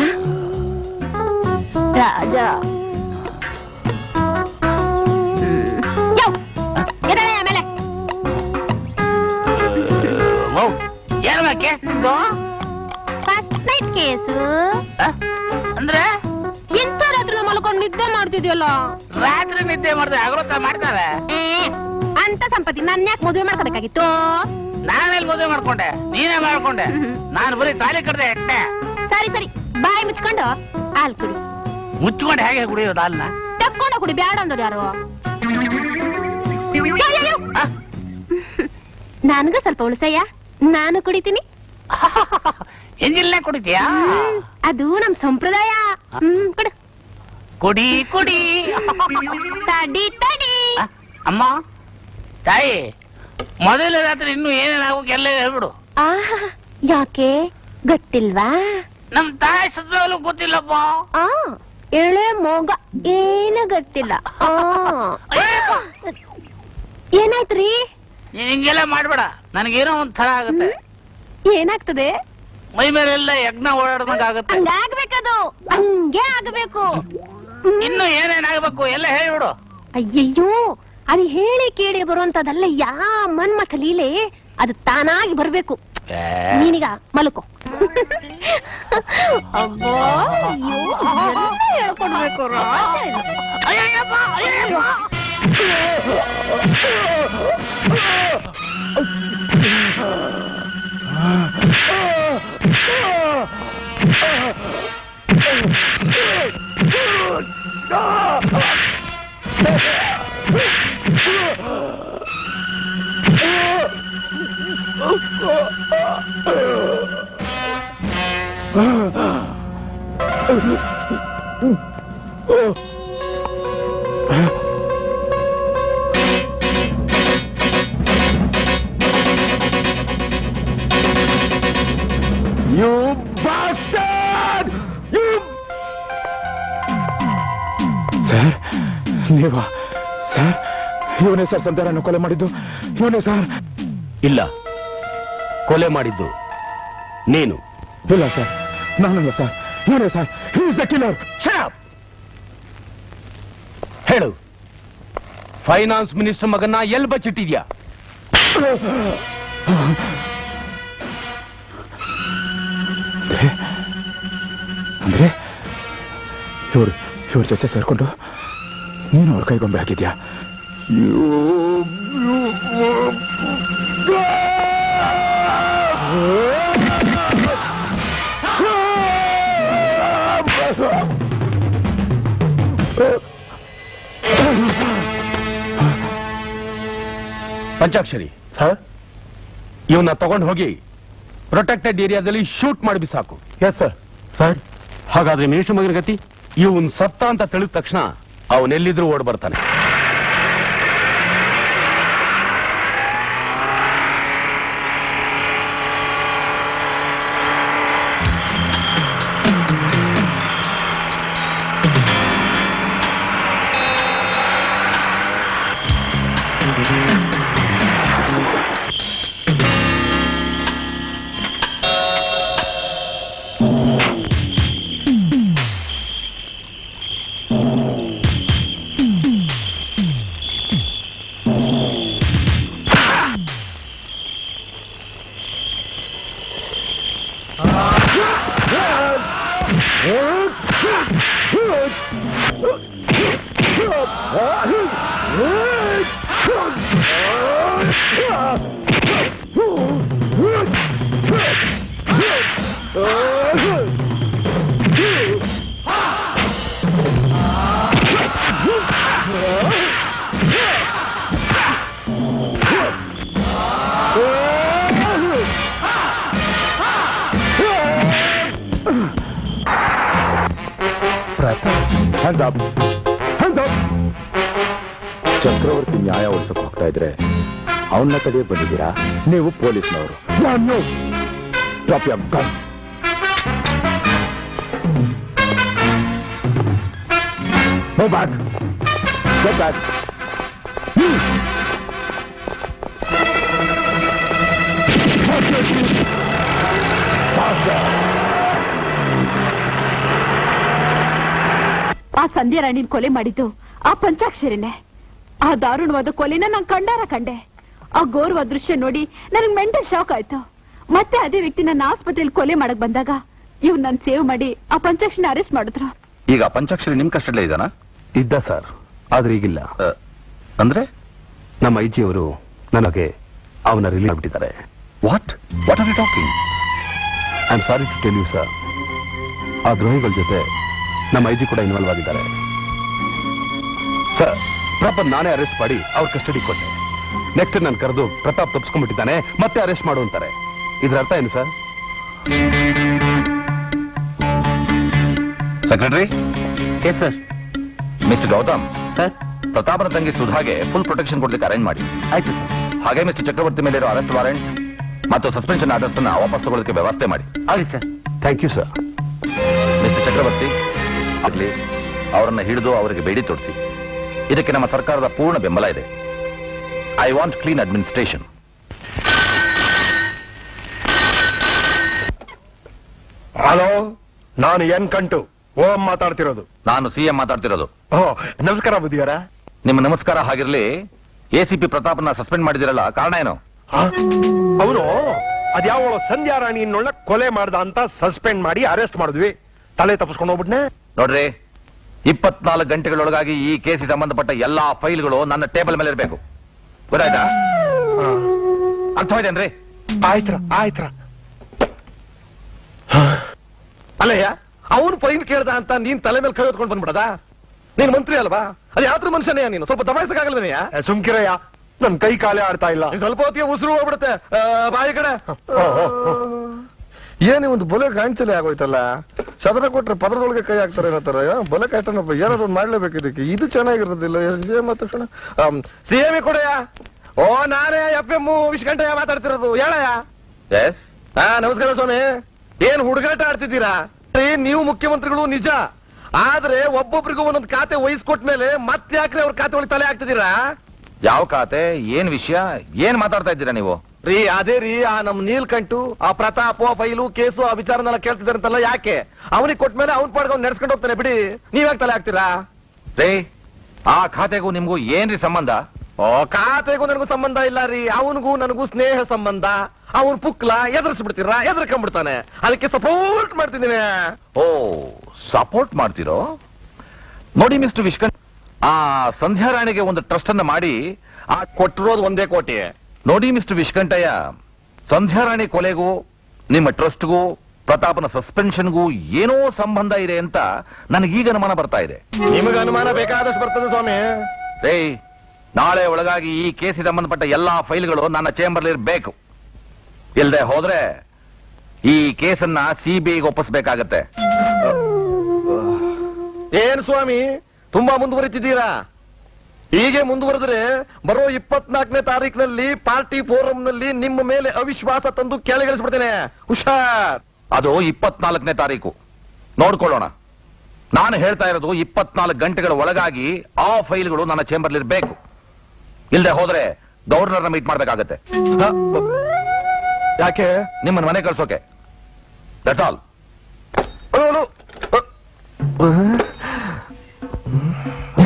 ರಾಜ ಕೇಸ್ ನಿಂದು ಫಸ್ಟ್ ನೈಟ್ ಕೇಸು ಅಂದ್ರೆ? ಎಂತ ರಾತ್ರಿ ಮಲ್ಕೊಂಡು ನಿದ್ದೆ ಮಾಡ್ತಿದ್ಯಲ್ಲ? ರಾತ್ರಿ ನಿದ್ದೆ ಮಾಡಿದ್ರೆ ಅಗರೋತ ಮಾಡ್ತಾರೆ ಅಂತ ಸಂಪತ್ತಿ ನನ್ನ ಯಾಕೆ ಮದುವೆ ಮಾಡ್ಕೋಬೇಕಾಗಿತ್ತು ನಾನೆಲ್ಲಿ ಮದುವೆ ಮಾಡ್ಕೊಂಡೆ? ನೀನೇ ಮಾಡ್ಕೊಂಡೆ? ನಾನು ಬರೀ ತಾಲಿ ಕಡ್ದೆ ಸರಿ ಸರಿ. ಬಾಯಿ ಮುಚ್ಕೊಂಡು ಹಾಲ್ ಕುಡಿ. ಮುಚ್ಕೊಂಡು ಹೇಗೆ ಕುಡಿಯೋದು ಅಲ್ಲ? ತಕ್ಕೊಂಡು ಕುಡಿ ಬೇಡ ಅಂದ್ರೆ ಯಾರು? ನನಗ ಸ್ವಲ್ಪ ಉಳಿಸಯ್ಯ. ನಾನು ಕುಡಿತೀನಿ. ಎಂಜಿಲ್ನೇ ಕುಡಿತೀಯಾ? ಅದು ನಮ್ ಸಂಪ್ರದಾಯ. ಕೊಡು. ಕುಡಿ ಕುಡಿ. ತಡಿ ತಡಿ. ಅಮ್ಮ ತಾಯಿ ಮೊದಲ ರಾತ್ರಿ ಇನ್ನು ಏನೇನಾಗೋಕೆ ಎಲ್ಲ ಹೇಳ್ಬಿಡು. ಯಾಕೆ? ಗೊತ್ತಿಲ್ವಾ? ನಮ್ ತಾಯಿ ಸದ್ವಾಗ್ಲೂ ಗೊತ್ತಿಲ್ಲಪ್ಪ. ಆ. ಎಳೆ ಮೋಗ ಏನು ಗೊತ್ತಿಲ್ಲ. ಆ. ಏನಾಯ್ತ್ರಿ? ನೀನ್ ಹಿಂಗೆಲ್ಲ ಮಾಡ್ಬೇಡ. ನನಗೇನೋ ಒಂದ್ ತರ ಆಗುತ್ತೆ ಏನಾಗ್ತದೆ? ಮೈ ಮೇಲೆಲ್ಲ ಯಜ್ಞ ಓಡಾಡ್ದಂಗ ಆಗುತ್ತೆ. ಹಂಗಾಗ್ಬೇಕದು. ಹಂಗೆ ಆಗ್ಬೇಕು. ಇನ್ನು ಏನೇನಾಗಬೇಕು ಎಲ್ಲ ಹೇಳ್ಬಿಡು. ಅಯ್ಯಯ್ಯೋ ಅದು ಹೇಳಿ ಕೇಳಿ ಬರುವಂತದಲ್ಲ ಯಾ ಮನ್ಮಥ ಲೀಲೆ ಅದು ತಾನಾಗಿ ಬರ್ಬೇಕು. ನೀನೀಗ ಮಲ್ಕೋ ಅಬ್ಬಾ ಅಯ್ಯೋ ಎಲ್ಲ ಹೇಳ್ಕೊಡ್ಬೇಕು Raja You bastard! You sir ನೀವಾ? ಸರ್ ಇವನೇ ಸರ್ ಸಂತಾರನ್ನು ಕೊಲೆ ಮಾಡಿದ್ದು? ಇವನೇ ಸರ್? ಇಲ್ಲ. ಕೊಲೆ ಮಾಡಿದ್ದು ನೀನು ಇಲ್ಲ ಸರ್ ನಾನಲ್ಲ ಸರ್ ಇವನೇ ಸರ್ ಹೀಸ್ ದ ಕಿಲ್ಲರ್ ಹೇಳು ಫೈನಾನ್ಸ್ ಮಿನಿಸ್ಟರ್ ಮಗನ್ನ ಎಲ್ಲಿ ಬಚ್ಚಿಟ್ಟಿದ್ಯಾ ಅಂದ್ರೆ ಇವರು ಇವ್ರ ಜೊತೆ ಸೇರ್ಕೊಂಡು ನೀನು ಅವ್ರ ಕೈಗೊಂಬೆ ಹಾಕಿದ್ಯಾ ಪಂಚಾಕ್ಷರಿ. ಸರ್ ಇವನ್ನ ತಗೊಂಡು ಹೋಗಿ ಪ್ರೊಟೆಕ್ಟೆಡ್ ಏರಿಯಾದಲ್ಲಿ ಶೂಟ್ ಮಾಡಿ ಸಾಕು. ಎಸ್ ಸರ್ ಸರ್ ಹಾಗಾದ್ರೆ ಮಿನಿಸ್ಟರ್ ಮಗನ ಗತಿ? ಇವನ್ ಸತ್ತ ಅಂತ ತಿಳಿದ ತಕ್ಷಣ ಅವನೆಲ್ಲಿದ್ರು ಓಡ್ ಬರ್ತಾನೆ ನೀವು ಪೊಲೀಸ್ನವರು drop your gun. Go back. Go back. ಆ ಸಂಧ್ಯಾ ರಾಣಿನ ಕೊಲೆ ಮಾಡಿದ್ದು ಆ ಪಂಚಾಕ್ಷರಿನೇ ಆ ದಾರುಣವಾದ ಕೊಲೆನ ನಾನು ಕಂಡಾರ ಕಂಡೆ ಆ ಗೌರವ ದೃಶ್ಯ ನೋಡಿ ನನಗ್ ಮೆಂಟಲ್ ಶಾಕ್ ಆಯ್ತು. ಮತ್ತೆ ಅದೇ ವ್ಯಕ್ತಿ ನನ್ನ ಆಸ್ಪತ್ರೆಯಲ್ಲಿ ಕೊಲೆ ಮಾಡಕ್ ಬಂದಾಗ ಇವ್ ನನ್ ಸೇವ್ ಮಾಡಿ ಆ ಪಂಚಾಕ್ಷರಿನ ಅರೆಸ್ಟ್ ಮಾಡಿದ್ರು. ಈಗ ಪಂಚಾಕ್ಷರಿ ನಿಮ್ ಕಷ್ಟಲ್ಲೇ ಇದಾನ? ಇದ್ದ ಸರ್ ಆದ್ರೆ ಈಗಿಲ್ಲ. ಅಂದ್ರೆ? ನಮ್ಮ ಐ ಅವರು ನನಗೆ ಅವನ release ಆಗ್ಬಿಟ್ಟಿದ್ದಾರೆ. What what are you talking I am sorry to tell you sir ಆ ದ್ರೋಹಿಗಳ ಜೊತೆ ನಮ್ಮ ಐಜಿ ಜಿ ಕೂಡ ಇನ್ವಾಲ್ವ್ ಆಗಿದ್ದಾರೆ. ಸರ್ ಪ್ರಾಪರ್ ನಾನೇ ಅರೆಸ್ಟ್ ಮಾಡಿ ಅವ್ರ ಕಸ್ಟಡಿ ಕೊಟ್ಟೆ. ನೆಕ್ಸ್ಟ್ ನಾನು ಕರೆದು ಪ್ರತಾಪ್ ತಪ್ಪಿಸ್ಕೊಂಡ್ಬಿಟ್ಟಿದ್ದಾನೆ ಮತ್ತೆ ಅರೆಸ್ಟ್ ಮಾಡು ಅಂತಾರೆ. ಇದ್ರ ಅರ್ಥ ಏನು sir? Secretary? Yes sir mister Gautam? Sir ಪ್ರತಾಪನ ತಂಗಿ ಸುಧಾಗೆ ಫುಲ್ ಪ್ರೊಟೆಕ್ಷನ್ ಕೊಡ್ಲಿಕ್ಕೆ ಅರೇಂಜ್ ಮಾಡಿ. ಆಯ್ತು ಸರ್ ಹಾಗೆ ಮಿಸ್ಟರ್ ಚಕ್ರವರ್ತಿ ಮೇಲೆ ಇರೋ ಅರೆಸ್ಟ್ ವಾರೆಂಟ್ ಮತ್ತು ಸಸ್ಪೆನ್ಷನ್ ಆರ್ಡರ್ಸ್ ಅನ್ನ ವಾಪಸ್ ತಗೊಳ್ಳೋದಕ್ಕೆ ವ್ಯವಸ್ಥೆ ಮಾಡಿ. ಆಗಲಿ sir thank you sir mister Chakravarthi ಆಗ್ಲಿ ಅವರನ್ನ ಹಿಡಿದು ಅವರಿಗೆ ಬೇಡಿ ತೋರಿಸಿ. ಇದಕ್ಕೆ ನಮ್ಮ ಸರ್ಕಾರದ ಪೂರ್ಣ ಬೆಂಬಲ ಇದೆ. I want clean administration. Hello ನಾನು ಎನ್ ಕಂಟು. ಓಂ ಮಾತಾಡ್ತಿರೋದು. ನಾನು ಸಿಎಂ ಮಾತಾಡ್ತಿರೋದು. ಓ ನಮಸ್ಕಾರ ಬುದ್ಧಿಗಾರ ನಿಮ್ಮ ನಮಸ್ಕಾರ ಹಾಗಿರ್ಲಿ ಎಸಿಪಿ ಪ್ರತಾಪ್ನ ಸಸ್ಪೆಂಡ್ ಮಾಡಿದಿರಲ್ಲ ಕಾರಣ ಏನು? ಅವನು ಅದ್ಯಾವ ಸಂಧ್ಯಾ ರಾಣಿಯನ್ನೊಳ್ಳ ಕೊಲೆ ಮಾಡ್ದ ಅಂತ ಸಸ್ಪೆಂಡ್ ಮಾಡಿ ಅರೆಸ್ಟ್ ಮಾಡಿದ್ವಿ. ತಲೆ ತಪ್ಪಿಸ್ಕೊಂಡು ಹೋಗ್ಬಿಟ್ನೆ. ನೋಡ್ರಿ ಇಪ್ಪತ್ನಾಲ್ಕು ಗಂಟೆಗಳೊಳಗಾಗಿ ಈ ಕೇಸಿಗೆ ಸಂಬಂಧಪಟ್ಟ ಎಲ್ಲಾ ಫೈಲ್ಗಳು ನನ್ನ ಟೇಬಲ್ ಮೇಲೆ ಇರಬೇಕು ಗೊತ್ತಾಯ್ತಾ? ಅರ್ಥವಾಯ್ತೇನ್ರಿ ಆಯ್ತ್ರ ಆಯ್ತ್ರ. ಅಲ್ಲಯ್ಯ ಅವನು ಪೈನ್ ಕೇಳ್ದ ಅಂತ ನೀನ್ ತಲೆ ಮೇಲೆ ಕೈ ಹೊತ್ಕೊಂಡು ಬಂದ್ಬಿಡದ? ನೀನ್ ಮಂತ್ರಿ ಅಲ್ವಾ? ಅದು ಯಾತ್ರ ಮನುಷ್ಯನೇ ನೀನು. ಸ್ವಲ್ಪ ದಬಾಯಿಸಕ್ಕಾಗಲ್ವೇನೆಯ ಸುಮ್ಕಿರಯ್ಯ. ನನ್ ಕೈ ಕಾಲೇ ಆಡ್ತಾ ಇಲ್ಲ. ಸ್ವಲ್ಪ ಹೊತ್ತಿಗೆ ಉಸಿರು ಹೋಗ್ಬಿಡುತ್ತೆ. ಬಾಯಿ ಕಡೆ. ಏನೇ ಒಂದು ಬೊಲೆ ಕಾಣ್ತಲೇ ಆಗೋಯ್ತಲ್ಲ? ಸದನ ಕೊಟ್ರೆ ಪದರದೊಳಗೆ ಕೈ ಹಾಕ್ತಾರೆ ಏನತ್ತಾರ ಬೊಲೆ ಕಷ್ಟನಪ್ಪ ಏನಾದ್ರು ಮಾಡ್ಲೇಬೇಕು ಇದಕ್ಕೆ. ಇದು ಚೆನ್ನಾಗಿರೋದಿಲ್ಲ ತಕ್ಷಣ ಸಿ ಎಂ ಕೊಡೆಯ ಓ ನಾನೇ ಎಫ್ ಎಂ ವಿಶ್ಕಂಠಯ್ಯ ಮಾತಾಡ್ತಿರೋದು. ಹೇಳಯ್ಯ. ಎಸ್ ಹಾ ನಮಸ್ಕಾರ ಸ್ವಾಮಿ. ಏನ್ ಹುಡುಗಾಟ ಆಡ್ತಿದ್ದೀರಾ? ನೀವು ಮುಖ್ಯಮಂತ್ರಿಗಳು ನಿಜ. ಆದ್ರೆ ಒಬ್ಬೊಬ್ರಿಗೂ ಒಂದೊಂದು ಖಾತೆ ವಹಿಸ್ಕೊಟ್ ಮೇಲೆ ಮತ್ತೆ ಯಾಕ್ರೆ ಅವ್ರ ಖಾತೆ ಒಳಗೆ ತಲೆ ಹಾಕ್ತಿದ್ದೀರಾ? ಯಾವ ಖಾತೆ? ಏನ್ ವಿಷಯ? ಏನ್ ಮಾತಾಡ್ತಾ ಇದ್ದೀರಾ ನೀವು? ರೀ ಅದೇ ರೀ ಆ ನಮ್ ನೀಲ್ಕಂಟು ಆ ಪ್ರತಾಪ ಫೈಲು ಕೇಸು ಆ ವಿಚಾರನೆಲ್ಲ ಕೇಳ್ತಿದಾರಂತಲ್ಲ ಯಾಕೆ? ಅವನಿಗೆ ಕೊಟ್ಮೇಲೆ ಮೇಲೆ ಅವ್ನ್ ಪಾಡ್ಗೆ ಅವ್ನು ನಡ್ಸ್ಕೊಂಡು ಹೋಗ್ತಾನೆ ಬಿಡಿ. ನೀವ್ಯಾಕೆ ತಲೆ ಹಾಕ್ತೀರಾ? ರೀ ಆ ಖಾತೆಗೂ ನಿಮ್ಗೂ ಏನ್ರಿ ಸಂಬಂಧ? ಓ ಖಾತೆಗೂ ನನಗೂ ಸಂಬಂಧ ಇಲ್ಲ ರೀ. ಅವನಿಗೂ ನನಗೂ ಸ್ನೇಹ ಸಂಬಂಧ. ಅವನ್ ಪುಕ್ಲ ಎದುರಿಸ್ಬಿಡ್ತೀರಾ? ಎದುರ್ಕೊಂಡ್ಬಿಡ್ತಾನೆ ಅದಕ್ಕೆ ಸಪೋರ್ಟ್ ಮಾಡ್ತಿದ್ದೀನಿ. ಓ ಸಪೋರ್ಟ್ ಮಾಡ್ತಿರೋ? ನೋಡಿ ಮಿಸ್ಟರ್ ವಿಶ್ಕಂಠ್ ಆ ಸಂಧ್ಯಾ ರಾಣಿಗೆ ಒಂದು ಟ್ರಸ್ಟ್ ಅನ್ನ ಮಾಡಿ ಆ ಕೊಟ್ಟಿರೋದು ಒಂದೇ ಕೋಟಿ. ನೋಡಿ ಮಿಸ್ಟರ್ ವಿಶ್ಕಂಠಯ್ಯ ಸಂಧ್ಯಾ ರಾಣಿ ಕೊಲೆಗೂ ನಿಮ್ಮ ಟ್ರಸ್ಟ್ಗೂ ಪ್ರತಾಪನ ಸಸ್ಪೆನ್ಷನ್ಗೂ ಏನೋ ಸಂಬಂಧ ಇದೆ ಅಂತ ನನಗೀಗ ಅನುಮಾನ ಬರ್ತಾ ಇದೆ. ನಿಮಗೆ ಅನುಮಾನ ಬೇಕಾದಷ್ಟು ಬರ್ತದೆ ಸ್ವಾಮಿ. ರೇ ನಾಳೆ ಒಳಗಾಗಿ ಈ ಕೇಸಿಗೆ ಸಂಬಂಧಪಟ್ಟ ಎಲ್ಲಾ ಫೈಲ್ಗಳು ನನ್ನ ಚೇಂಬರ್ ಇರಬೇಕು. ಇಲ್ಲದೆ ಹೋದ್ರೆ ಈ ಕೇಸನ್ನ ಸಿಬಿಐಗೆ ಒಪ್ಪಿಸ್ಬೇಕಾಗತ್ತೆ. ಏನ್ ಸ್ವಾಮಿ ತುಂಬಾ ಮುಂದುವರಿತಿದ್ದೀರಾ? ಹೀಗೆ ಮುಂದುವರೆದ್ರೆ ಬರೋ ಇಪ್ಪತ್ನಾಲ್ಕನೇ ತಾರೀಕಿನಲ್ಲಿ ಪಾರ್ಟಿ ಫೋರಂನಲ್ಲಿ ನಿಮ್ಮ ಮೇಲೆ ಅವಿಶ್ವಾಸ ತಂದು ಕೆಳಗಿಳಿಸ್ಬಿಡ್ತೇನೆ. ಹುಷಾರ್. ಅದು ಇಪ್ಪತ್ನಾಲ್ಕನೇ ತಾರೀಕು. ನೋಡ್ಕೊಳ್ಳೋಣ. ನಾನು ಹೇಳ್ತಾ ಇರೋದು ಇಪ್ಪತ್ನಾಲ್ಕು ಗಂಟೆಗಳ ಒಳಗಾಗಿ ಆ ಫೈಲ್ಗಳು ನನ್ನ ಚೇಂಬರ್ ಇರಬೇಕು ಇಲ್ಲದೆ ಹೋದ್ರೆ ಗವರ್ನರ್ನ ಮೀಟ್ ಮಾಡ್ಬೇಕಾಗತ್ತೆ. ಯಾಕೆ? ನಿಮ್ಮನ್ನ ಮನೆ ಕಳ್ಸೋಕೆ. ದಟ್ಸ್ ಆಲ್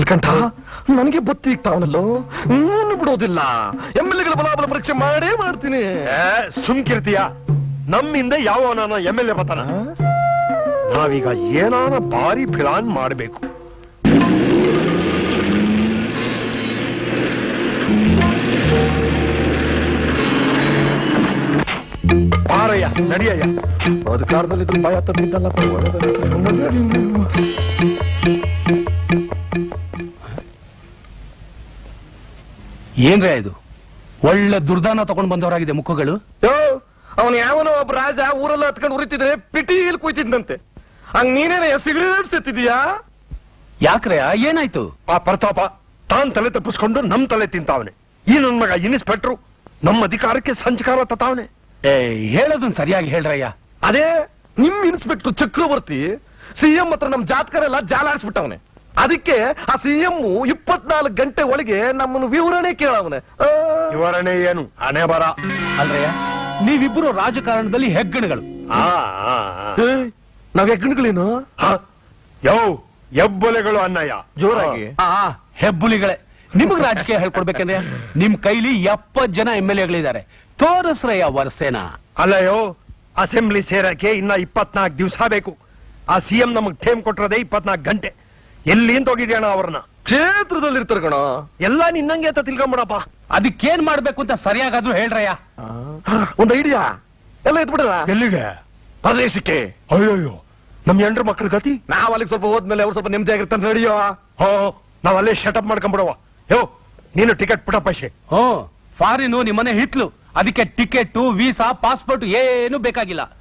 ನೀಲ್ಕಂಠ ನನಗೆ ಬತ್ತಿ ಇಕ್ತಾವನಲ್ಲೋ? ನಾನು ಬಿಡೋದಿಲ್ಲ. ಎಂ ಎಲ್ ಎಗಳ ಬಲಾಬಲ ಪರೀಕ್ಷೆ ಮಾಡೇ ಮಾಡ್ತೀನಿ. ಸುಮ್ಕಿರ್ತೀಯ ನಮ್ಮಿಂದ ಯಾವ ನಾನು ಎಂ ಎಲ್ ಎ ಬರ್ತಾನ? ನಾವೀಗ ಏನಾನ ಭಾರಿ ಪ್ಲಾನ್ ಮಾಡಬೇಕು. ಪಾರಯ್ಯ ನಡಿಯಯ್ಯ. ಅಧಿಕಾರದಲ್ಲಿ ಭಯ ತಪ್ಪಿದ್ದಲ್ಲಪ್ಪ ಏನ್ರೇ ಇದು? ಒಳ್ಳೆ ದುರ್ದಾನ ತಗೊಂಡ್ ಬಂದವರಾಗಿದೆ ಮುಖಗಳು. ಅವನು ಯಾವನೋ ಒಬ್ಬ ರಾಜ ಊರೆಲ್ಲ ಹತ್ಕೊಂಡು ಉರಿತಿದ್ರೆ ಇಲ್ಲಿ ಕುಯ್ತಿದ್ದಂತೆ ಹಂಗ್ ನೀನೇನ ಸಿಗರೇಟ್ ಸತ್ತಿದೀಯಾ? ಯಾಕ್ರೆ ಏನಾಯ್ತು? ಆ ಪ್ರತಾಪ ತಾನ್ ತಲೆ ತಪ್ಪಿಸ್ಕೊಂಡು ನಮ್ ತಲೆ ತಿಂತಾವನೆ. ಈ ನನ್ ಮಗ ಇನ್ಸ್ಪೆಕ್ಟ್ರು ನಮ್ಮ ಅಧಿಕಾರಕ್ಕೆ ಸಂಚಕಾರ ತತಾವನೆ. ಏ ಹೇಳೋದನ್ ಸರಿಯಾಗಿ ಹೇಳ್ರಯ್ಯ. ಅದೇ ನಿಮ್ ಇನ್ಸ್ಪೆಕ್ಟರ್ ಚಕ್ರವರ್ತಿ ಸಿಎಂ ಹತ್ರ ನಮ್ ಜಾತಕರೆಲ್ಲ ಜಾಲಾಡಿಸ್ಬಿಟ್ಟವನೆ. ಅದಕ್ಕೆ ಆ ಸಿಎಂ ಇಪ್ಪತ್ನಾಲ್ಕು ಗಂಟೆ ಒಳಗೆ ನಮ್ಮನ್ನು ವಿವರಣೆ ಕೇಳವನೆ ವಿವರಣೆ ಏನು? ಹಣೆ ಬರ. ಅಲ್ರಯ್ಯ ನೀವಿಬ್ರು ರಾಜಕಾರಣದಲ್ಲಿ ಹೆಗ್ಗಣಗಳು. ನಾವ್ ಹೆಗ್ಗಣಗಳೇನು? ಯೋ ಹೆಬ್ಬೊಲೆಗಳು ಅನ್ನಯ್ಯ ಜೋರಾಗಿ. ಆ, ಹೆಬ್ಬುಲಿಗಳೇ. ನಿಮಗ್ ರಾಜಕೀಯ ಹೇಳ್ಕೊಡ್ಬೇಕಂದ್ರೆ ನಿಮ್ ಕೈಲಿ ಎಪ್ಪತ್ ಜನ ಎಂ ಎಲ್ ಎಗಳಿದ್ದಾರೆ. ತೋರಿಸ್ರಯ್ಯ ಅಲ್ಲ ಅಲ್ಲಯ್ಯೋ ಅಸೆಂಬ್ಲಿ ಸೇರಕ್ಕೆ ಇನ್ನ ಇಪ್ಪತ್ನಾಲ್ಕು ದಿವಸ ಬೇಕು. ಆ ಸಿಎಂ ನಮಗ್ ಟೇಮ್ ಕೊಟ್ಟಿರೋದೇ ಇಪ್ಪತ್ನಾಲ್ಕು ಗಂಟೆ. ಎಲ್ಲಿಂದ ಹೋಗಿದ್ಯಾಣ ಅವ್ರನ್ನ? ಕ್ಷೇತ್ರದಲ್ಲಿ ಇರ್ತಾರ ಕಣ. ಎಲ್ಲ ನಿನ್ನಂಗೆ ಅಂತ ತಿಳ್ಕೊಂಬಿಡಪ್ಪ. ಅದಕ್ಕೇನ್ ಮಾಡ್ಬೇಕು ಅಂತ ಸರಿಯಾಗಾದ್ರು ಹೇಳ್ರಯ್ಯ. ಒಂದ್ ಐಡಿಯಾ ಎಲ್ಲ ಎತ್ಬಿಡಲ್ಲ? ಎಲ್ಲಿಗೆ? ಪ್ರದೇಶಕ್ಕೆ. ಅಯ್ಯೋಯ್ಯೋ. ನಮ್ ಎಂಡ್ರ ಮಕ್ಳ ಗತಿ? ನಾವ್ ಅಲ್ಲಿಗೆ ಸ್ವಲ್ಪ ಹೋದ್ಮೇಲೆ ಅವ್ರು ಸ್ವಲ್ಪ ನೆಮ್ಮದಿ ಆಗಿರ್ತಾರೆ ನಡಿಯೋ? ಹೋ ನಾವ್ ಅಲ್ಲೇ ಶಟಪ್ ಮಾಡ್ಕೊಂಬಿಡವ ಯೋ ನೀನು ಟಿಕೆಟ್ ಬಿಡ ಶೇ ಹ್ಞೂ ಫಾರಿನು ನಿಮ್ಮನೆ ಹಿಟ್ಲು. ಅದಕ್ಕೆ ಟಿಕೆಟ್ ವೀಸಾ ಪಾಸ್ಪೋರ್ಟ್ ಏನು ಬೇಕಾಗಿಲ್ಲ.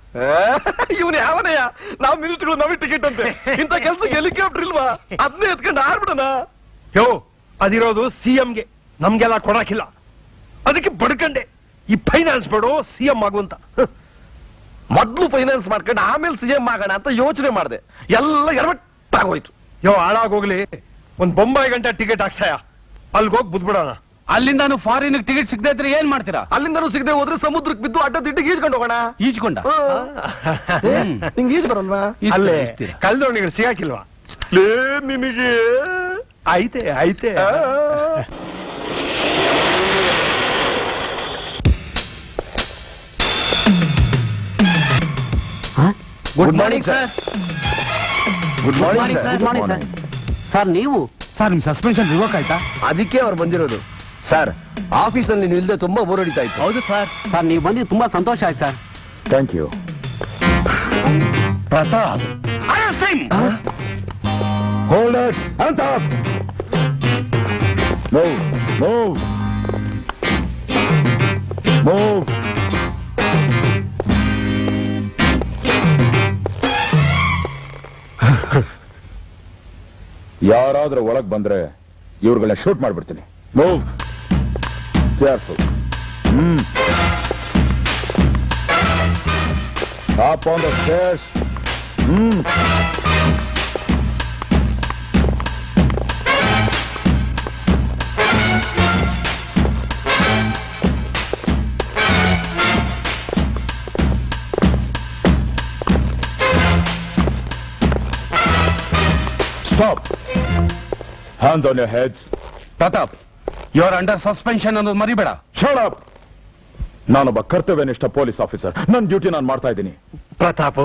ಇವನು ಯಾವನಯ್ಯ ನಾವ್ ಮಿನಿಟ್ಗಳು ನಮಗೆ ಟಿಕೆಟ್ ಅಂತೆ. ಇಂತ ಕೆಲಸ ಹೆಲಿಕಾಪ್ಟರ್ ಇಲ್ವಾ? ಅದನ್ನೇ ಎತ್ಕೊಂಡು ಆರ್ಬಿಡಣ ಯೋ ಅದಿರೋದು ಸಿ ಎಂಗೆ ನಮ್ಗೆಲ್ಲ ಕೊಡಕಿಲ್ಲ. ಅದಕ್ಕೆ ಬಡ್ಕಂಡೆ. ಈ ಫೈನಾನ್ಸ್ ಬೇಡ ಸಿಎಂ ಆಗುವಂತ. ಮೊದ್ಲು ಫೈನಾನ್ಸ್ ಮಾಡ್ಕೊಂಡು ಆಮೇಲೆ ಸಿ ಎಂ ಆಗೋಣ ಅಂತ ಯೋಚನೆ ಮಾಡಿದೆ. ಎಲ್ಲ ಎಡವಟ್ಟಾಗೋಯ್ತು ಯೋ ಹಾಳಾಗೋಗ್ಲಿ ಒಂದ್ ಬೊಂಬಾಯಿ ಗಂಟೆ ಟಿಕೆಟ್ ಹಾಕ್ಸಾಯ? ಅಲ್ಗೋಗಿ ಬುದ್ಬಿಡೋಣ. ಅಲ್ಲಿಂದಾನು ಫಾರಿನ್ ಟಿಕೆಟ್ ಸಿಗದೆ ಇದ್ರೆ ಏನ್ ಮಾಡ್ತೀರಾ? ಅಲ್ಲಿಂದನು ಸಿಗದೆ ಹೋದ್ರೆ ಸಮುದ್ರಕ್ಕೆ ಬಿದ್ದು ಅಡ್ಡ ದಿಟ್ಟಿಗೆ ಈಜ್ಕೊಂಡು ಹೋಗೋಣ. ಈಜ್ಕೊಂಡ? ನಿಂಗೆ ಈಜ್ ಬರಲ್ವಾ? ಅಲ್ಲೇ. ಕಲ್ದೋಣಿಗಳು ಸಿಗಾಕಿಲ್ವಾ? ನಿನಗೆ? ಐತೆ ಐತೆ. Good morning sir good morning sir good morning sir sir ನೀವು? ಸರ್ ನಿಮ್ ಸಸ್ಪೆನ್ಷನ್ ರಿವೋಕ್ ಆಯ್ತಾ? ಅದಕ್ಕೆ ಅವ್ರು ಬಂದಿರೋದು. ಸರ್ ಆಫೀಸಲ್ಲಿ ನೀವು ಇಲ್ಲದೆ ತುಂಬಾ ಬೋರ್ ಹೊಡಿತಾ ಇತ್ತು. ಹೌದು ಸರ್ ಸರ್ ನೀವು ಬಂದಿದ್ದು ತುಂಬಾ ಸಂತೋಷ ಆಯ್ತು sir thank you Pratap. Hold it ಅಂತ ಮೂವ್ ಮೂವ್ ಮೂವ್ ಯಾರಾದ್ರೂ ಒಳಗ್ ಬಂದ್ರೆ ಇವ್ರುಗಳನ್ನ ಶೂಟ್ ಮಾಡ್ಬಿಡ್ತೀನಿ. Move careful. Mm. Up on the stairs. Mm. Stop! Hands on your heads. Shut up! Are under suspension ಅನ್ನೋದು ಮರಿಬೇಡ. Shut up. ನಾನೊಬ್ಬ ಕರ್ತವ್ಯನಿಷ್ಠ ಪೊಲೀಸ್ ಆಫೀಸರ್. ನನ್ನ ಡ್ಯೂಟಿ ನಾನು ಮಾಡ್ತಾ ಇದ್ದೀನಿ. ಪ್ರತಾಪ್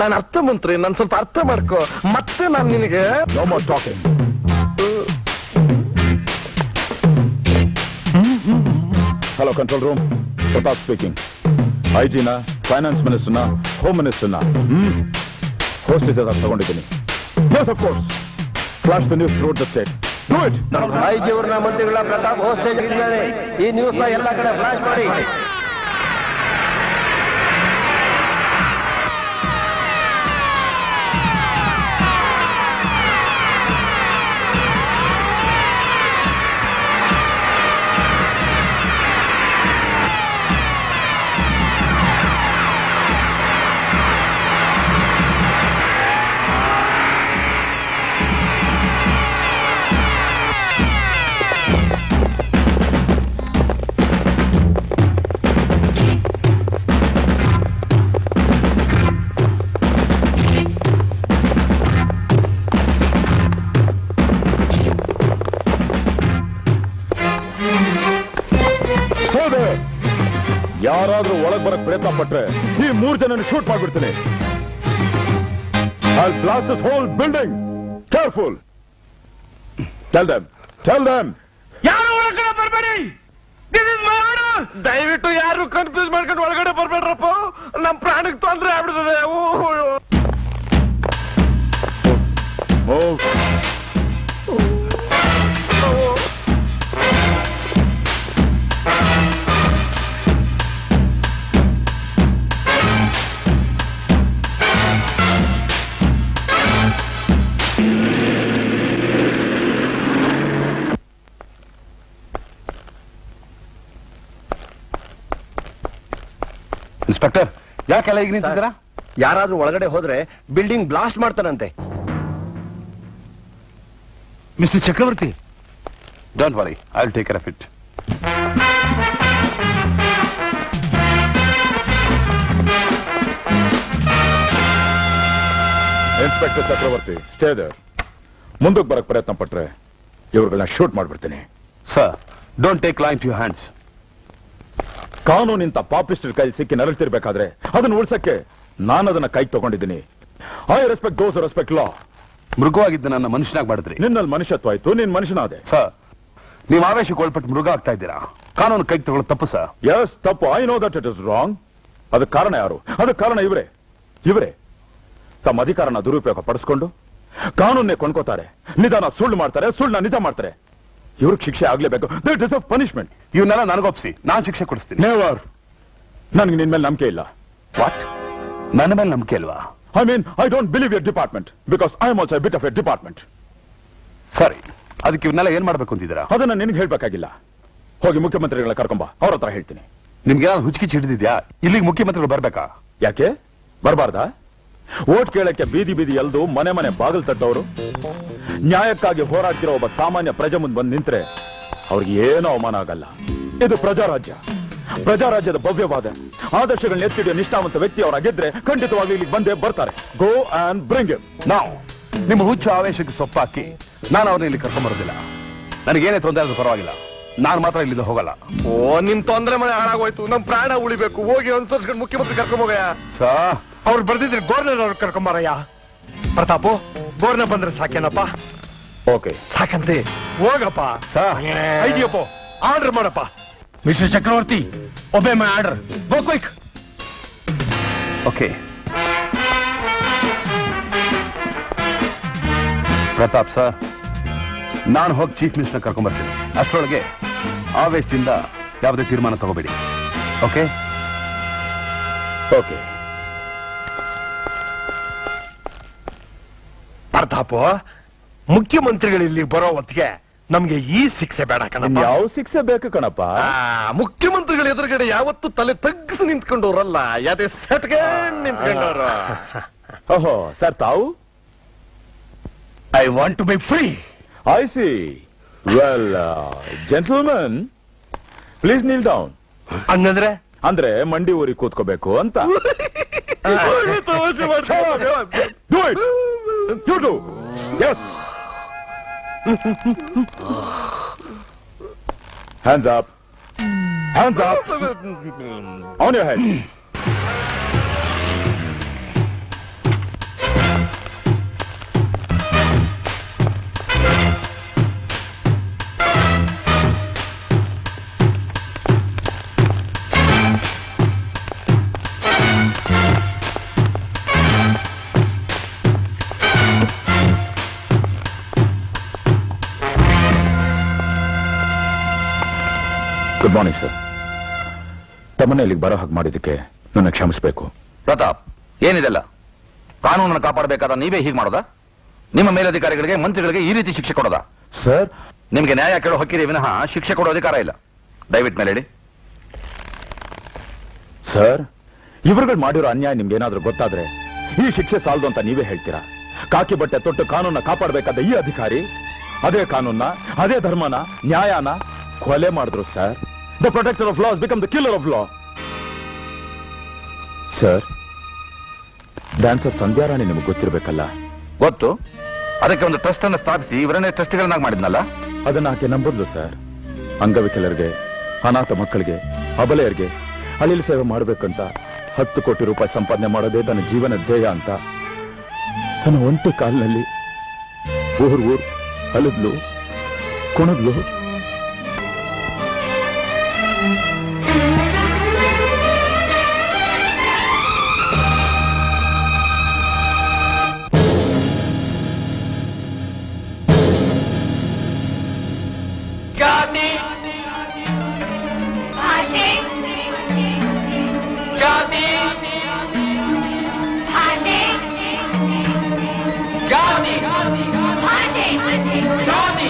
ನಾನು ಅರ್ಥ ಮಂತ್ರಿ ನನ್ ಸ್ವಲ್ಪ ಅರ್ಥ ಮಾಡ್ಕೋ. ಮತ್ತೆ ನಾನು ನಿನಗೆ no more talking hello control room Pratap speaking ಐಜಿನ ಫೈನಾನ್ಸ್ ಮಿನಿಸ್ಟರ್ನ ಹೋಮ್ ಮಿನಿಸ್ಟರ್ನ ಹೋಸ್ಟೇಜ್ ತಗೊಂಡಿದ್ದೀನಿ. Course of course. Flash the news throughout the state do it ಐಜಿಯವರನ್ನ ಮಂತ್ರಿಗಳ ಪ್ರತಾಪ್ ಹೋಸ್ಟೇಜ್ ಇದ್ದಾರೆ ಈ ನ್ಯೂಸ್ ಎಲ್ಲ ಕಡೆ ಫ್ಲಾಶ್ ಮಾಡಿ. ಬರಕ್ ಪ್ರಯತ್ನ ಪಟ್ರೆ ಈ ಮೂರ್ ಜನ ಶೂಟ್ ಮಾಡ್ಬಿಡ್ತೀನಿ I'll blast this whole building. Careful. Tell them. Tell them. ಯಾರು ಒಳಗಡೆ ಬರಬೇಡಿ ದಯವಿಟ್ಟು ಯಾರು ಕನ್ಫ್ಯೂಸ್ ಮಾಡ್ಕೊಂಡು ಒಳಗಡೆ ಬರ್ಬೇಡ್ರಪ್ಪ ನಮ್ಮ ಪ್ರಾಣಕ್ಕೆ ತೊಂದ್ರೆ ಆಗ್ಬಿಡ್ತದೆ ಓ, ಇನ್ಸ್ಪೆಕ್ಟರ್ ಯಾಕೆಲ್ಲ ಈಗ ನಿಂತಿದ್ದೀರಾ? ಯಾರಾದ್ರೂ ಒಳಗಡೆ ಹೋದ್ರೆ building blast ಮಾಡ್ತಾನಂತೆ mister Chakravarthi? Don't worry I will take care of it. Inspector Chakravarthi stay there ಮುಂದಕ್ಕೆ ಬರಕ್ ಪ್ರಯತ್ನ ಪಟ್ರೆ ಇವ್ರುಗಳನ್ನ ಶೂಟ್ ಮಾಡ್ಬಿಡ್ತೀನಿ. Sir don't take line to you hands ಕಾನೂನಿಂತ ಪಾಪಿಸ್ಟರ್ ಕೈ ಸಿಕ್ಕಿ ನರಳ್ತಿರ್ಬೇಕಾದ್ರೆ ಅದನ್ನ ಉಳಿಸಕ್ಕೆ ನಾನು ಅದನ್ನ ಕೈ ತಗೊಂಡಿದ್ದೀನಿ. I respect those respect law ಮೃಗವಾಗಿದ್ದ ನನ್ನ ಮನುಷ್ಯನಾಗಿ ಮಾಡಿದ್ರಿ ನಿನ್ನಲ್ಲಿ ಮನುಷ್ಯತ್ವ ಆಯ್ತು ನಿನ್ ಮನುಷ್ಯನಾದೆ. ಸರ್ ನೀವು ಆವೇಶಕ್ಕೆ ಒಳಪಟ್ಟು ಮೃಗ ಆಗ್ತಾ ಇದ್ದೀರಾ ಕಾನೂನು ಕೈ ತಗೊಳ್ಳೋದು ತಪ್ಪು ಸರ್ ಎಸ್ ತಪ್ಪು. I know that it is wrong ಅದಕ್ಕೆ ಕಾರಣ ಯಾರು? ಅದಕ್ಕೆ ಕಾರಣ ಇವರೇ. ಇವರೇ ತಮ್ಮ ಅಧಿಕಾರನ ದುರುಪಯೋಗ ಪಡಿಸ್ಕೊಂಡು ಕಾನೂನೇ ಕೊಂಡ್ಕೋತಾರೆ. ನಿಧಾನ ಸುಳ್ಳು ಮಾಡ್ತಾರೆ ಸುಳ್ಳನ್ನ ನಿಜ ಮಾಡ್ತಾರೆ. ಇವ್ರಿಗೆ ಶಿಕ್ಷೆ ಆಗ್ಲೇಬೇಕು. ದಟ್ ಇಸ್ ಅ ಪನಿಷ್ಮೆಂಟ್ ಇವನ್ನೆಲ್ಲ ನನಗೊಪ್ಸಿ ನಾನ್ ಶಿಕ್ಷೆ ಕೊಡಿಸ್ತೀನಿ. ನೇವರ್ ನನಗೆ ನಿನ್ ಮೇಲೆ ನಂಬಿಕೆ ಇಲ್ಲ. ವಾಟ್ ನನ್ನ ಮೇಲೆ ನಂಬಿಕೆ ಇಲ್ವಾ? I mean I don't believe your department because I am also bit of a department ಸರಿ. ಅದಕ್ಕೆ ಇವನ್ನೆಲ್ಲ ಏನ್ ಮಾಡ್ಬೇಕು ಅಂತಿದ್ದೀರಾ? ಅದನ್ನ ನಿನ್ಗೆ ಹೇಳ್ಬೇಕಾಗಿಲ್ಲ. ಹೋಗಿ ಮುಖ್ಯಮಂತ್ರಿಗಳ ಕರ್ಕೊಂಬ. ಅವ್ರ ಹತ್ರ ಹೇಳ್ತೀನಿ. ನಿಮ್ಗೆ ಏನಾದ್ರು ಹುಚ್ಚಿಗೆ ಹಿಡಿದಿದ್ಯಾ? ಇಲ್ಲಿಗೆ ಮುಖ್ಯಮಂತ್ರಿಗಳು ಬರ್ಬೇಕಾ? ಯಾಕೆ? ಬರಬಾರ್ದಾ? ಓಟ್ ಕೇಳಕ್ಕೆ ಬೀದಿ ಬೀದಿ ಎಲ್ದು ಮನೆ ಮನೆ ಬಾಗಿಲು ತಟ್ಟವರು ನ್ಯಾಯಕ್ಕಾಗಿ ಹೋರಾಡ್ತಿರೋ ಒಬ್ಬ ಸಾಮಾನ್ಯ ಪ್ರಜೆ ಮುಂದೆ ಬಂದು ನಿಂತ್ರೆ ಅವ್ರಿಗೆ ಏನೂ ಅವಮಾನ ಆಗಲ್ಲ. ಇದು ಪ್ರಜಾರಾಜ್ಯ. ಪ್ರಜಾರಾಜ್ಯದ ಭವ್ಯವಾದ ಆದರ್ಶಗಳನ್ನ ಎತ್ತಿಡಿಯೋ ನಿಷ್ಠಾವಂತ ವ್ಯಕ್ತಿ ಅವರಾಗಿದ್ರೆ ಖಂಡಿತವಾಗಿ ಇಲ್ಲಿಗೆ ಬಂದೇ ಬರ್ತಾರೆ. ಗೋ ಅಂಡ್ ಬ್ರಿಂಗ್ ನಾವು ನಿಮ್ಮ ಹುಚ್ಚು ಆವೇಶಕ್ಕೆ ಸೊಪ್ಪಾಕಿ ನಾನು ಅವ್ರನ್ನ ಇಲ್ಲಿ ಕರ್ಕೊಂಬರೋದಿಲ್ಲ ನನಗೇನೇ ತೊಂದರೆ ಆದ್ರೂ ಪರವಾಗಿಲ್ಲ. ನಾನು ಮಾತ್ರ ಇಲ್ಲಿಂದ ಹೋಗಲ್ಲ. ಓ ನಿಮ್ ತೊಂದರೆ ಮನೆ ಹಾಳಾಗೋಯ್ತು. ನಮ್ ಪ್ರಾಣ ಉಳಿಬೇಕು. ಹೋಗಿ ಒಂದ್ಸರ್ಸ್ಕೊಂಡು ಮುಖ್ಯಮಂತ್ರಿ ಕರ್ಕೊಂಡ್ ಹೋಗಯ್ಯ. ಸಾ ಅವ್ರು ಬರ್ದಿದ್ರೆ ಗೋರ್ನರ್ ಅವ್ರು ಕರ್ಕೊಂಬಾರಯ್ಯ. ಪ್ರತಾಪು ಗೋರ್ನರ್ ಬಂದ್ರೆ ಸಾಕೇನಪ್ಪ ಓಕೆ. ಸಾಕಂತೆ ಹೋಗಪ್ಪ. ಐದಿಯಪ್ಪ ಆರ್ಡರ್ ಮಾಡಪ್ಪ. Mister Chakravarthi obey my order. Go quick okay. Pratap sir ನಾನು ಹೋಗಿ ಚೀಫ್ ಮಿನಿಸ್ಟರ್ ಕರ್ಕೊಂಡ್ಬರ್ತೀನಿ ಅಷ್ಟರೊಳಗೆ ಆವೇಶದಿಂದ ಯಾವುದೇ ತೀರ್ಮಾನ ತಗೋಬೇಡಿ. ಓಕೆ? ಓಕೆ. ಪ್ರತಾಪು ಮುಖ್ಯಮಂತ್ರಿಗಳು ಇಲ್ಲಿ ಬರೋ ಹೊತ್ತಿಗೆ ನಮ್ಗೆ ಈ ಶಿಕ್ಷೆ ಬೇಡ ಕಣಪ್ಪ. ಯಾವ ಶಿಕ್ಷೆ ಬೇಕು ಕಣಪ್ಪ? ಮುಖ್ಯಮಂತ್ರಿಗಳ ಎದುರುಗಡೆ ಯಾವತ್ತು ತಲೆ ತಗ್ಗಿಸಿ ನಿಂತ್ಕೊಂಡವ್ರಲ್ಲ ಯಾವ್ದೇ ಸೆಟ್ಕೊಂಡ್ ನಿಂತ್ಕೊಂಡವ್ರು. ಓಹೋ ಸರ್ ತಾವು? I want to be free I see well gentleman please kneel down ಹಂಗಂದ್ರೆ? ಅಂದ್ರೆ ಮಂಡಿ ಊರಿಗೆ ಕೂತ್ಕೋಬೇಕು ಅಂತ. You do. Yes. Hands up. Hands up. On your head. Good morning sir ತಮ್ಮನ್ನ ಇಲ್ಲಿಗೆ ಬರೋ ಹಾಗೆ ಮಾಡಿದ್ದಕ್ಕೆ ನನ್ನ ಕ್ಷಮಿಸಬೇಕು. ಪ್ರತಾಪ್ ಏನಿದೆಲ್ಲ? ಕಾನೂನನ್ನು ಕಾಪಾಡಬೇಕಾದ ನೀವೇ ಹೀಗೆ ಮಾಡೋದಾ? ನಿಮ್ಮ ಮೇಲಧಿಕಾರಿಗಳಿಗೆ ಮಂತ್ರಿಗಳಿಗೆ ಈ ರೀತಿ ಶಿಕ್ಷೆ ಕೊಡೋದಾ? ಸರ್ ನಿಮಗೆ ನ್ಯಾಯ ಕೇಳೋ ಹಕ್ಕಿದೆ ವಿನಃ ಶಿಕ್ಷೆ ಕೊಡೋ ಅಧಿಕಾರ ಇಲ್ಲ. ದಯವಿಟ್ಟು ಮೇಲೆ ಹೇಳಿ ಸರ್ ಇವರುಗಳು ಮಾಡಿರೋ ಅನ್ಯಾಯ ನಿಮ್ಗೆ ಏನಾದರೂ ಗೊತ್ತಾದ್ರೆ ಈ ಶಿಕ್ಷೆ ಸಾಲದು ಅಂತ ನೀವೇ ಹೇಳ್ತೀರಾ? ಕಾಕಿ ಬಟ್ಟೆ ತೊಟ್ಟು ಕಾನೂನ ಕಾಪಾಡಬೇಕಾದ ಈ ಅಧಿಕಾರಿ ಅದೇ ಕಾನೂನ ಅದೇ ಧರ್ಮನ ನ್ಯಾಯನ ಕೊಲೆ ಮಾಡಿದ್ರು sir the protector of laws become the killer of law sir dancer Sandhya Rani ನಿಮಗೆ ಗೊತ್ತಿರ್ಬೇಕಲ್ಲ? ಗೊತ್ತು. ಅದಕ್ಕೆ ಒಂದು ಟ್ರಸ್ಟ್ ಅನ್ನು ಸ್ಥಾಪಿಸಿ ಇವರನ್ನೇ ಟ್ರಸ್ಟ್ಗಳನ್ನಾಗಿ ಮಾಡಿದ್ನಲ್ಲ? ಅದನ್ನ ಆಕೆ ನಂಬದ್ಲು ಸರ್ ಅಂಗವಿಕಲರಿಗೆ ಅನಾಥ ಮಕ್ಕಳಿಗೆ ಅಬಲೆಯರಿಗೆ ಅಳಿಲು ಸೇವೆ ಮಾಡಬೇಕಂತ ಹತ್ತು ಕೋಟಿ ರೂಪಾಯಿ ಸಂಪಾದನೆ ಮಾಡೋದೇ ತನ್ನ ಜೀವನ ಧ್ಯೇಯ ಅಂತ. ತನ್ನ ಒಂಟಿ ಕಾಲಿನಲ್ಲಿ ಊರ್ ಊರ್ ಅಲಿದ್ಲು ಕುಣದ್ಲು ಜಾತಿ ಭಾಷೆ ಜಾತಿ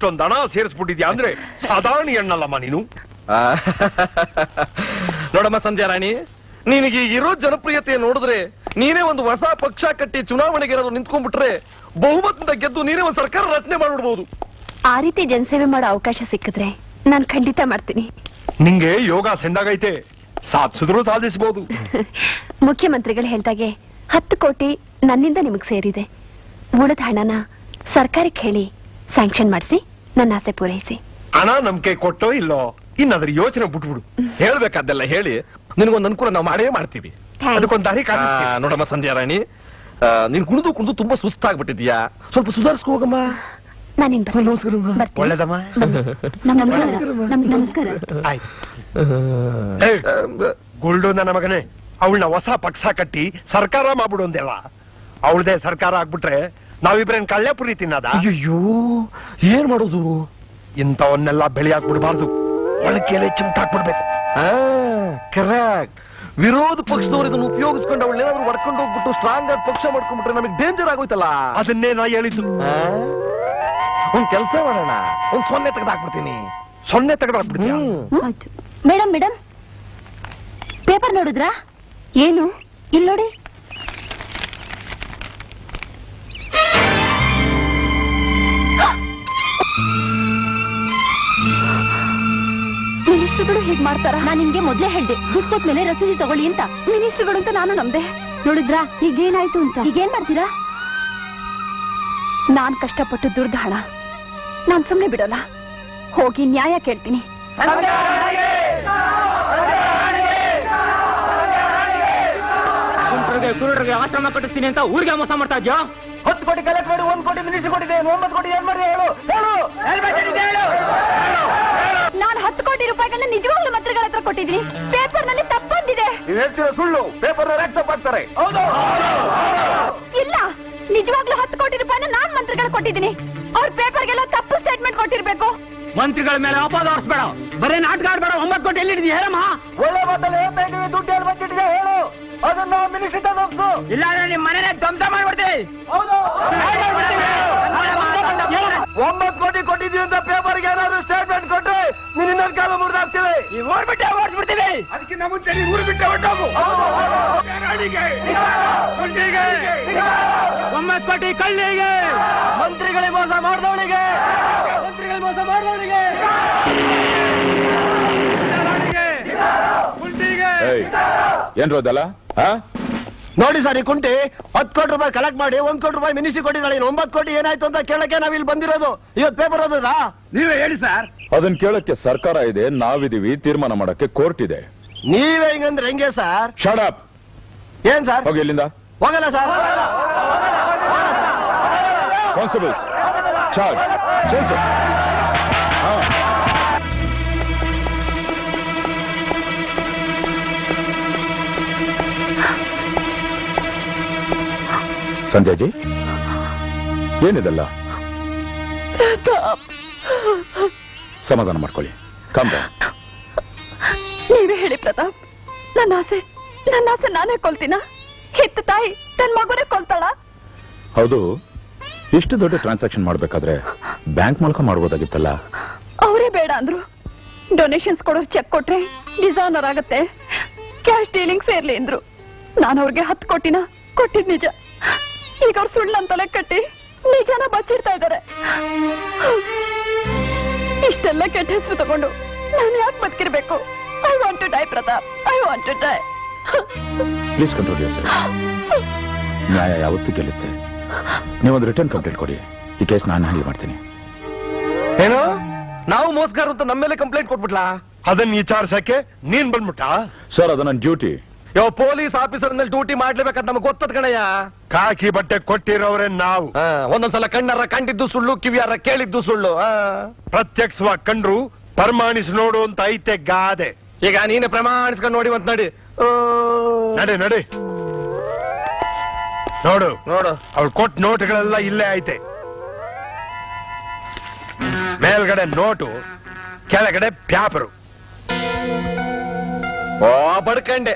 ಇಷ್ಟೊಂದು ಹಣ ಸೇರಿಸ್ಬಿಟ್ಟಿದ್ಯಾ ಅಂದ್ರೆ ಸಾಧಾರಣ ಹೆಣ್ಣಲ್ಲಮ್ಮ ನೀನು. ನೋಡಮ್ಮ ಸಂಧ್ಯಾ ರಾಣಿ ನಿನಗೆ ಇರೋ ಜನಪ್ರಿಯತೆ ನೋಡಿದ್ರೆ ನೀನೇ ಒಂದು ಹೊಸ ಪಕ್ಷ ಕಟ್ಟಿ ಚುನಾವಣೆಗೆ ಏನಾದ್ರು ನಿಂತ್ಕೊಂಡ್ಬಿಟ್ರೆ ಬಹುಮತದಿಂದ ಗೆದ್ದು ನೀನೇ ಒಂದು ಸರ್ಕಾರ ರಚನೆ ಮಾಡ್ಬಿಡ್ಬೋದು. ಆ ರೀತಿ ಜನಸೇವೆ ಮಾಡೋ ಅವಕಾಶ ಸಿಕ್ಕಿದ್ರೆ ನಾನು ಖಂಡಿತ ಮಾಡ್ತೀನಿ. ನಿಂಗೆ ಯೋಗ ಸೆಂದಾಗೈತೆ ಸಾಧಿಸಿದ್ರು ಸಾಧಿಸಬಹುದು ಮುಖ್ಯಮಂತ್ರಿಗಳು ಹೇಳ್ದಾಗೆ ಹತ್ತು ಕೋಟಿ ನನ್ನಿಂದ ನಿಮಗ್ ಸೇರಿದೆ. ಉಳಿದ ಹಣನ ಸರ್ಕಾರಕ್ಕೆ ಹೇಳಿ ಸ್ಯಾಂಕ್ಷನ್ ಮಾಡಿಸಿ. ನನ್ನ ಆಸೆ ಪೂರೈಸಿ. ಹಣ ನಂಬಿಕೆ ಕೊಟ್ಟೋ ಇಲ್ಲೋ ಇನ್ನಾದ್ರೂ ಯೋಚನೆ ಬಿಟ್ಬಿಡು. ಹೇಳ್ಬೇಕಾದ್ದೆಲ್ಲ ಹೇಳಿ ನಿನಗೊಂದು ಅನುಕೂಲ ನಾವು ಮಾಡೇ ಮಾಡ್ತೀವಿ. ಅದಕ್ಕೊಂದು ದಾರಿ ನೋಡಮ್ಮ ಸಂಧ್ಯಾ ರಾಣಿ ನೀನ್ ಕುಣಿದು ಕುಣಿದು ತುಂಬಾ ಸುಸ್ತಾಗ್ಬಿಟ್ಟಿದ್ಯಾ ಸ್ವಲ್ಪ ಸುಧಾರಿಸ್ಕೊ ಹೋಗಮ್ಮ. ಒಳ್ಳೇದಮ್ಮ. ಗುಲ್ಡು ನನ್ನ ಮಗನೇ ಅವಳನ್ನ ಹೊಸ ಪಕ್ಷ ಕಟ್ಟಿ ಸರ್ಕಾರ ಮಾಡ್ಬಿಡು ಅಂದೇವಾ ಅವಳದೇ ಸರ್ಕಾರ ಆಗ್ಬಿಟ್ರೆ ನಾವಿಬ್ರೇನ್ ಕಳ್ಳೆ ಪುರಿ ತಿನ್ನದ? ಅಯ್ಯೋ ಏನ್ ಮಾಡೋದು? ಇಂಥವನ್ನೆಲ್ಲ ಬೆಳೆಯಾಕ್ ಬಿಡಬಾರ್ದು ಒಳಕೆಲೆ ಆ ಕರೆಕ್ಟ್ ವಿರೋಧ ಪಕ್ಷದವ್ರು ಇದನ್ನು ಉಪಯೋಗಿಸ್ಕೊಂಡು ಅವಳು ಏನಾದ್ರು ಹೊಡ್ಕೊಂಡು ಹೋಗ್ಬಿಟ್ಟು ಸ್ಟ್ರಾಂಗ್ ಆಗಿ ಪಕ್ಷ ಮಾಡ್ಕೊಂಡ್ಬಿಟ್ರೆ ನಮಗೆ ಡೇಂಜರ್ ಆಗೋಯ್ತಲ್ಲ? ಅದನ್ನೇ ನಾ ಹೇಳಿದ್ದು. ಒಂದ್ ಕೆಲಸ ಮಾಡೋಣ. ಒಂದ್ ಸೊನ್ನೆ ತೆಗೆದಾಕ್ಬಿಡ್ತೀನಿ. ಸೊನ್ನೆ ತೆಗೆದಾಕ್ಬಿಡ್ತೀಯ? Madam madam. ಪೇಪರ್ ನೋಡಿದ್ರಾ? ಏನು? ಇಲ್ಲಿ ನೋಡಿ. ಮಿನಿಸ್ಟರ್ಗಳು ಹೀಗ್ ಮಾಡ್ತಾರ? ನಾನು ನಿಮ್ಗೆ ಮೊದ್ಲೇ ಹೇಳ್ದೆ ದುಡ್ಡು ಮೇಲೆ ರಸೀದಿ ತಗೊಳ್ಳಿ ಅಂತ. ಮಿನಿಸ್ಟರ್ಗಳು ಅಂತ ನಾನು ನಂಬೆ ನೋಡಿದ್ರಾ? ಈಗೇನಾಯ್ತು ಅಂತ? ಈಗೇನ್ ಮಾಡ್ತೀರಾ? ನಾನ್ ಕಷ್ಟಪಟ್ಟು ದುಡ್ದ ಹಣ ನಾನ್ ಸುಮ್ನೆ ಬಿಡೋಲ್ಲ. ಹೋಗಿ ನ್ಯಾಯ ಕೇಳ್ತೀನಿ. ಆಶ್ರಮ ಕಟ್ಟಿಸ್ತೀನಿ ಅಂತ ಊರಿಗೆ ಮೋಸ ಮಾಡ್ತಾ ಇದ್ಯೋ? ಹತ್ತು ಕೋಟಿ ಕಲೆಕ್ಟ್ ಮಾಡಿ ಒಂದು ಕೋಟಿ ಮಿನಿಸ್ಟರ್ ಕೊಟ್ಟಿದೆ ಒಂಬತ್ತು ಕೋಟಿ ಏನ್ ಮಾಡಿದೆ ಹೇಳು ಹೇಳು. ಹೇಳು. ನಾನು ಹತ್ತು ಕೋಟಿ ರೂಪಾಯಿಗಳನ್ನ ನಿಜವಾಗ್ಲೂ ಮಂತ್ರಿಗಳ ಹತ್ರ ಕೊಟ್ಟಿದ್ದೀನಿ. ಪೇಪರ್ನಲ್ಲಿ ತಪ್ಪಂದಿದೆ. ನೀವ್ ಹೇಳ್ತಿರೋ ಸುಳ್ಳು ಪೇಪರ್ ಮಾಡ್ತಾರೆ ಇಲ್ಲ. ನಿಜವಾಗ್ಲೂ ಹತ್ತು ಕೋಟಿ ರೂಪಾಯಿ ನಾನ್ ಮಂತ್ರಿಗಳು ಕೊಟ್ಟಿದ್ದೀನಿ. ಅವ್ರ ಪೇಪರ್ಗೆಲ್ಲ ತಪ್ಪು ಸ್ಟೇಟ್ಮೆಂಟ್ ಕೊಟ್ಟಿರ್ಬೇಕು. ಮಂತ್ರಿಗಳ ಮೇಲೆ ಅಪಾದ ಹೊರಿಸ್ಬೇಡ. ಬರೇ ನಾಟಕ ಆಡ್ಬೇಡ ಒಂಬತ್ತು ಕೋಟಿ ಎಲ್ಲಿ ಹೇಳಮ್ಮ? ಒಳ್ಳೆ ಮಾತಲ್ಲಿ ಹೇಳ್ತಾ ಇದೀವಿ ದುಡ್ಡು ಎಲ್ಲಿ ಬಂದಿಟ್ಟಿದೆ ಹೇಳು. ಅದನ್ನ ಮಿನಿಸ್ಟರ್ ತಪ್ಪಿಸು ಇಲ್ಲ ನಿಮ್ ಮನೆನೇ ಧ್ವಂಸ ಮಾಡ್ಬಿಡ್ತೀವಿ ಒಂಬತ್ತು ಕೋಟಿ ಕೊಟ್ಟಿದೀವಿ ಅಂತ ಪೇಪರ್ಗೆ ಏನಾದ್ರು ಸ್ಟೇಟ್ಮೆಂಟ್ ಕೊಟ್ರೆ ನೀನ್ ಇನ್ನೊಂದು ಕಾಲ ಮುರಿದಾಗ್ತೀವಿ. ಈ ಊರ್ ಬಿಟ್ಟೆ ಓಡಿಸ್ಬಿಡ್ತೀವಿ. ಅದಕ್ಕಿಂತ ಮುಂಚೆ ನೀವು ಊರು ಬಿಟ್ಟೆ ಹೊಟ್ಟೋಗು ಕೋಟಿ ಕಳ್ಳಿಗೆ ಮಂತ್ರಿಗಳಿಗೆ ಮೋಸ ಮಾಡಿದವಳಿಗೆ ಮಂತ್ರಿಗಳಿಗೆ ಮೋಸ ಮಾಡಿದವಳಿಗೆ ಏಯ್ ಏನ್ರೋ ಅದಲ್ಲ ಹಾ ನೋಡಿ ಸರ್ ಈ ಕುಂಟಿ ಹತ್ತು ಕೋಟಿ ರೂಪಾಯಿ ಕಲೆಕ್ಟ್ ಮಾಡಿ ಒಂದ್ ಕೋಟಿ ರೂಪಾಯಿ ಮಿನಿಸ್ಟ್ರಿ ಕೊಟ್ಟಿದ್ದಾಳೆ. ಇನ್ನು ಒಂಬತ್ತು ಕೋಟಿ ಏನಾಯ್ತು ಅಂತ ಕೇಳಕ್ಕೆ ನಾವ್ ಇಲ್ಲಿ ಬಂದಿರೋದು. ಇವತ್ತು ಪೇಪರ್ ಓದಿದ್ರಾ ನೀವೇ ಹೇಳಿ ಸರ್. ಅದನ್ನ ಕೇಳಕ್ಕೆ ಸರ್ಕಾರ ಇದೆ ನಾವಿದೀವಿ ತೀರ್ಮಾನ ಮಾಡಕ್ಕೆ ಕೋರ್ಟ್ ಇದೆ. ನೀವೇ ಹಿಂಗಂದ್ರೆ ಹೆಂಗೆ ಸರ್? ಶಟ್ ಅಪ್ ಏನ್ ಸರ್? ಹೋಗಿ ಇಲ್ಲಿಂದ ಹೋಗಲ್ಲ sir. Constables charge change Sandhyaji ಏನಿದೆಲ್ಲ? ಸಮಾಧಾನ ಮಾಡ್ಕೊಳ್ಳಿ. ಕಂಬ ನೀವೇ ಹೇಳಿ ಪ್ರತಾಪ್. ನನ್ನ ಆಸೆ ನನ್ನ ಆಸೆ ನಾನೇ ಕೊಲ್ತೀನ? ಹೆತ್ತ ತಾಯಿ ತನ್ನ ಮಗುನೇ ಕೊಲ್ತಾಳ? ಹೌದು. ಇಷ್ಟು ದೊಡ್ಡ ಟ್ರಾನ್ಸಾಕ್ಷನ್ ಮಾಡ್ಬೇಕಾದ್ರೆ ಬ್ಯಾಂಕ್ ಮೂಲಕ ಮಾಡ್ಬೋದಾಗಿತ್ತಲ್ಲ? ಅವರೇ ಬೇಡ ಅಂದ್ರು. ಡೊನೇಷನ್ಸ್ ಕೊಡೋರು ಚೆಕ್ ಕೊಟ್ರೆ ಡಿಸೈನರ್ ಆಗತ್ತೆ. ಕ್ಯಾಶ್ ಡೀಲಿಂಗ್ ಸೇರ್ಲಿ ಅಂದ್ರು. ನಾನು ಅವ್ರಿಗೆ ಹತ್ತು ಕೊಟ್ಟಿನ ಕೊಟ್ಟಿದ್ ನಿಜ. ಈಗ ಅವ್ರು ಸುಳ್ಳಂತಲೇ ಕಟ್ಟಿ ನಿಜನ ಬಚ್ಚಿಡ್ತಾ ಇದ್ದಾರೆ ಇಷ್ಟೆಲ್ಲ ಕೆಟ್ಟ ಹೆಸರು ತಗೊಂಡು ನಾನು ಯಾಕೆ ಬದುಕಿರ್ಬೇಕು? I want to die Pratap. I want to die please control your ನ್ಯಾಯ ಯಾವತ್ತೂ ಗೆಲ್ಲುತ್ತೆ. ನೀವೊಂದು ರಿಟರ್ನ್ ಕಂಪ್ಲೇಂಟ್ ಕೊಡಿ. ಈ ಕೇಸ್ ನಾನು ಹ್ಯಾಂಡಲ್ ಮಾಡ್ತೀನಿ. ಏನು? ನಾವು ಮೋಸ್ಗಾರ ಅಂತ ನಮ್ಮ ಮೇಲೆ ಕಂಪ್ಲೇಂಟ್ ಕೊಟ್ಬಿಟ್ಲಾ ಅದನ್ನ ವಿಚಾರಿಸಕ್ಕೆ ನೀನ್ ಬಂದ್ಬಿಟ್ಟ ಸರ್ ಅದು ನನ್ನ ಡ್ಯೂಟಿ ಯಾವ ಪೊಲೀಸ್ ಆಫೀಸರ್ ಮೇಲೆ ಡ್ಯೂಟಿ ಮಾಡ್ಲೇಬೇಕಂತ ನಮಗೆ ಗೊತ್ತದ ಕಣಯ್ಯ? ಕಾಕಿ ಬಟ್ಟೆ ಕೊಟ್ಟಿರೋರೆ ನಾವು. ಆ, ಒಂದೊಂದ್ಸಲ ಕಣ್ಣಾರ ಕಂಡಿದ್ದು ಸುಳ್ಳು ಕಿವಿಯಾರ ಕೇಳಿದ್ದು ಸುಳ್ಳು ಆ. ಪ್ರತ್ಯಕ್ಷವಾಗಿ ಕಂಡ್ರು ಪ್ರಮಾಣಿಸಿ ನೋಡು ಅಂತ ಐತೆ ಗಾದೆ. ಈಗ ನೀನೆ ಪ್ರಮಾಣಿಸ್ಕೊಂಡು ನೋಡಿ ಅಂತ ನಡಿ. ನಡೆ ನಡೆ. ನೋಡು. ನೋಡು. ಅವಳು ಕೊಟ್ಟ ನೋಟ್ಗಳೆಲ್ಲ ಇಲ್ಲೇ ಐತೆ. ಮೇಲ್ಗಡೆ ನೋಟು ಕೆಳಗಡೆ ಪ್ಯಾಪರು ಓ ಬಡ್ಕಂಡೆ.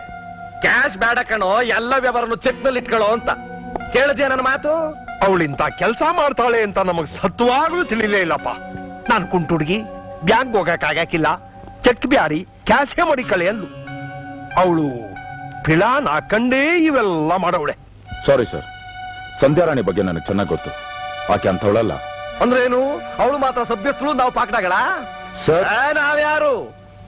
ಕ್ಯಾಶ್ ಬೇಡ ಕಣೋ ಎಲ್ಲ ವ್ಯವಹಾರನು ಚೆಕ್ನಲ್ಲಿ ಇಟ್ಕೊಳ್ಳೋ ಅಂತ. ಕೇಳಿದ್ಯಾ ನನ್ನ ಮಾತು? ಅವಳಿಂತ ಕೆಲಸ ಮಾಡ್ತಾಳೆ ಅಂತ ನಮಗ್ ಸತ್ವಾಗ್ಲೂ ತಿಳಿಲೇ ಇಲ್ಲಪ್ಪ. ನಾನ್ ಕುಂಟುಡ್ಗಿ ಬ್ಯಾಂಕ್ ಹೋಗಕ್ ಆಗಾಕಿಲ್ಲ ಚೆಕ್ ಬ್ಯಾರಿ ಕ್ಯಾಶೇ ಮಡಿಕಳೆ ಅಂದ್ಲು. ಅವಳು ಪಿಳಾನ್ ಹಾಕಂಡೇ ಇವೆಲ್ಲ ಮಾಡವಳೆ. ಸಾರಿ ಸರ್ ಸಂಧ್ಯಾರಾಣಿ ಬಗ್ಗೆ ನನಗೆ ಚೆನ್ನಾಗಿ ಗೊತ್ತು. ಆಕೆ ಅಂದ್ರೆ ಅಂದ್ರೇನು? ಅವಳು ಮಾತ್ರ ಸಭ್ಯಸ್ಥಳು ನಾವು ಪಾಕಡಗಳ ಸರ್ ನಾವ್ಯಾರು?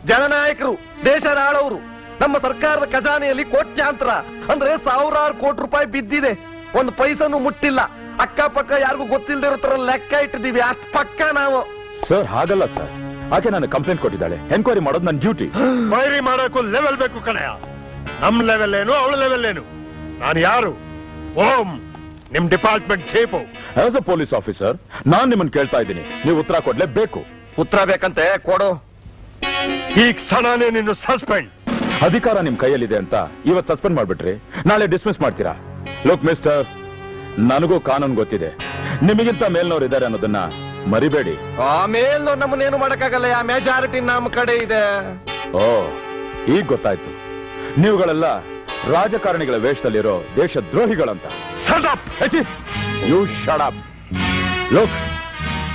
ಜನನಾಯಕರು ದೇಶ ನಾಳವರು ನಮ್ಮ ಸರ್ಕಾರದ ಖಜಾನೆಯಲ್ಲಿ ಕೋಟ್ಯಾಂತರ ಅಂದ್ರೆ ಸಾವಿರಾರು ಕೋಟಿ ರೂಪಾಯಿ ಬಿದ್ದಿದೆ. ಒಂದು ಪೈಸನು ಮುಟ್ಟಿಲ್ಲ. ಅಕ್ಕಪಕ್ಕ ಯಾರಿಗೂ ಗೊತ್ತಿಲ್ಲದೆ ಇರೋ ತರ ಲೆಕ್ಕ ಇಟ್ಟಿದ್ದೀವಿ. ಅಷ್ಟು ಪಕ್ಕ ನಾವು. ಸರ್ ಹಾಗಲ್ಲ ಸರ್ ಆಕೆ ನಾನು ಕಂಪ್ಲೇಂಟ್ ಕೊಟ್ಟಿದ್ದಾಳೆ. ಎನ್ಕ್ವೈರಿ ಮಾಡೋದು ನನ್ನ ಡ್ಯೂಟಿ ವೈರಿ ಮಾಡಕ್ಕೂ ಲೆವೆಲ್ ಬೇಕು ಕಣಯ್ಯ ನಮ್ ಲೆವೆಲ್ ಏನು ಅವಳ ಲೆವೆಲ್ ಏನು? ನಾನು ಯಾರು? ಓಂ ನಿಮ್ department chief as a police officer ನಾನ್ ನಿಮ್ಮನ್ನ ಕೇಳ್ತಾ ಇದ್ದೀನಿ. ನೀವು ಉತ್ತರ ಕೊಡ್ಲೇಬೇಕು. ಉತ್ತರ ಬೇಕಂತೆ ಕೊಡು. ಈಗ ಕ್ಷಣನೇ ನಿನ್ನ ಸಸ್ಪೆಂಡ್ ಅಧಿಕಾರ ನಿಮ್ ಕೈಯಲ್ಲಿದೆ ಅಂತ ಇವತ್ತು ಸಸ್ಪೆಂಡ್ ಮಾಡ್ಬಿಟ್ರಿ. ನಾಳೆ ಡಿಸ್ಮಿಸ್ ಮಾಡ್ತೀರಾ? ಲುಕ್ ಮಿಸ್ಟರ್ ನನಗೂ ಕಾನೂನು ಗೊತ್ತಿದೆ. ನಿಮಗಿಂತ ಮೇಲ್ನವ್ರು ಇದ್ದಾರೆ ಅನ್ನೋದನ್ನ ಮರಿಬೇಡಿ. ಆ ಮೇಲ್ನವ್ರು ನಮ್ಮನ್ನೇನು ಮಾಡಕ್ಕಾಗಲ್ಲ ಆ ಮೆಜಾರಿಟಿ ನಮ್ಮ ಕಡೆ ಇದೆ. ಓ ಈಗ ಗೊತ್ತಾಯ್ತು. ನೀವುಗಳೆಲ್ಲ ರಾಜಕಾರಣಿಗಳ ವೇಷದಲ್ಲಿರೋ ದೇಶ ದ್ರೋಹಿಗಳಂತ ಯು ಶಡಪ್ ಲೋಕ್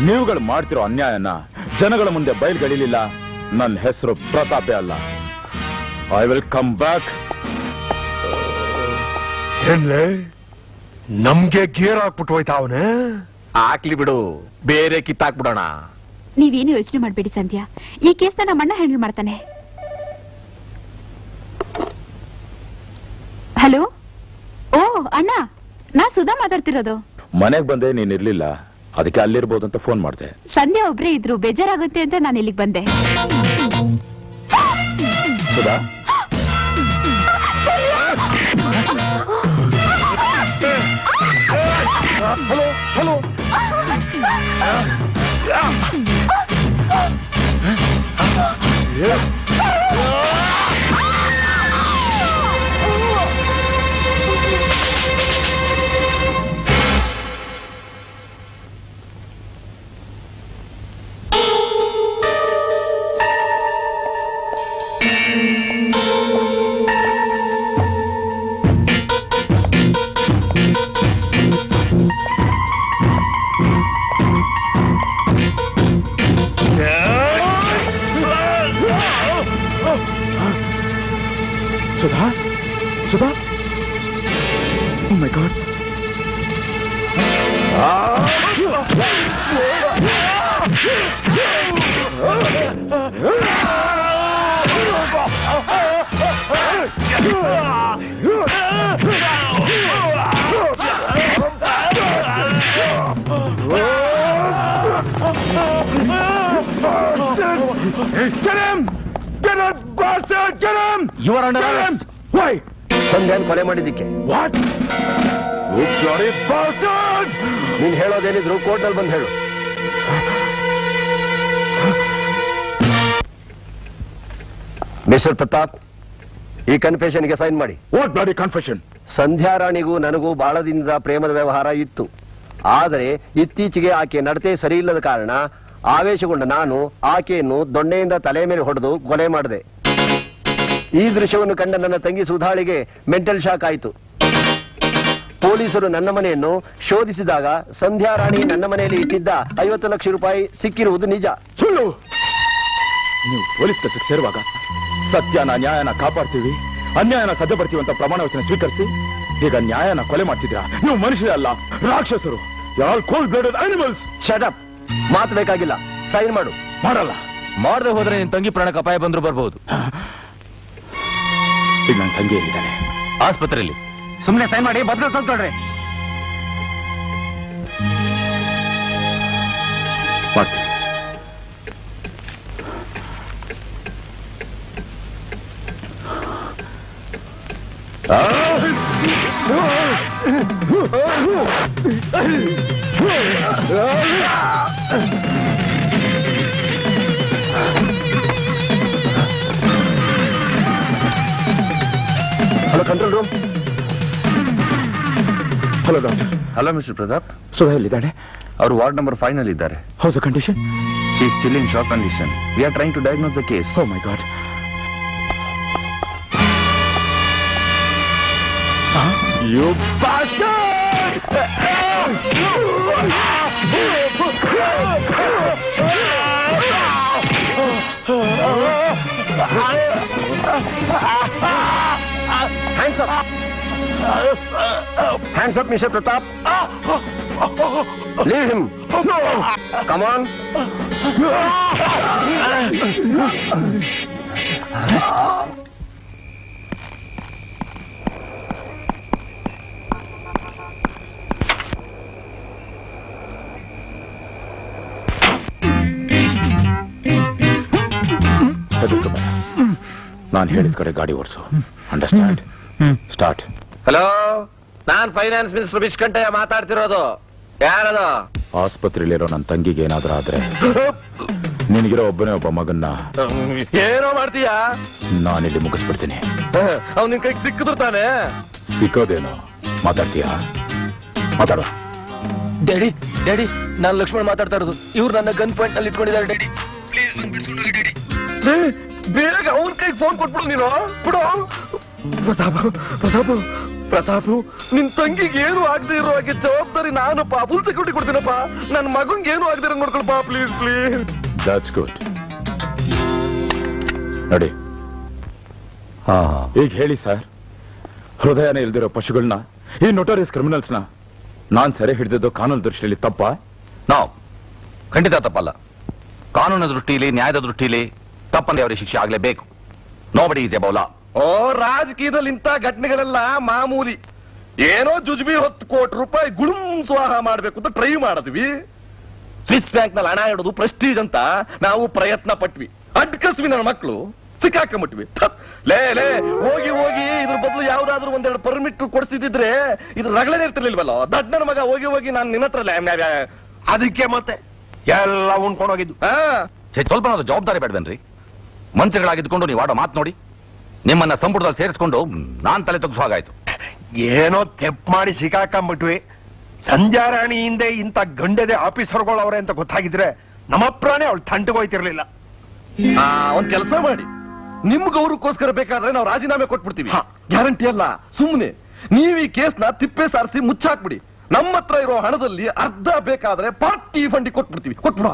ನೀವುಗಳು ಮಾಡ್ತಿರೋ ಅನ್ಯಾಯನ ಜನಗಳ ಮುಂದೆ ಬಯಲ್ಗಳಿಲಿಲ್ಲ ನನ್ನ ಹೆಸರು ಪ್ರತಾಪೆ ಅಲ್ಲ. ಐ ವಿಲ್ ಕಮ್ ಬ್ಯಾಕ್ ನಮ್ಗೆ ಗೇರ್ ಹಾಕ್ಬಿಟ್ಟು ಹೋಯ್ತಾ ಅವನೇ? ಹಾಕ್ಲಿ ಬಿಡು. ಬೇರೆ ಕಿತ್ತಾಕ್ಬಿಡೋಣ. ನೀವೇನು ಯೋಚನೆ ಮಾಡ್ಬೇಡಿ ಸಂಧ್ಯಾ. ಈ ಕೇಸ್ ನಮ್ಮ ಅಣ್ಣ ಹ್ಯಾಂಡಲ್ ಮಾಡ್ತಾನೆ. ಹಲೋ? ಓ ಅಣ್ಣ ನಾ ಸುಧಾ ಮಾತಾಡ್ತಿರೋದು. ಮನೆಗ್ ಬಂದೆ ನೀನ್ ಇರ್ಲಿಲ್ಲ. ಅದಕ್ಕೆ ಅಲ್ಲಿರ್ಬೋದು ಅಂತ ಫೋನ್ ಮಾಡಿದೆ. ಸಂಧ್ಯಾ ಒಬ್ರೇ ಇದ್ರು ಬೇಜಾರಾಗುತ್ತೆ ಅಂತ ನಾನು ಇಲ್ಲಿಗೆ ಬಂದೆ. Sudha hello hello Sudha Sudha oh my god Get him! Get him, bastard! Get him! You are under Get him! arrest. Why? ಸಂಧ್ಯಾನ್ ಕೊಲೆ ಮಾಡಿದ್ದಕ್ಕೆ ವಾಟ್ You bloody bastards! ನೀನ್ ಹೇಳೋದೇನಿದ್ರು ಕೋರ್ಟ್ನಲ್ಲಿ ಬಂದು ಹೇಳು ಮಿಸ್ಟರ್ ಪ್ರತಾಪ್ ಈ ಕನ್ಫೆಷನ್ಗೆ ಸೈನ್ ಮಾಡಿ ವಾಟ್ ಬ್ಲಾಡಿ ಕನ್ಫೆಷನ್ ಸಂಧ್ಯಾ ರಾಣಿಗೂ ನನಗೂ ಬಹಳ ದಿನದ ಪ್ರೇಮದ ವ್ಯವಹಾರ ಇತ್ತು ಆದರೆ ಇತ್ತೀಚೆಗೆ ಆಕೆ ನಡತೆ ಸರಿಯಿಲ್ಲದ ಕಾರಣ ಆವೇಶಗೊಂಡ ನಾನು ಆಕೆಯನ್ನು ದೊಣ್ಣೆಯಿಂದ ತಲೆ ಮೇಲೆ ಹೊಡೆದು ಕೊಲೆ ಮಾಡಿದೆ ಈ ದೃಶ್ಯವನ್ನು ಕಂಡ ನನ್ನ ತಂಗಿ ಸುಧಾಳಿಗೆ ಮೆಂಟಲ್ ಶಾಕ್ ಆಯಿತು. ಪೊಲೀಸರು ನನ್ನ ಮನೆಯನ್ನು ಶೋಧಿಸಿದಾಗ ಸಂಧ್ಯಾ ರಾಣಿ ನನ್ನ ಮನೆಯಲ್ಲಿ ಇಟ್ಟಿದ್ದ ಐವತ್ತು ಲಕ್ಷ ರೂಪಾಯಿ ಸಿಕ್ಕಿರುವುದು ನಿಜ. ಸುಳ್ಳು! ನೀವು ಪೊಲೀಸ್ ಕೆಲಸಕ್ಕೆ ಸೇರುವಾಗ ಸತ್ಯನ ನ್ಯಾಯನ ಕಾಪಾಡ್ತೀವಿ ಅನ್ಯಾಯನ ಸದ್ಯಪಡ್ತೀವಿ ಅಂತ ಪ್ರಮಾಣ ವಚನ ಸ್ವೀಕರಿಸಿ ಈಗ ನ್ಯಾಯನ ಕೊಲೆ ಮಾಡ್ತಿದ್ದೀರಾ? ನೀವು ಮನುಷ್ಯ ಅಲ್ಲ ರಾಕ್ಷಸರು. ಯಾರು ಕೋಲ್ಡ್ ಬ್ಲಡೆಡ್ ಅನಿಮಲ್ಸ್ ಶಟಪ್ ಮಾತು ಬೇಕಾಗಿಲ್ಲ. ಸೈನ್ ಮಾಡು. ಮಾಡಲ್ಲ. ಮಾಡದೆ ಹೋದ್ರೆ ನಿನ್ ತಂಗಿ ಪ್ರಾಣಕ್ಕೆ ಅಪಾಯ ಬಂದ್ರು ಬರ್ಬೋದು. ಈಗ ನನ್ನ ತಂಗಿ ಎಲ್ಲಿದ್ದಾನೆ ಆಸ್ಪತ್ರೆಯಲ್ಲಿ. ಸುಮ್ನೆ ಸೈ ಮಾಡಿ ಭದ್ರ ತಂದ್ಕೊಳ್ರಿ ಮಾಡ್ತೀನಿ. Hello control room hello doctor hello mister Pratap Sudha ಎಲ್ಲಿದ್ದಾಳೆ ಅವರು ವಾರ್ಡ್ ನಂಬರ್ ಫೈವ್ನಲ್ಲಿ ಇದ್ದಾರೆ how's condition she still in shock condition we are trying to diagnose the case oh my god You bastard! Hands up! Hands up, Mr. Pratap! Leave him! Come on! ನಾನು ಹೇಳಿದ ಕಡೆ ಗಾಡಿ ಓಡಿಸು understand start hello ನಾನ್ finance minister ಬಿಚ್ಕಂಟಯ್ಯ ಮಾತಾಡ್ತಿರೋದು. ಯಾರದು? ಆಸ್ಪತ್ರೆಯಲ್ಲಿರೋ ನನ್ನ ತಂಗಿಗೆ ಏನಾದ್ರೂ ಆದ್ರೆ ನಿನಗಿರೋ ಒಬ್ಬನೇ ಒಬ್ಬ ಮಗನ್ನ ಏನೋ ಮಾಡ್ತೀಯಾ? ನಾನಿಲ್ಲಿ ಮುಗಿಸ್ಬಿಡ್ತೀನಿ. ಅವ್ನ ನಿನ್ ಕೈಗೆ ಸಿಕ್ಕಿದ್ರು ತಾನೆ? ಸಿಕ್ಕೋದೇನೋ. ಮಾತಾಡ್ತೀಯಾ? ಮಾತಾಡೋ. ಡ್ಯಾಡಿ ಡ್ಯಾಡಿ ನಾನು ಲಕ್ಷ್ಮಣ್ ಮಾತಾಡ್ತಾ ಇರೋದು. ಇವ್ರು ನನ್ನ ಗನ್ ಪಾಯಿಂಟ್ನಲ್ಲಿ ಇಟ್ಕೊಂಡಿದ್ದಾರೆ ಡ್ಯಾಡಿ ಬೇಗ ಅವನ್ ಕೈಗೆ ಫೋನ್ ಕೊಟ್ಬಿಡು ನೀನು. ಬಿಡು. ಪ್ರತಾಪ್ ಪ್ರತಾಪ್ ಪ್ರತಾಪ್ ನಿನ್ ತಂಗಿಗೆ ಏನು ಆಗದೆ ಇರೋ ಹಾಗೆ ಜವಾಬ್ದಾರಿ ನಾನಪ್ಪ. Full security ಕೊಡ್ತೀನಪ್ಪ. ನನ್ನ ಮಗಂಗೆ ಏನು ಆಗದೆ ನೋಡ್ಕೊಳ್ಪ ಪ್ಲೀಸ್ ಪ್ಲೀಸ್ ದಟ್ಸ್ ಗುಡ್ ನೋಡಿ. ಹಾ ಈಗ ಹೇಳಿ ಸರ್ ಹೃದಯನೇ ಇಲ್ದಿರೋ ಪಶುಗಳನ್ನ ಈ ನೊಟೋರಿಯಸ್ ಕ್ರಿಮಿನಲ್ಸ್ನ ನಾನ್ ಸೆರೆ ಹಿಡಿದಿದ್ದು ಕಾನೂನು ದೃಷ್ಟಿಯಲ್ಲಿ ತಪ್ಪಾ? ನಾವು. ಖಂಡಿತ ತಪ್ಪಲ್ಲ. ಕಾನೂನಿನ ದೃಷ್ಟಿಯಲ್ಲಿ ನ್ಯಾಯದ ದೃಷ್ಟಿಯಲ್ಲಿ ತಪ್ಪಂದ್ರೆ ಅವರಿಗೆ ಶಿಕ್ಷೆ ಆಗಲೇಬೇಕು. ನೋಬಡಿ ಈಸ್ ಎಬೌಲಾ ಓ ರಾಜಕೀಯದಲ್ಲಿ ಇಂಥ ಘಟನೆಗಳೆಲ್ಲ ಮಾಮೂಲಿ. ಏನೋ ಜುಜ್ಬಿ ಹತ್ತು ಕೋಟಿ ರೂಪಾಯಿ ಗುಳುಂ ಸ್ವಾಹ ಮಾಡಬೇಕು ಅಂತ ಟ್ರೈ ಮಾಡಿದ್ವಿ. ಸ್ವಿಸ್ ಬ್ಯಾಂಕ್ನಲ್ಲಿ ಹಣ ಇಡೋದು ಪ್ರೆಸ್ಟೀಜ್ ಅಂತ ನಾವು ಪ್ರಯತ್ನ ಪಟ್ವಿ. ಅಡ್ಕಸ್ವಿ ನನ್ನ ಮಕ್ಕಳು ಸಿಕ್ಕಾಕೊಂಬಿಟ್ವಿ. ಲೇ ಲೇ ಹೋಗಿ ಹೋಗಿ ಇದ್ರ ಬದಲು ಯಾವ್ದಾದ್ರು ಒಂದೆರಡು ಪರ್ಮಿಟ್ ಕೊಡ್ತಿದ್ರೆ ಇದು ರಗಳೇ ಇರ್ತಿರ್ಲಿಲ್ವಲ್ಲ? ದಡ್ ನನ್ನ ಮಗ ಹೋಗಿ ಹೋಗಿ ನಾನು ನಿನ್ನ ಹತ್ರ ಅದಕ್ಕೆ ಮತ್ತೆ? ಎಲ್ಲ ಉಣ್ಕೊಂಡು ಹೋಗಿದ್ದು. ಸ್ವಲ್ಪ ಜವಾಬ್ದಾರಿ ಬೇಡವೇನ್ರಿ? ಮಂತ್ರಿಗಳಾಗಿದ್ಕೊಂಡು ನೀವು ಆಡೋ ಮಾತು ನೋಡಿ. ನಿಮ್ಮನ್ನ ಸಂಪುಟದಲ್ಲಿ ಸೇರಿಸ್ಕೊಂಡು ನಾನ್ ತಲೆ ತೆಗೆಸೋ ಹಾಗಾಯ್ತು. ಏನೋ ತೆಪ್ ಮಾಡಿ ಸಿಕ್ಕಾಕಂಬಿಟ್ವಿ ಸಂಧ್ಯಾ ರಾಣಿ ಹಿಂದೆ ಇಂಥ ಗಂಡದೆ ಆಫೀಸರ್ಗಳು ಅವರೇ ಅಂತ ಗೊತ್ತಾಗಿದ್ರೆ ನಮ್ಮ ಪ್ರಾಣಿ ಅವಳು ತಂಟಗೋಯ್ತಿರ್ಲಿಲ್ಲ. ಆ, ಒಂದ್ ಕೆಲಸ ಮಾಡಿ. ನಿಮ್ ಗೌರವಕ್ಕೋಸ್ಕರ ಬೇಕಾದ್ರೆ ನಾವು ರಾಜೀನಾಮೆ ಕೊಟ್ಬಿಡ್ತೀವಿ. ಗ್ಯಾರಂಟಿ ಅಲ್ಲ. ಸುಮ್ಮನೆ ನೀವು ಈ ಕೇಸ್ನ ತಿಪ್ಪೆ ಸಾರಿಸಿ ಮುಚ್ಚಾಕ್ಬಿಡಿ. ನಮ್ಮ ಹತ್ರ ಇರೋ ಹಣದಲ್ಲಿ ಅರ್ಧ ಬೇಕಾದ್ರೆ ಪಾರ್ಟಿ ಫಂಡಿ ಕೊಟ್ಬಿಡ್ತೀವಿ. ಕೊಟ್ಬಿಡುವ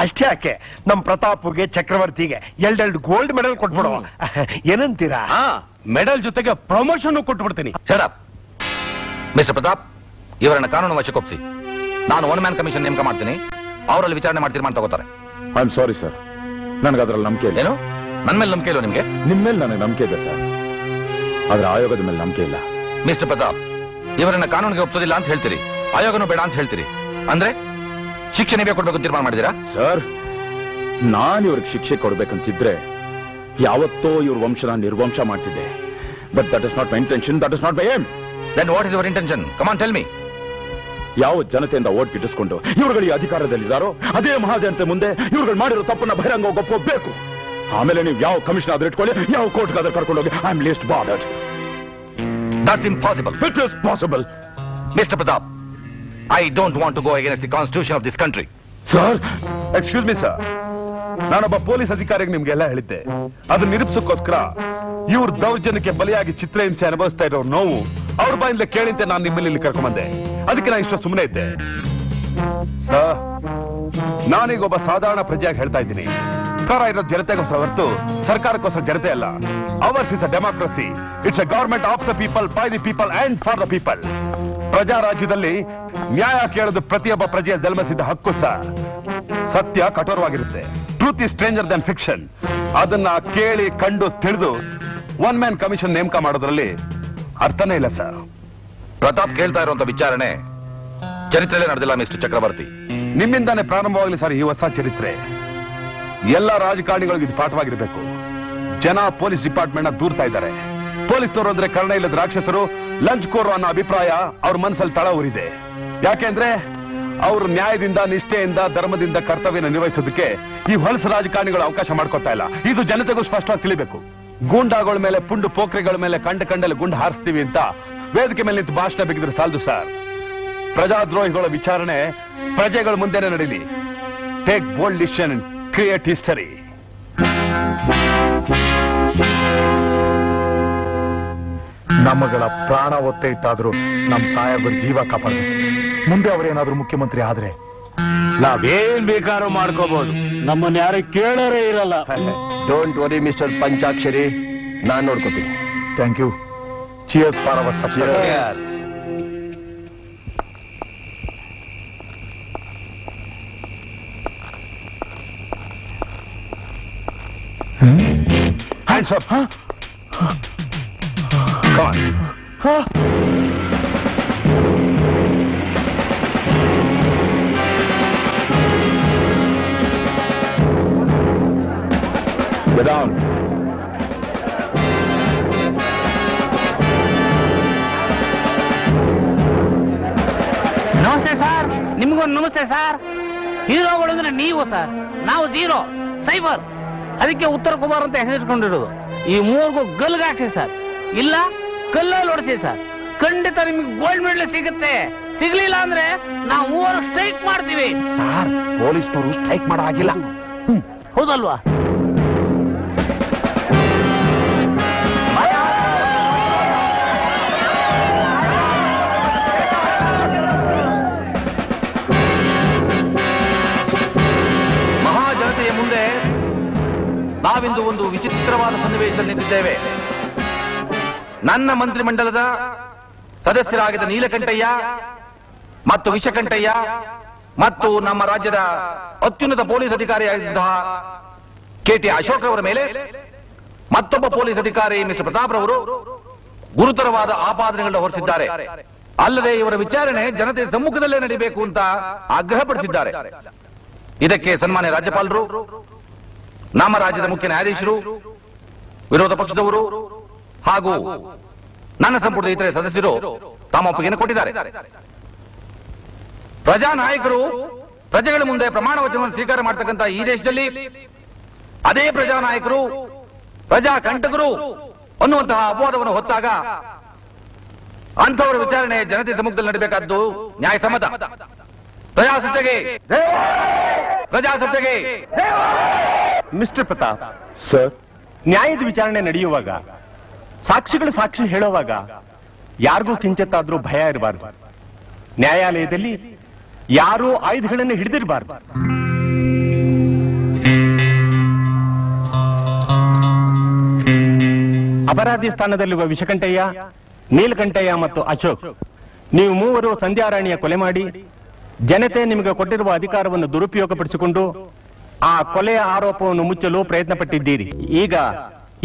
ಅಷ್ಟೇ ಯಾಕೆ? ನಮ್ ಪ್ರತಾಪ್ಗೆ ಚಕ್ರವರ್ತಿಗೆ ಎರಡೆರಡು ಗೋಲ್ಡ್ ಮೆಡಲ್ ಕೊಟ್ಬಿಡುವ ಏನಂತೀರಾ? ಮೆಡಲ್ ಜೊತೆಗೆ ಪ್ರಮೋಷನ್ ಕೊಟ್ಬಿಡ್ತೀನಿ. ಶರಪ್ ಮಿಸ್ಟರ್ ಪ್ರತಾಪ್ ಇವರನ್ನ ಕಾನೂನು ವಶಕ್ಕೊಪ್ಸಿ ನಾನು ಒನ್ ಮ್ಯಾನ್ ಕಮಿಷನ್ ನೇಮಕ ಮಾಡ್ತೀನಿ. ಅವರಲ್ಲಿ ವಿಚಾರಣೆ ಮಾಡಿ ತೀರ್ಮಾನ ತಗೋತಾರೆ. ಐ ಆಮ್ ಸಾರಿ ಸರ್ ನನಗೆ ಅದ್ರಲ್ಲಿ ನಂಬಿಕೆ ಇಲ್ಲ. ಏನು? ನನ್ನ ಮೇಲೆ ನಂಬಿಕೆ ಇಲ್ಲ ನಿಮಗೆ? ನಿಮ್ಮ ಮೇಲೆ ನನಗೆ ನಂಬಿಕೆ ಇದೆ ಸರ್ ಆದರೆ ಆಯೋಗದ ಮೇಲೆ ನಂಬಿಕೆ ಇಲ್ಲ. ಮಿಸ್ಟರ್ ಪ್ರತಾಪ್ ಇವರನ್ನ ಕಾನೂನಿಗೆ ಒಪ್ಸೋದಿಲ್ಲ ಅಂತ ಹೇಳ್ತೀರಿ. ಆಯೋಗನೂ ಬೇಡ ಅಂತ ಹೇಳ್ತೀರಿ. ಅಂದ್ರೆ ಶಿಕ್ಷೆ ಬೇಕು ಕೊಡ್ಬೇಕು ತೀರ್ಮಾನ ಮಾಡಿದಿರಾ ಸರ್ ನಾನು ಇವ್ರಿಗೆ ಶಿಕ್ಷೆ ಕೊಡ್ಬೇಕಂತಿದ್ರೆ ಯಾವತ್ತೋ ಇವ್ರ ವಂಶನ ನಿರ್ವಂಶ ಮಾಡ್ತಿದ್ದೆ. But that is not my intention that is not my aim then what is your intention come on tell me ಯಾವ ಜನತೆಯಿಂದ ಓಟ್ ಗಿಟ್ಟಿಸ್ಕೊಂಡು ಇವ್ರುಗಳು ಈ ಅಧಿಕಾರದಲ್ಲಿದ್ದಾರೋ ಅದೇ ಮಹಾಜನತೆ ಮುಂದೆ ಇವ್ರುಗಳು ಮಾಡಿರೋ ತಪ್ಪನ್ನ ಬಹಿರಂಗ ಒಪ್ಪಬೇಕು ಆಮೇಲೆ ನೀವು ಯಾವ ಕಮಿಷನ್ ಆದ್ರೆ ಇಟ್ಕೊಳ್ಳಿ ಯಾವ ಕೋರ್ಟ್ಗಾದ್ರೆ ಕರ್ಕೊಂಡು ಹೋಗಿ I am least bothered that's It is possible. Mr. Pratap, I don't want to go against the constitution this country. Sir, sir excuse me sir ನಾನೊಬ್ಬ ಪೊಲೀಸ್ ಅಧಿಕಾರಿಗೆ ನಿಮ್ಗೆಲ್ಲ ಹೇಳಿದ್ದೆ. ಅದನ್ನ ನಿರೂಪಿಸೋಕ್ಕೋಸ್ಕರ ಇವ್ರ ದೌರ್ಜನ್ಯಕ್ಕೆ ಬಲಿಯಾಗಿ ಚಿತ್ರಹಿಂಸೆ ಅನುಭವಿಸ್ತಾ ಇರೋ ನೋವು ಅವ್ರ ಬಾಯಿಂದ ಕೇಳಿಂತೆ ನಾನು ನಿಮ್ಮಲ್ಲಿ ಇಲ್ಲಿ ಕರ್ಕೊಂಬಂದೆ. ಅದಕ್ಕೆ ನಾನು ಇಷ್ಟ ಸುಮ್ಮನೆ ಇದ್ದೆ. ಸರ್ ನಾನೀಗ ಒಬ್ಬ ಸಾಧಾರಣ ಪ್ರಜೆಯಾಗಿ ಹೇಳ್ತಾ ಇದ್ದೀನಿ. ಸರ್ಕಾರ ಇರೋ ಜನತೆಗೋಸ್ಕರ ಹೊರತು ಸರ್ಕಾರಕ್ಕೋಸ್ಕರ ಜನತೆ ಅಲ್ಲ. Ours is a democracy it's a government of the people by the people and for the people ಪ್ರಜಾ ರಾಜ್ಯದಲ್ಲಿ ನ್ಯಾಯ ಕೇಳೋದು ಪ್ರತಿಯೊಬ್ಬ ಪ್ರಜೆಯ ಜನ್ಮಿಸಿದ ಹಕ್ಕು ಸರ್ ಸತ್ಯ ಕಠೋರವಾಗಿರುತ್ತೆ. Truth is stranger than fiction ಅದನ್ನ ಕೇಳಿ ಕಂಡು ತಿಳಿದು ಒನ್ ಮ್ಯಾನ್ ಕಮಿಷನ್ ನೇಮಕ ಮಾಡೋದ್ರಲ್ಲಿ ಅರ್ಥನೇ ಇಲ್ಲ ಸರ್. ಪ್ರತಾಪ್ ಕೇಳ್ತಾ ಇರುವಂತ ವಿಚಾರಣೆ ಚರಿತ್ರೆಯಲ್ಲೇ ನಡೆದಿಲ್ಲ ಮಿಸ್ಟರ್ ಚಕ್ರವರ್ತಿ. ನಿಮ್ಮಿಂದಾನೇ ಪ್ರಾರಂಭವಾಗಲಿ ಸರ್ ಈ ಹೊಸ ಚರಿತ್ರೆ. ಎಲ್ಲ ರಾಜಕಾರಣಿಗಳಿಗೆ ಇದು ಪಾಠವಾಗಿರಬೇಕು. ಜನ ಪೊಲೀಸ್ ಡಿಪಾರ್ಟ್ಮೆಂಟ್ನ ದೂರ್ತಾ ಇದ್ದಾರೆ. ಪೊಲೀಸ್ನವರು ಅಂದ್ರೆ ಕರ್ಣ ಇಲ್ಲದ ರಾಕ್ಷಸರು ಲಂಚ್ ಕೋರು ಅನ್ನೋ ಅಭಿಪ್ರಾಯ ಅವ್ರ ಮನಸ್ಸಲ್ಲಿ ತಳ ಊರಿದೆ. ಯಾಕೆಂದ್ರೆ ಅವರು ನ್ಯಾಯದಿಂದ, ನಿಷ್ಠೆಯಿಂದ, ಧರ್ಮದಿಂದ ಕರ್ತವ್ಯನ ನಿರ್ವಹಿಸೋದಕ್ಕೆ ಈ ಹೊಲಸ ರಾಜಕಾರಣಿಗಳು ಅವಕಾಶ ಮಾಡ್ಕೊತಾ ಇಲ್ಲ. ಇದು ಜನತೆಗೂ ಸ್ಪಷ್ಟವಾಗಿ ತಿಳಿಬೇಕು. ಗೂಂಡಾಗಳ ಮೇಲೆ ಪುಂಡು, ಪೋಖ್ರಿಗಳ ಮೇಲೆ ಕಂಡ ಕಂಡಲ್ಲಿ ಗುಂಡು ಹಾರಿಸ್ತೀವಿ ಅಂತ ವೇದಿಕೆ ಮೇಲೆ ನಿಂತು ಭಾಷಣ ಬೇಕಿದ್ರೆ ಸಾಲದು ಸರ್. ಪ್ರಜಾದ್ರೋಹಿಗಳ ವಿಚಾರಣೆ ಪ್ರಜೆಗಳ ಮುಂದೆನೆ ನಡೀಲಿ. Take bold decision create history ನಮ್ಮಗಳ ಪ್ರಾಣ ಒತ್ತೆ ಇಟ್ಟಾದ್ರೂ ನಮ್ಮ ಸಾಹೇಬರ ಜೀವ ಕಾಪಾಡಬೇಕು. ಮುಂದೆ ಅವರೇನಾದ್ರೂ ಮುಖ್ಯಮಂತ್ರಿ ಆದ್ರೆ? ನಾವೇನ್ ಬೇಕಾದ್ರೂ ಮಾಡ್ಕೋಬಹುದು ನಮ್ಮನ್ನ ಯಾರು ಕೇಳೋರೇ ಇರಲ್ಲ. ಡೋಂಟ್ ವರಿ ಮಿಸ್ಟರ್ ಪಂಚಾಕ್ಷರಿ ನಾನ್ ನೋಡ್ಕೋತೀನಿ. Thank you cheers for our success Hands up. Come on. Get down. ನಮಸ್ತೆ ಸರ್. ನಿಮ್ಗೊಂದು ನಮಸ್ತೆ ಸರ್. ಹೀರೋಗಳು ಅಂದ್ರೆ ನೀವು ಸರ್. ನಾವು ಜೀರೋ. ಸೈಬರ್. ಅದಕ್ಕೆ ಉತ್ತರ ಕುಮಾರ್ ಅಂತ ಹೆಸರಿಟ್ಕೊಂಡಿರೋದು ಈ ಮೂರ್ಗೂ ಗಲ್ಗಾಕ್ಸಿ ಸರ್ ಇಲ್ಲ ಕಲ್ಲಲ್ಲಿ ಹೊಡೆಸಿ ಸರ್ ಖಂಡಿತ ನಿಮ್ಗೆ ಗೋಲ್ಡ್ ಮೆಡಲ್ ಸಿಗುತ್ತೆ. ಸಿಗ್ಲಿಲ್ಲ ಅಂದ್ರೆ ನಾವು ಮೂವರು ಸ್ಟ್ರೈಕ್ ಮಾಡ್ತೀವಿ. ಸರ್ ಪೊಲೀಸ್ನವರು ಸ್ಟ್ರೈಕ್ ಮಾಡೋ ಆಗಿಲ್ಲ ಹೌದಲ್ವಾ? ನಾವಿಂದು ಒಂದು ವಿಚಿತ್ರವಾದ ಸನ್ನಿವೇಶದಲ್ಲಿ ನಿಂತಿದ್ದೇವೆ. ನನ್ನ ಮಂತ್ರಿಮಂಡಲದ ಸದಸ್ಯರಾಗಿದ್ದ ನೀಲಕಂಠಯ್ಯ ಮತ್ತು ವಿಷಕಂಠಯ್ಯ ಮತ್ತು ನಮ್ಮ ರಾಜ್ಯದ ಅತ್ಯುನ್ನತ ಪೊಲೀಸ್ ಅಧಿಕಾರಿಯಾಗಿದ್ದಂತಹ ಕೆ ಟಿ ಅಶೋಕ್ ಅವರ ಮೇಲೆ ಮತ್ತೊಬ್ಬ ಪೊಲೀಸ್ ಅಧಿಕಾರಿ ಮಿಸ್ಟರ್ ಪ್ರತಾಪ್ ರವರು ಗುರುತರವಾದ ಆಪಾದನೆಗಳನ್ನು ಹೊರಿಸಿದ್ದಾರೆ. ಅಲ್ಲದೆ ಇವರ ವಿಚಾರಣೆ ಜನತೆ ಸಮ್ಮುಖದಲ್ಲೇ ನಡೀಬೇಕು ಅಂತ ಆಗ್ರಹಪಡಿಸಿದ್ದಾರೆ. ಇದಕ್ಕೆ ಸನ್ಮಾನ್ಯ ರಾಜ್ಯಪಾಲರು ನಮ್ಮ ರಾಜ್ಯದ ಮುಖ್ಯ ನ್ಯಾಯಾಧೀಶರು, ವಿರೋಧ ಪಕ್ಷದವರು ಹಾಗೂ ನನ್ನ ಸಂಪುಟದ ಇತರೆ ಸದಸ್ಯರು ತಮ್ಮ ಒಪ್ಪಿಗೆಯನ್ನು ಕೊಟ್ಟಿದ್ದಾರೆ. ಪ್ರಜಾ ನಾಯಕರು ಪ್ರಜೆಗಳ ಮುಂದೆ ಪ್ರಮಾಣ ವಚನವನ್ನು ಸ್ವೀಕಾರ ಮಾಡತಕ್ಕಂತಹ ಈ ದೇಶದಲ್ಲಿ ಅದೇ ಪ್ರಜಾ ನಾಯಕರು, ಪ್ರಜಾ ಕಂಟಕರು ಅನ್ನುವಂತಹ ಅಪವಾದವನ್ನು ಹೊತ್ತಾಗ ಅಂಥವರ ವಿಚಾರಣೆ ಜನತೆ ಸಮ್ಮುಖದಲ್ಲಿ ನ್ಯಾಯ ನ್ಯಾಯಸಮ್ಮತ. ಪ್ರಜಾಸತ್ತೆಗೆ. ಪ್ರಜಾಸತ್ತೆಗೆ. Mister Pratap sir. ನ್ಯಾಯದ ವಿಚಾರಣೆ ನಡೆಯುವಾಗ ಸಾಕ್ಷಿಗಳು ಸಾಕ್ಷಿ ಹೇಳುವಾಗ ಯಾರಿಗೂ ಕಿಂಚತ್ತಾದ್ರೂ ಭಯ ಇರಬಾರ್ದು. ನ್ಯಾಯಾಲಯದಲ್ಲಿ ಯಾರೂ ಆಯುಧಗಳನ್ನು ಹಿಡಿದಿರಬಾರ್ದು. ಅಪರಾಧಿ ಸ್ಥಾನದಲ್ಲಿರುವ ವಿಷಕಂಠಯ್ಯ ನೀಲಕಂಠಯ್ಯ ಮತ್ತು ಅಶೋಕ್ ನೀವು ಮೂವರು ಸಂಧ್ಯಾರಾಣಿಯ ಕೊಲೆ ಮಾಡಿ ಜನತೆ ನಿಮಗೆ ಕೊಟ್ಟಿರುವ ಅಧಿಕಾರವನ್ನು ದುರುಪಯೋಗಪಡಿಸಿಕೊಂಡು ಆ ಕೊಲೆಯ ಆರೋಪವನ್ನು ಮುಚ್ಚಲು ಪ್ರಯತ್ನ ಪಟ್ಟಿದ್ದೀರಿ ಈಗ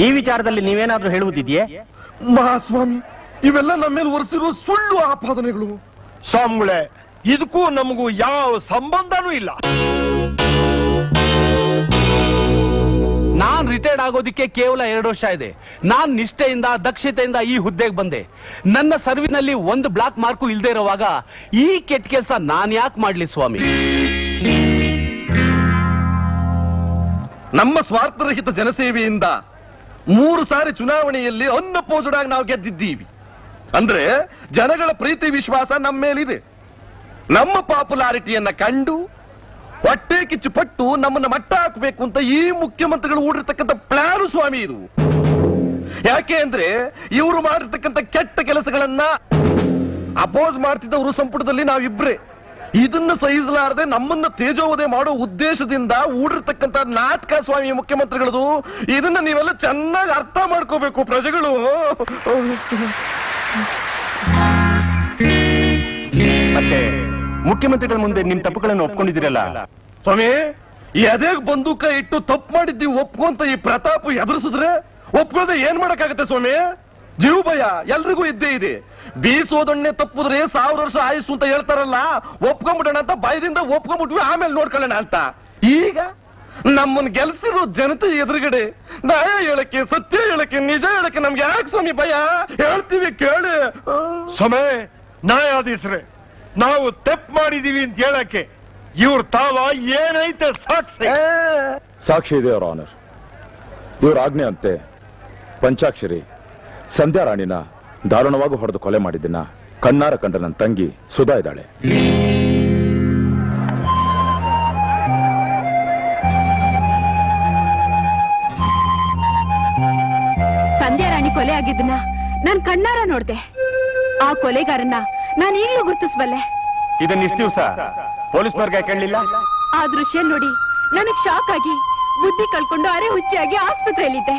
ಈ ವಿಚಾರದಲ್ಲಿ ನೀವೇನಾದ್ರೂ ಹೇಳುವುದಿದೆಯೇ? ಮಹಾಸ್ವಾಮಿ, ಇವೆಲ್ಲ ನಮ್ಮ ಮೇಲೆ ಒರೆಸಿರುವ ಸುಳ್ಳು ಆಪಾದನೆಗಳು. ಸ್ವಾಮಿಗಳೇ, ಇದಕ್ಕೂ ನಮಗೂ ಯಾವ ಸಂಬಂಧನೂ ಇಲ್ಲ. ನಾನ್ ರಿಟೈರ್ಡ್ ಆಗೋದಿಕ್ಕೆ ಕೇವಲ ಎರಡು ವರ್ಷ ಇದೆ. ನಾನ್ ನಿಷ್ಠೆಯಿಂದ, ದಕ್ಷತೆಯಿಂದ ಈ ಹುದ್ದೆಗೆ ಬಂದೆ. ನನ್ನ ಸರ್ವಿನಲ್ಲಿ ಒಂದು ಬ್ಲಾಕ್ ಮಾರ್ಕು ಇಲ್ಲದೆ ಇರುವಾಗ ಈ ಕೆಟ್ಟ ಕೆಲಸ ನಾನ್ ಯಾಕೆ ಮಾಡ್ಲಿ ಸ್ವಾಮಿ? ನಮ್ಮ ಸ್ವಾರ್ಥರಹಿತ ಜನಸೇವೆಯಿಂದ ಮೂರು ಸಾರಿ ಚುನಾವಣೆಯಲ್ಲಿ ಅನ್ನಪೋಜುಡಾಗಿ ನಾವು ಗೆದ್ದಿದ್ದೀವಿ. ಅಂದ್ರೆ ಜನಗಳ ಪ್ರೀತಿ ವಿಶ್ವಾಸ ನಮ್ಮ ಮೇಲಿದೆ ನಮ್ಮ ಪಾಪ್ಯುಲಾರಿಟಿಯನ್ನ ಕಂಡು ಹೊಟ್ಟೆ ಕಿಚ್ಚು ಪಟ್ಟು ನಮ್ಮನ್ನ ಮಟ್ಟ ಹಾಕಬೇಕು ಅಂತ ಈ ಮುಖ್ಯಮಂತ್ರಿಗಳು ಊಡಿರ್ತಕ್ಕಂಥ ಪ್ಲಾನ್ ಸ್ವಾಮಿ ಇದು. ಯಾಕೆ ಅಂದ್ರೆ ಇವರು ಮಾಡಿರ್ತಕ್ಕಂಥ ಕೆಟ್ಟ ಕೆಲಸಗಳನ್ನ ಅಪೋಸ್ ಮಾಡ್ತಿದ್ದವರು ಸಂಪುಟದಲ್ಲಿ ನಾವಿಬ್ರೆ. ಇದನ್ನ ಸಹಿಸಲಾರದೆ ನಮ್ಮನ್ನ ತೇಜೋವಧೆ ಮಾಡೋ ಉದ್ದೇಶದಿಂದ ಊಡಿರ್ತಕ್ಕಂಥ ನಾಟಕ ಸ್ವಾಮಿ ಮುಖ್ಯಮಂತ್ರಿಗಳದು, ಇದನ್ನ ನೀವೆಲ್ಲ ಚೆನ್ನಾಗಿ ಅರ್ಥ ಮಾಡ್ಕೋಬೇಕು ಪ್ರಜೆಗಳು. ಮತ್ತೆ ಮುಖ್ಯಮಂತ್ರಿಗಳ ಮುಂದೆ ನಿಮ್ ತಪ್ಪುಗಳನ್ನು ಒಪ್ಕೊಂಡಿದ್ದೀರಲ್ಲ? ಸ್ವಾಮಿ ಎದೆಗ್ ಬಂದೂಕ ಇಟ್ಟು ತಪ್ಪು ಮಾಡಿದ್ದೀವಿ ಒಪ್ಕೊಂತ ಈ ಪ್ರತಾಪ್ ಎದುರಿಸಿದ್ರೆ ಒಪ್ಕೊಳ್ದೆ ಏನ್ ಮಾಡಕ್ಕಾಗತ್ತೆ ಸ್ವಾಮಿ? ಜೀವ ಭಯ ಎಲ್ರಿಗೂ ಇದ್ದೇ ಇದೆ. ಬೀಸೋದೊಣ್ಣೆ ತಪ್ಪುದ್ರೆ ಸಾವಿರ ವರ್ಷ ಆಯುಸ್ಸು ಅಂತ ಹೇಳ್ತಾರಲ್ಲ ಒಪ್ಕೊಂಡ್ಬಿಡೋಣ ಅಂತ ಭಯದಿಂದ ಒಪ್ಕೊಂಡ್ಬಿಟ್ವಿ ಆಮೇಲೆ ನೋಡ್ಕೊಳ್ಳೋಣ ಅಂತ. ಈಗ ನಮ್ಮನ್ ಗೆಲ್ಸಿರೋ ಜನತೆ ಎದುರುಗಡೆ ನ್ಯಾಯ ಹೇಳಕ್ಕೆ ಸತ್ಯ ಹೇಳಕ್ಕೆ ನಿಜ ಹೇಳಕ್ಕೆ ನಮ್ಗೆ ಯಾಕೆ ಸ್ವಾಮಿ ಭಯ? ಹೇಳ್ತೀವಿ ಕೇಳಿ. ಸ್ವಾಮಿ ನ್ಯಾಯಾಧೀಶರೇ ನಾವು ತಪ್ಪು ಮಾಡಿದೀವಿ ಅಂತ ಹೇಳಕ್ಕೆ. ಇವ್ರ ತಾವ ಏನೈತೆ ಸಾಕ್ಷಿ? ಸಾಕ್ಷಿ ಇದೆ ಅವರ ಆನರ್ ಇವ್ರ ಆಜ್ಞೆ ಅಂತೆ ಪಂಚಾಕ್ಷರಿ ಸಂಧ್ಯಾ ರಾಣಿನ ದಾರುಣವಾಗಿ ಹೊಡೆದು ಕೊಲೆ ಮಾಡಿದ್ದನ್ನ ಕಣ್ಣಾರ ಕಂಡ ನನ್ನ ತಂಗಿ ಸುಧಾ ಇದ್ದಾಳೆ. ಸಂಧ್ಯಾ ರಾಣಿ ಕೊಲೆ ಆಗಿದ್ದನ್ನ ನಾನ್ ಕಣ್ಣಾರ ನೋಡ್ದೆ. ಆ ಕೊಲೆಗಾರನ್ನ ನಾನು ಈಗಲೂ ಗುರುತಿಸಬಲ್ಲೆ. ಇದನ್ನ ಇಷ್ಟು ದಿವಸ ಪೊಲೀಸ್ನವ್ರಿಗೆ ಕೇಳಲಿಲ್ಲ? ಆ ದೃಶ್ಯ ನೋಡಿ ನನಗ್ ಶಾಕ್ ಆಗಿ ಬುದ್ಧಿ ಕಳ್ಕೊಂಡು ಅರೆ ಹುಚ್ಚಿಯಾಗಿ ಆಸ್ಪತ್ರೆಯಲ್ಲಿದ್ದೆ.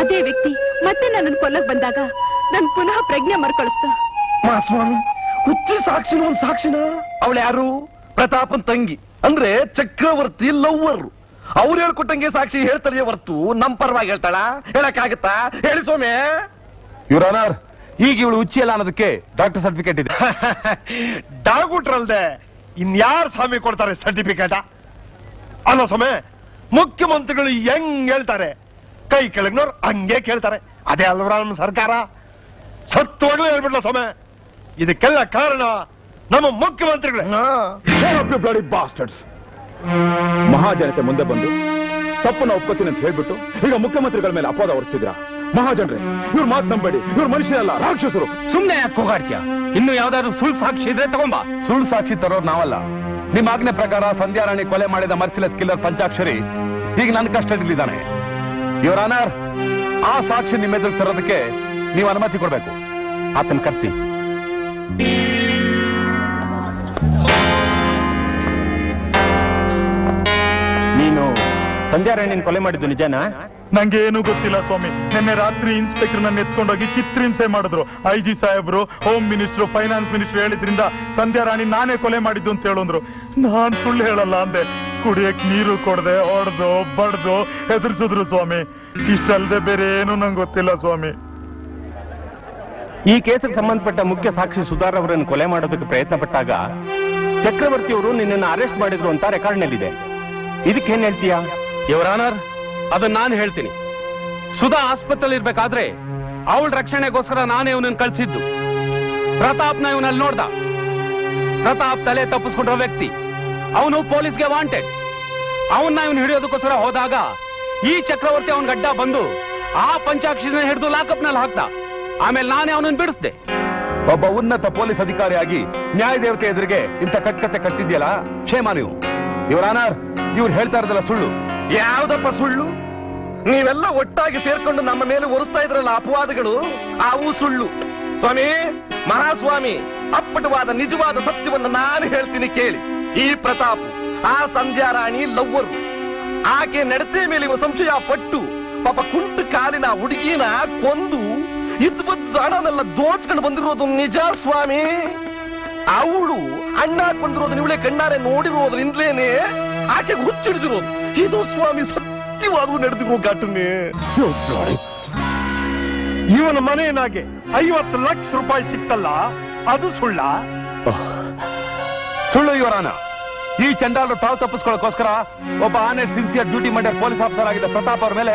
ಅದೇ ವ್ಯಕ್ತಿ ಮತ್ತೆ ನನ್ನನ್ನು ಕೊಲ್ಲಕ್ ಬಂದಾಗ ನನ್ ಪುನಃ ಪ್ರಜ್ಞೆ ಮರ್ಕೊಳಸ್ತ. ಮಾ ಸ್ವಾಮಿ ಹುಚ್ಚಿ ಸಾಕ್ಷಿನ ಒಂದ್ ಸಾಕ್ಷಿನ? ಅವಳು ಯಾರು? ಪ್ರತಾಪನ್ ತಂಗಿ. ಅಂದ್ರೆ ಚಕ್ರವರ್ತಿ ಲವ್ವರ್. ಅವ್ರು ಹೇಳ್ಕೊಟ್ಟಂಗೆ ಸಾಕ್ಷಿ ಹೇಳ್ತಾರೆ ಹೊರ್ತು ನಮ್ ಪರವಾಗಿ ಹೇಳ್ತಾಳ? ಹೇಳಕ್ಕಾಗತ್ತಾ? ಹೇಳಿ ಸ್ವಾಮಿ ಇವ್ರ ಆನರ್ ಈಗ ಇವಳು ಹುಚ್ಚಿ ಅಲ್ಲ ಅನ್ನೋದಕ್ಕೆ ಡಾಕ್ಟರ್ ಸರ್ಟಿಫಿಕೇಟ್ ಇದೆ. ಡಾಗುಟ್ರಲ್ದೆ ಇನ್ಯಾರು ಸ್ವಾಮಿ ಕೊಡ್ತಾರೆ ಸರ್ಟಿಫಿಕೇಟ ಅನ್ನೋ ಸಮಯ ಮುಖ್ಯಮಂತ್ರಿಗಳು ಹೆಂಗ್ ಹೇಳ್ತಾರೆ? ಕೈ ಕೆಳಗ್ನವ್ರು ಹಂಗೆ ಕೇಳ್ತಾರೆ. ಅದೇ ಅಲ್ವರ ನಮ್ಮ ಸರ್ಕಾರ. ಸತ್ತೋಡು ಹೇಳ್ಬಿಡ್ಲ ಸ್ವಾಮಿ. ಇದಕ್ಕೆಲ್ಲ ಕಾರಣ ನಮ್ಮ ಮುಖ್ಯಮಂತ್ರಿಗಳು. ಮಹಾಜನತೆ ಮುಂದೆ ಬಂದು ತಪ್ಪನ್ನ ಒಪ್ಪತ್ತೀನಿ ಅಂತ ಹೇಳ್ಬಿಟ್ಟು ಈಗ ಮುಖ್ಯಮಂತ್ರಿಗಳ ಮೇಲೆ ಅಪವಾದ ಹೊರಿಸಿದ್ರ ಮಹಾಜನರೇ ಇವ್ರ ಮಾತು ನಂಬೇಡಿ. ಇವ್ರ ಮನುಷ್ಯರಲ್ಲ ರಾಕ್ಷಸರು. ಸುಮ್ನೆ ಯಾಕೆ ಹೋಗಾಡ್ತೀಯ ಇನ್ನು ಯಾವ್ದಾದ್ರು ಸುಳ್ಳು ಸಾಕ್ಷಿ ಇದ್ರೆ ತಗೊಂಬ. ಸುಳ್ಳು ಸಾಕ್ಷಿ ತರೋರು ನಾವಲ್ಲ. ನಿಮ್ಮ ಆಜ್ಞೆ ಪ್ರಕಾರ ಸಂಧ್ಯಾರಾಣಿ ಕೊಲೆ ಮಾಡಿದ ಮರ್ಸಿಲೆಸ್ ಕಿಲ್ಲರ್ ಪಂಚಾಕ್ಷರಿ ಈಗ ನನ್ನ ಕಷ್ಟದಲ್ಲಿದ್ದಾನೆ. ಇವರ ಆನರ್ ಆ ಸಾಕ್ಷಿ ನಿಮ್ಮ ಎದುರು ತರೋದಕ್ಕೆ ನೀವು ಅನುಮತಿ ಕೊಡ್ಬೇಕು. ಆತನ ಕರ್ಸಿ. ನೀನು ಸಂಧ್ಯಾರಾಣಿನ ಕೊಲೆ ಮಾಡಿದ್ದು ನಿಜನಾ? ನಂಗೇನು ಗೊತ್ತಿಲ್ಲ ಸ್ವಾಮಿ. ನಿನ್ನೆ ರಾತ್ರಿ ಇನ್ಸ್ಪೆಕ್ಟರ್ ನನ್ನ ಎತ್ಕೊಂಡೋಗಿ ಚಿತ್ರಹಿಂಸೆ ಮಾಡಿದ್ರು. ಐ ಜಿ ಸಾಹೇಬ್ರು ಹೋಮ್ ಮಿನಿಸ್ಟ್ರು ಫೈನಾನ್ಸ್ ಮಿನಿಸ್ಟರ್ ಹೇಳಿದ್ರಿಂದ ಸಂಧ್ಯಾ ರಾಣಿ ನಾನೇ ಕೊಲೆ ಮಾಡಿದ್ದು ಅಂತ ಹೇಳಂದ್ರು. ನಾನ್ ಸುಳ್ಳು ಹೇಳಲ್ಲ ಅಂದೆ. ಕುಡಿಯಕ್ ನೀರು ಕೊಡದೆ ಹೊಡೆದು ಬಡ್ದು ಹೆದರ್ಸಿದ್ರು ಸ್ವಾಮಿ. ಇಷ್ಟಲ್ದೆ ಬೇರೆ ಏನು ನಂಗೆ ಗೊತ್ತಿಲ್ಲ ಸ್ವಾಮಿ. ಈ ಕೇಸಿಗೆ ಸಂಬಂಧಪಟ್ಟ ಮುಖ್ಯ ಸಾಕ್ಷಿ ಸುಧಾರ್ ಅವರನ್ನು ಕೊಲೆ ಮಾಡೋದಕ್ಕೆ ಪ್ರಯತ್ನ ಪಟ್ಟಾಗ ಚಕ್ರವರ್ತಿ ಅವರು ನಿನ್ನನ್ನು ಅರೆಸ್ಟ್ ಮಾಡಿದ್ರು ಅಂತ ರೆಕಾರ್ಡ್ನಲ್ಲಿದೆ ಇದಕ್ಕೆ ಏನ್ ಹೇಳ್ತೀಯಾ? ಯುವರ್ ಆನರ್ ಅದನ್ನ ನಾನು ಹೇಳ್ತೀನಿ. ಸುಧಾ ಆಸ್ಪತ್ರೆಯಲ್ಲಿ ಇರ್ಬೇಕಾದ್ರೆ ಅವಳ ರಕ್ಷಣೆಗೋಸ್ಕರ ನಾನೇ ಇವನನ್ನು ಕಳ್ಸಿದ್ದು. ಪ್ರತಾಪ್ನ ಇವನಲ್ಲಿ ನೋಡ್ದ. ಪ್ರತಾಪ್ ತಲೆ ತಪ್ಪಿಸ್ಕೊಂಡಿರೋ ವ್ಯಕ್ತಿ. ಅವನು ಪೊಲೀಸ್ಗೆ ವಾಂಟೆಡ್. ಅವನ್ನ ಇವನು ಹಿಡಿಯೋದಕ್ಕೋಸ್ಕರ ಹೋದಾಗ ಈ ಚಕ್ರವರ್ತಿ ಅವನ ಗಡ್ಡ ಬಂದು ಆ ಪಂಚಾಕ್ಷಿನ ಹಿಡಿದು ಲಾಕಪ್ನಲ್ಲಿ ಹಾಕ್ದ. ಆಮೇಲೆ ನಾನೇ ಅವನನ್ನು ಬಿಡಿಸ್ದೆ. ಒಬ್ಬ ಉನ್ನತ ಪೊಲೀಸ್ ಅಧಿಕಾರಿಯಾಗಿ ನ್ಯಾಯ ದೇವತೆ ಎದುರಿಗೆ ಇಂಥ ಕಟ್ಕತೆ ಕಟ್ಟಿದ್ಯಲ್ಲ ಕ್ಷೇಮ ನೀವು. ಇವರಾನರ್ ಇವ್ರು ಹೇಳ್ತಾ ಇರೋದಲ್ಲ ಸುಳ್ಳು. ಯಾವ್ದಪ್ಪ ಸುಳ್ಳು? ನೀವೆಲ್ಲ ಒಟ್ಟಾಗಿ ಸೇರ್ಕೊಂಡು ನಮ್ಮ ಮೇಲೆ ಒರೆಸ್ತಾ ಇದ್ರಲ್ಲ ಅಪವಾದಗಳು? ಅವು ಸುಳ್ಳು. ಸ್ವಾಮಿ, ಮಹಾಸ್ವಾಮಿ, ಅಪ್ಪಟವಾದ ನಿಜವಾದ ಸತ್ಯವನ್ನು ನಾನು ಹೇಳ್ತೀನಿ ಕೇಳಿ. ಈ ಪ್ರತಾಪ್, ಆ ಸಂಧ್ಯಾ ರಾಣಿ ಲವ್ವರು. ಆಕೆ ನಡತೆ ಮೇಲೆ ಸಂಶಯ ಪಟ್ಟು, ಪಾಪ ಕುಂಟು ಕಾಲಿನ ಹುಡುಗಿನ ಕೊಂದು, ಇದ್ಬದ್ದು ಹಣನೆಲ್ಲ ದೋಚ್ಕೊಂಡು ಬಂದಿರೋದು ನಿಜ ಸ್ವಾಮಿ? ಅವಳು ಅಣ್ಣ ಬಂದಿರೋದು ಇವಳೆ ಕಣ್ಣಾರೆ ನೋಡಿರೋದ್ರಿಂದಲೇನೆ ಆಕೆ ಹುಚ್ಚಿಡಿದಿರೋದು. ಇದು ಸ್ವಾಮಿ ಸತ್ಯವಾಗೂ ನಡೆದುಕೋ ಘಟನೆ ಇವನ ಮನೆಯನಾಗೆ ಐವತ್ತು ಲಕ್ಷ ರೂಪಾಯಿ ಸಿಕ್ತಲ್ಲ ಅದು ಸುಳ್ಳ? ಸುಳ್ಳು ಇವರಾನ ಈ ಚಂಡಾಲರು ತಾವು ತಪ್ಪಿಸ್ಕೊಳ್ಳೋಕೋಸ್ಕರ ಒಬ್ಬ ಆನೆ ಸಿನ್ಸಿಯರ್ ಡ್ಯೂಟಿ ಮಾಡಿದ ಪೊಲೀಸ್ ಆಫೀಸರ್ ಆಗಿದ್ದ ಪ್ರತಾಪ್ ಅವರ ಮೇಲೆ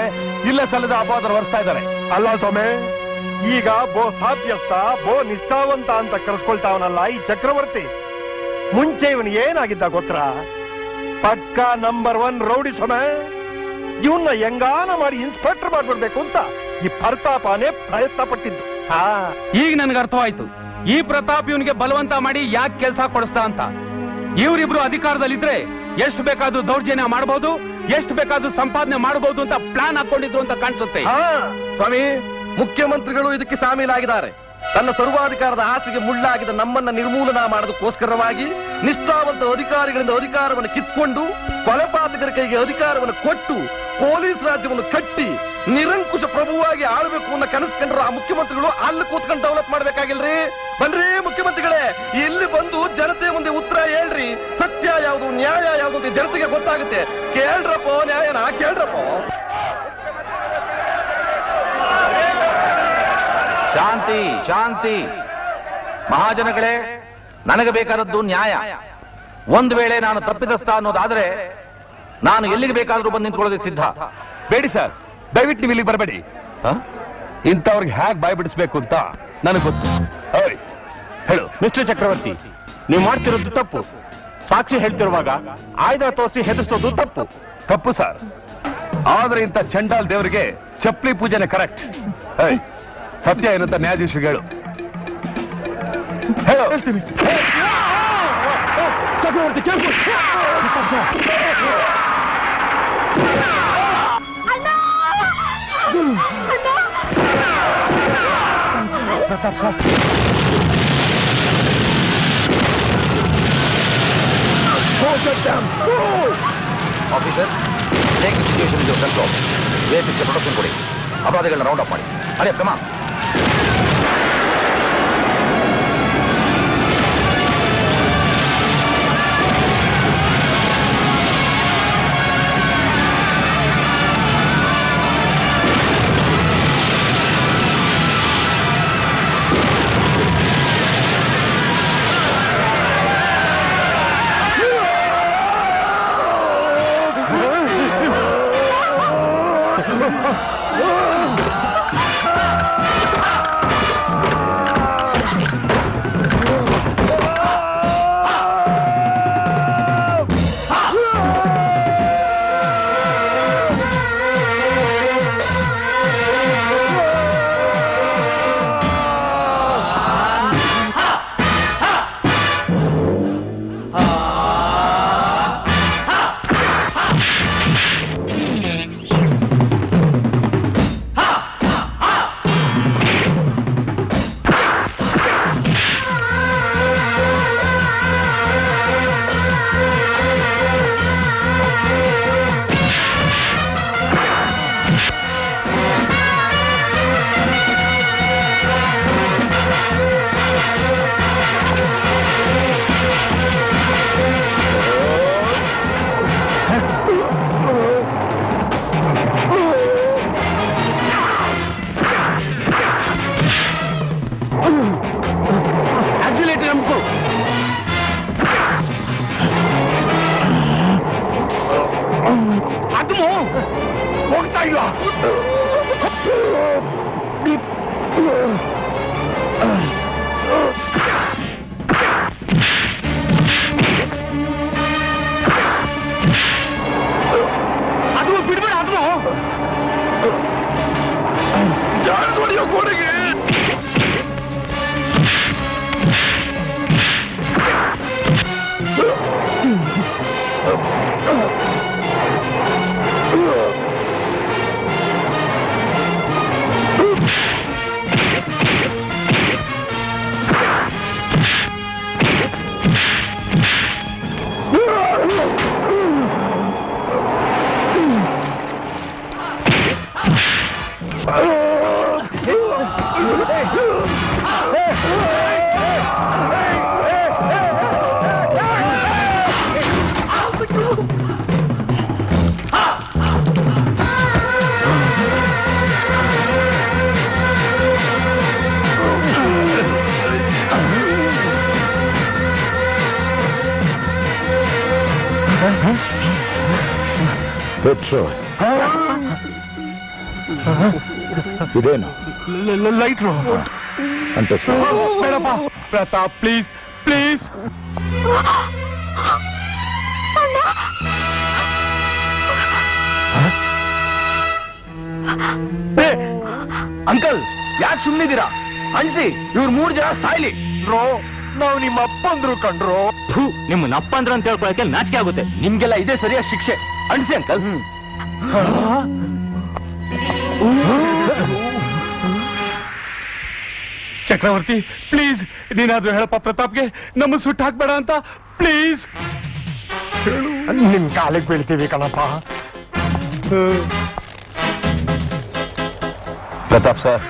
ಇಲ್ಲ ಸಲ್ಲದ ಅಪವಾದ ಹೊರಿಸ್ತಾ ಇದ್ದಾರೆ. ಅಲ್ಲ ಸ್ವಾಮಿ ಈಗ ಬೋ ಸಾಧ್ಯಸ್ಥ ಬೋ ನಿಷ್ಠಾವಂತ ಅಂತ ಕರೆಸ್ಕೊಳ್ತಾವನಲ್ಲ ಈ ಚಕ್ರವರ್ತಿ. ಮುಂಚೆ ಇವನ್ ಏನಾಗಿದ್ದ ಗೊತ್ತಾ? ಪಕ್ಕ ನಂಬರ್ ಒನ್ ರೌಡಿ ಸ್ವಾಮಿ. ಇವನ್ನ ಹೆಂಗಾನ ಮಾಡಿ ಇನ್ಸ್ಪೆಕ್ಟರ್ ಮಾಡ್ಬಿಡ್ಬೇಕು ಅಂತ ಈ ಪ್ರತಾಪನೇ ಪ್ರಯತ್ನ ಪಟ್ಟಿದ್ದು. ಹಾ ಈಗ ನನ್ಗೆ ಅರ್ಥವಾಯ್ತು. ಈ ಪ್ರತಾಪ್ ಇವನಿಗೆ ಬಲವಂತ ಮಾಡಿ ಯಾಕೆ ಕೆಲಸ ಕೊಡಿಸ್ತಾ ಅಂತ. ಇವರಿಬ್ರು ಅಧಿಕಾರದಲ್ಲಿದ್ರೆ ಎಷ್ಟು ಬೇಕಾದ್ರೂ ದೌರ್ಜನ್ಯ ಮಾಡಬಹುದು ಎಷ್ಟು ಬೇಕಾದ್ರೂ ಸಂಪಾದನೆ ಮಾಡಬಹುದು ಅಂತ ಪ್ಲಾನ್ ಹಾಕೊಂಡಿದ್ರು ಅಂತ ಕಾಣಿಸುತ್ತೆ. ಸ್ವಾಮಿ ಮುಖ್ಯಮಂತ್ರಿಗಳು ಇದಕ್ಕೆ ಸಾಮೀಲಾಗಿದ್ದಾರೆ. ತನ್ನ ಸರ್ವಾಧಿಕಾರದ ಆಸೆಗೆ ಮುಳ್ಳಾಗಿದ್ದ ನಮ್ಮನ್ನ ನಿರ್ಮೂಲನ ಮಾಡೋದಕ್ಕೋಸ್ಕರವಾಗಿ ನಿಷ್ಠಾವಂತ ಅಧಿಕಾರಿಗಳಿಂದ ಅಧಿಕಾರವನ್ನು ಕಿತ್ಕೊಂಡು ಕೊಲೆಪಾತಕರ ಕೈಗೆ ಅಧಿಕಾರವನ್ನು ಕೊಟ್ಟು ಪೊಲೀಸ್ ರಾಜ್ಯವನ್ನು ಕಟ್ಟಿ ನಿರಂಕುಶ ಪ್ರಭುವಾಗಿ ಆಳ್ಬೇಕು ಅನ್ನೋ ಕನಸ್ಕೊಂಡ್ರು ಆ ಮುಖ್ಯಮಂತ್ರಿಗಳು, ಅಲ್ಲಿ ಕೂತ್ಕೊಂಡು ಡೆವಲಪ್ ಮಾಡ್ಬೇಕಾಗಿಲ್ರಿ? ಬನ್ರಿ ಮುಖ್ಯಮಂತ್ರಿಗಳೇ, ಇಲ್ಲಿ ಬಂದು ಜನತೆ ಮುಂದೆ ಉತ್ತರ ಹೇಳ್ರಿ. ಸತ್ಯ ಯಾವುದು, ನ್ಯಾಯ ಯಾವುದು ಜನತೆಗೆ ಗೊತ್ತಾಗುತ್ತೆ. ಕೇಳ್ರಪ್ಪ, ನ್ಯಾಯನ, ಕೇಳ್ರಪ್ಪ. ಶಾಂತಿ ಶಾಂತಿ. ಮಹಾಜನಗಳೇ ನನಗೆ ಬೇಕಾದದ್ದು ನ್ಯಾಯ. ಒಂದು ವೇಳೆ ನಾನು ತಪ್ಪಿತಸ್ಥ ಅನ್ನೋದಾದ್ರೆ ನಾನು ಎಲ್ಲಿಗೆ ಬೇಕಾದ್ರೂ ಬಂದು ನಿಂತ್ಕೊಳ್ಳೋದಕ್ಕೆ ಸಿದ್ಧ. ಬೇಡಿ ಸರ್ ದಯವಿಟ್ಟು ನೀವು ಇಲ್ಲಿಗೆ ಬರಬೇಡಿ. ಇಂಥವ್ರಿಗೆ ಹೇಗೆ ಬಾಯ್ ಬಿಡಿಸ್ಬೇಕು ಅಂತ ನನಗೆ ಗೊತ್ತು. ಹೇಳು ಮಿಸ್ಟರ್ ಚಕ್ರವರ್ತಿ ನೀವು ಮಾಡ್ತಿರೋದು ತಪ್ಪು. ಸಾಕ್ಷಿ ಹೇಳ್ತಿರುವಾಗ ಆಯ್ದ ತೋರಿಸಿ ಹೆದರ್ಸೋದು ತಪ್ಪು. ತಪ್ಪು ಸರ್. ಆದ್ರೆ ಇಂಥ ಚಂಡಾಲ್ ದೇವರಿಗೆ ಚಪ್ಪಲಿ ಪೂಜೆನೆ ಕರೆಕ್ಟ್. ಸತ್ಯ ಏನಂತ ನ್ಯಾಯಾಧೀಶರಿಗೆ ಹೇಳು. ಹೇಳು ಚಕ್ರವರ್ತಿ ಕೇಳ್ಕೊ. ಅಣ್ಣ! Pratap sir. Officer take situation in control ಎಪಿಸ್ಗೆ protection ಕೊಡಿ ಅಪರಾಧಿಗಳನ್ನ ರೌಂಡ್ ಅಪ್ ಮಾಡಿ ಅದೇ ಕ್ರಮ ಪೆಟ್ರೋಲ್ ಇದೇನು? ಲೈಟ್ರು ಅಂತ ಬೇಡಪ್ಪ. Pratap please please. ಅಂಕಲ್ ಯಾಕೆ ಸುಮ್ಮನಿದ್ದೀರಾ ಅನ್ಸಿ ಇವ್ರು ಮೂರ್ ಜನ ಸಾಯ್ಲಿ. ರೋ ನಾವು ನಿಮ್ಮ ಅಪ್ಪಂದ್ರು ಕಂಡ್ರು ನಿಮ್ಮ ಅಪ್ಪಂದ್ರ ಅಂತ ಹೇಳ್ಕೊಳಕ್ಕೆ ನಾಚಿಕೆ ಆಗುತ್ತೆ. ನಿಮ್ಗೆಲ್ಲ ಇದೇ ಸರಿಯಾದ ಶಿಕ್ಷೆ. ಅನ್ಸಿ ಅಂಕಲ್ ಚಕ್ರವರ್ತಿ ಪ್ಲೀಸ್ ನೀನಾದ್ರೂ ಹೇಳಪ್ಪ ಪ್ರತಾಪ್ಗೆ ನಮ್ಮ ಸುಟ್ಟು ಹಾಕ್ಬೇಡ ಅಂತ ಪ್ಲೀಸ್ ನಿಮ್ ಕಾಲಿಗೆ ಬೀಳ್ತೀವಿ ಕಣಪ್ಪ. ಪ್ರತಾಪ್ ಸರ್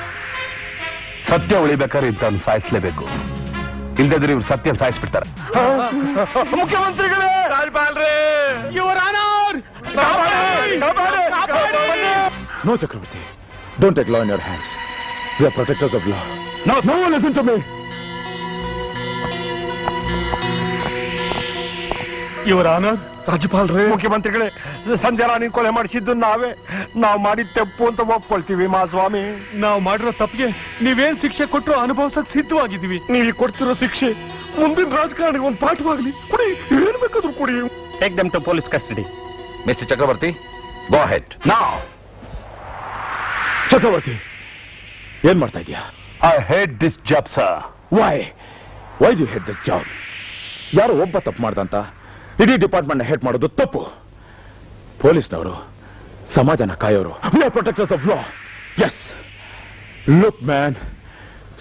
ಸತ್ಯ ಉಳಿಬೇಕಾದ್ರೆ ಇಂಥವ್ನು ಸಾಯಿಸ್ಲೇಬೇಕು. ಇಲ್ದಿದ್ರೆ ಇವ್ರು ಸತ್ಯ ಸಾಯಿಸ್ಬಿಡ್ತಾರೆ. ಮುಖ್ಯಮಂತ್ರಿಗಳೇ! ರಾಜ್ಪಾಲ್ರೇ your no Chakravarthi don't take law in your hands we are protectors of law no no listen to me your honour ರಾಜ್ಯಪಾಲ್ರೇ ಮುಖ್ಯಮಂತ್ರಿಗಳೇ ಸಂಧ್ಯಾ ರಾಣಿ ಕೊಲೆ ಮಾಡಿಸಿದ್ದು ನಾವೇ. ನಾವು ಮಾಡಿದ ತಪ್ಪು ಅಂತ ಒಪ್ಕೊಳ್ತೀವಿ ಮಾ ಸ್ವಾಮಿ. ನಾವು ಮಾಡಿರೋ ತಪ್ಪಿಗೆ ನೀವೇನ್ ಶಿಕ್ಷೆ ಕೊಟ್ಟರು ಅನುಭವಿಸಕ್ ಸಿದ್ಧವಾಗಿದ್ದೀವಿ. ನೀವು ಕೊಡ್ತಿರೋ ಶಿಕ್ಷೆ ಮುಂದಿನ ರಾಜಕಾರಣಿಗೆ ಒಂದು ಪಾಠವಾಗ್ಲಿ. ಕುಡಿ ಏನ್ ಬೇಕಾದ್ರೂ ಕುಡಿ. Take them to police custody mister Chakravarthi go ahead ನಾ ಚಕ್ರವರ್ತಿ ಏನ್ ಮಾಡ್ತಾ ಇದೀಯಾ I hate this job sir why why you hate this job ಯಾರು ಒಬ್ಬ ತಪ್ಪು ಮಾಡ್ದಂತ? ಇಡೀ ಡಿಪಾರ್ಟ್ಮೆಂಟ್ ಹೇಟ್ ಮಾಡೋದು ತಪ್ಪು. ಪೊಲೀಸ್ನವರು ಸಮಾಜನ ಕಾಯೋರು. We are protectors of law yes look man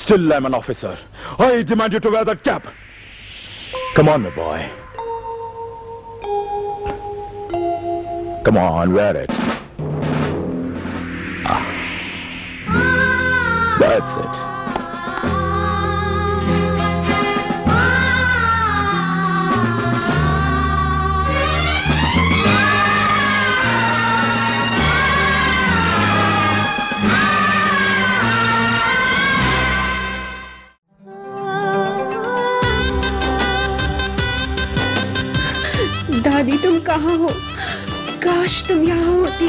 still I an officer. I demand you to wear that cap. Come on, my boy. Come on, wear it. Ah. That's it. दादी तुम कहाँ हो काश तुम यहाँ होती।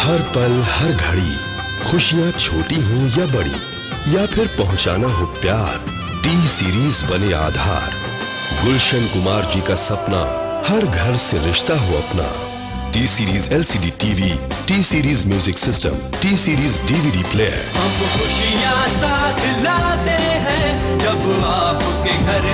हर पल हर घड़ी खुशियाँ छोटी हो या बड़ी या फिर पहुँचाना हो प्यार टी सीरीज़ बने आधार। गुलशन कुमार जी का सपना हर घर से रिश्ता हो अपना। T Series L LCD TV T Series music system T Series DVD player. खुशियाँ साथ लाते हैं जब आपके घर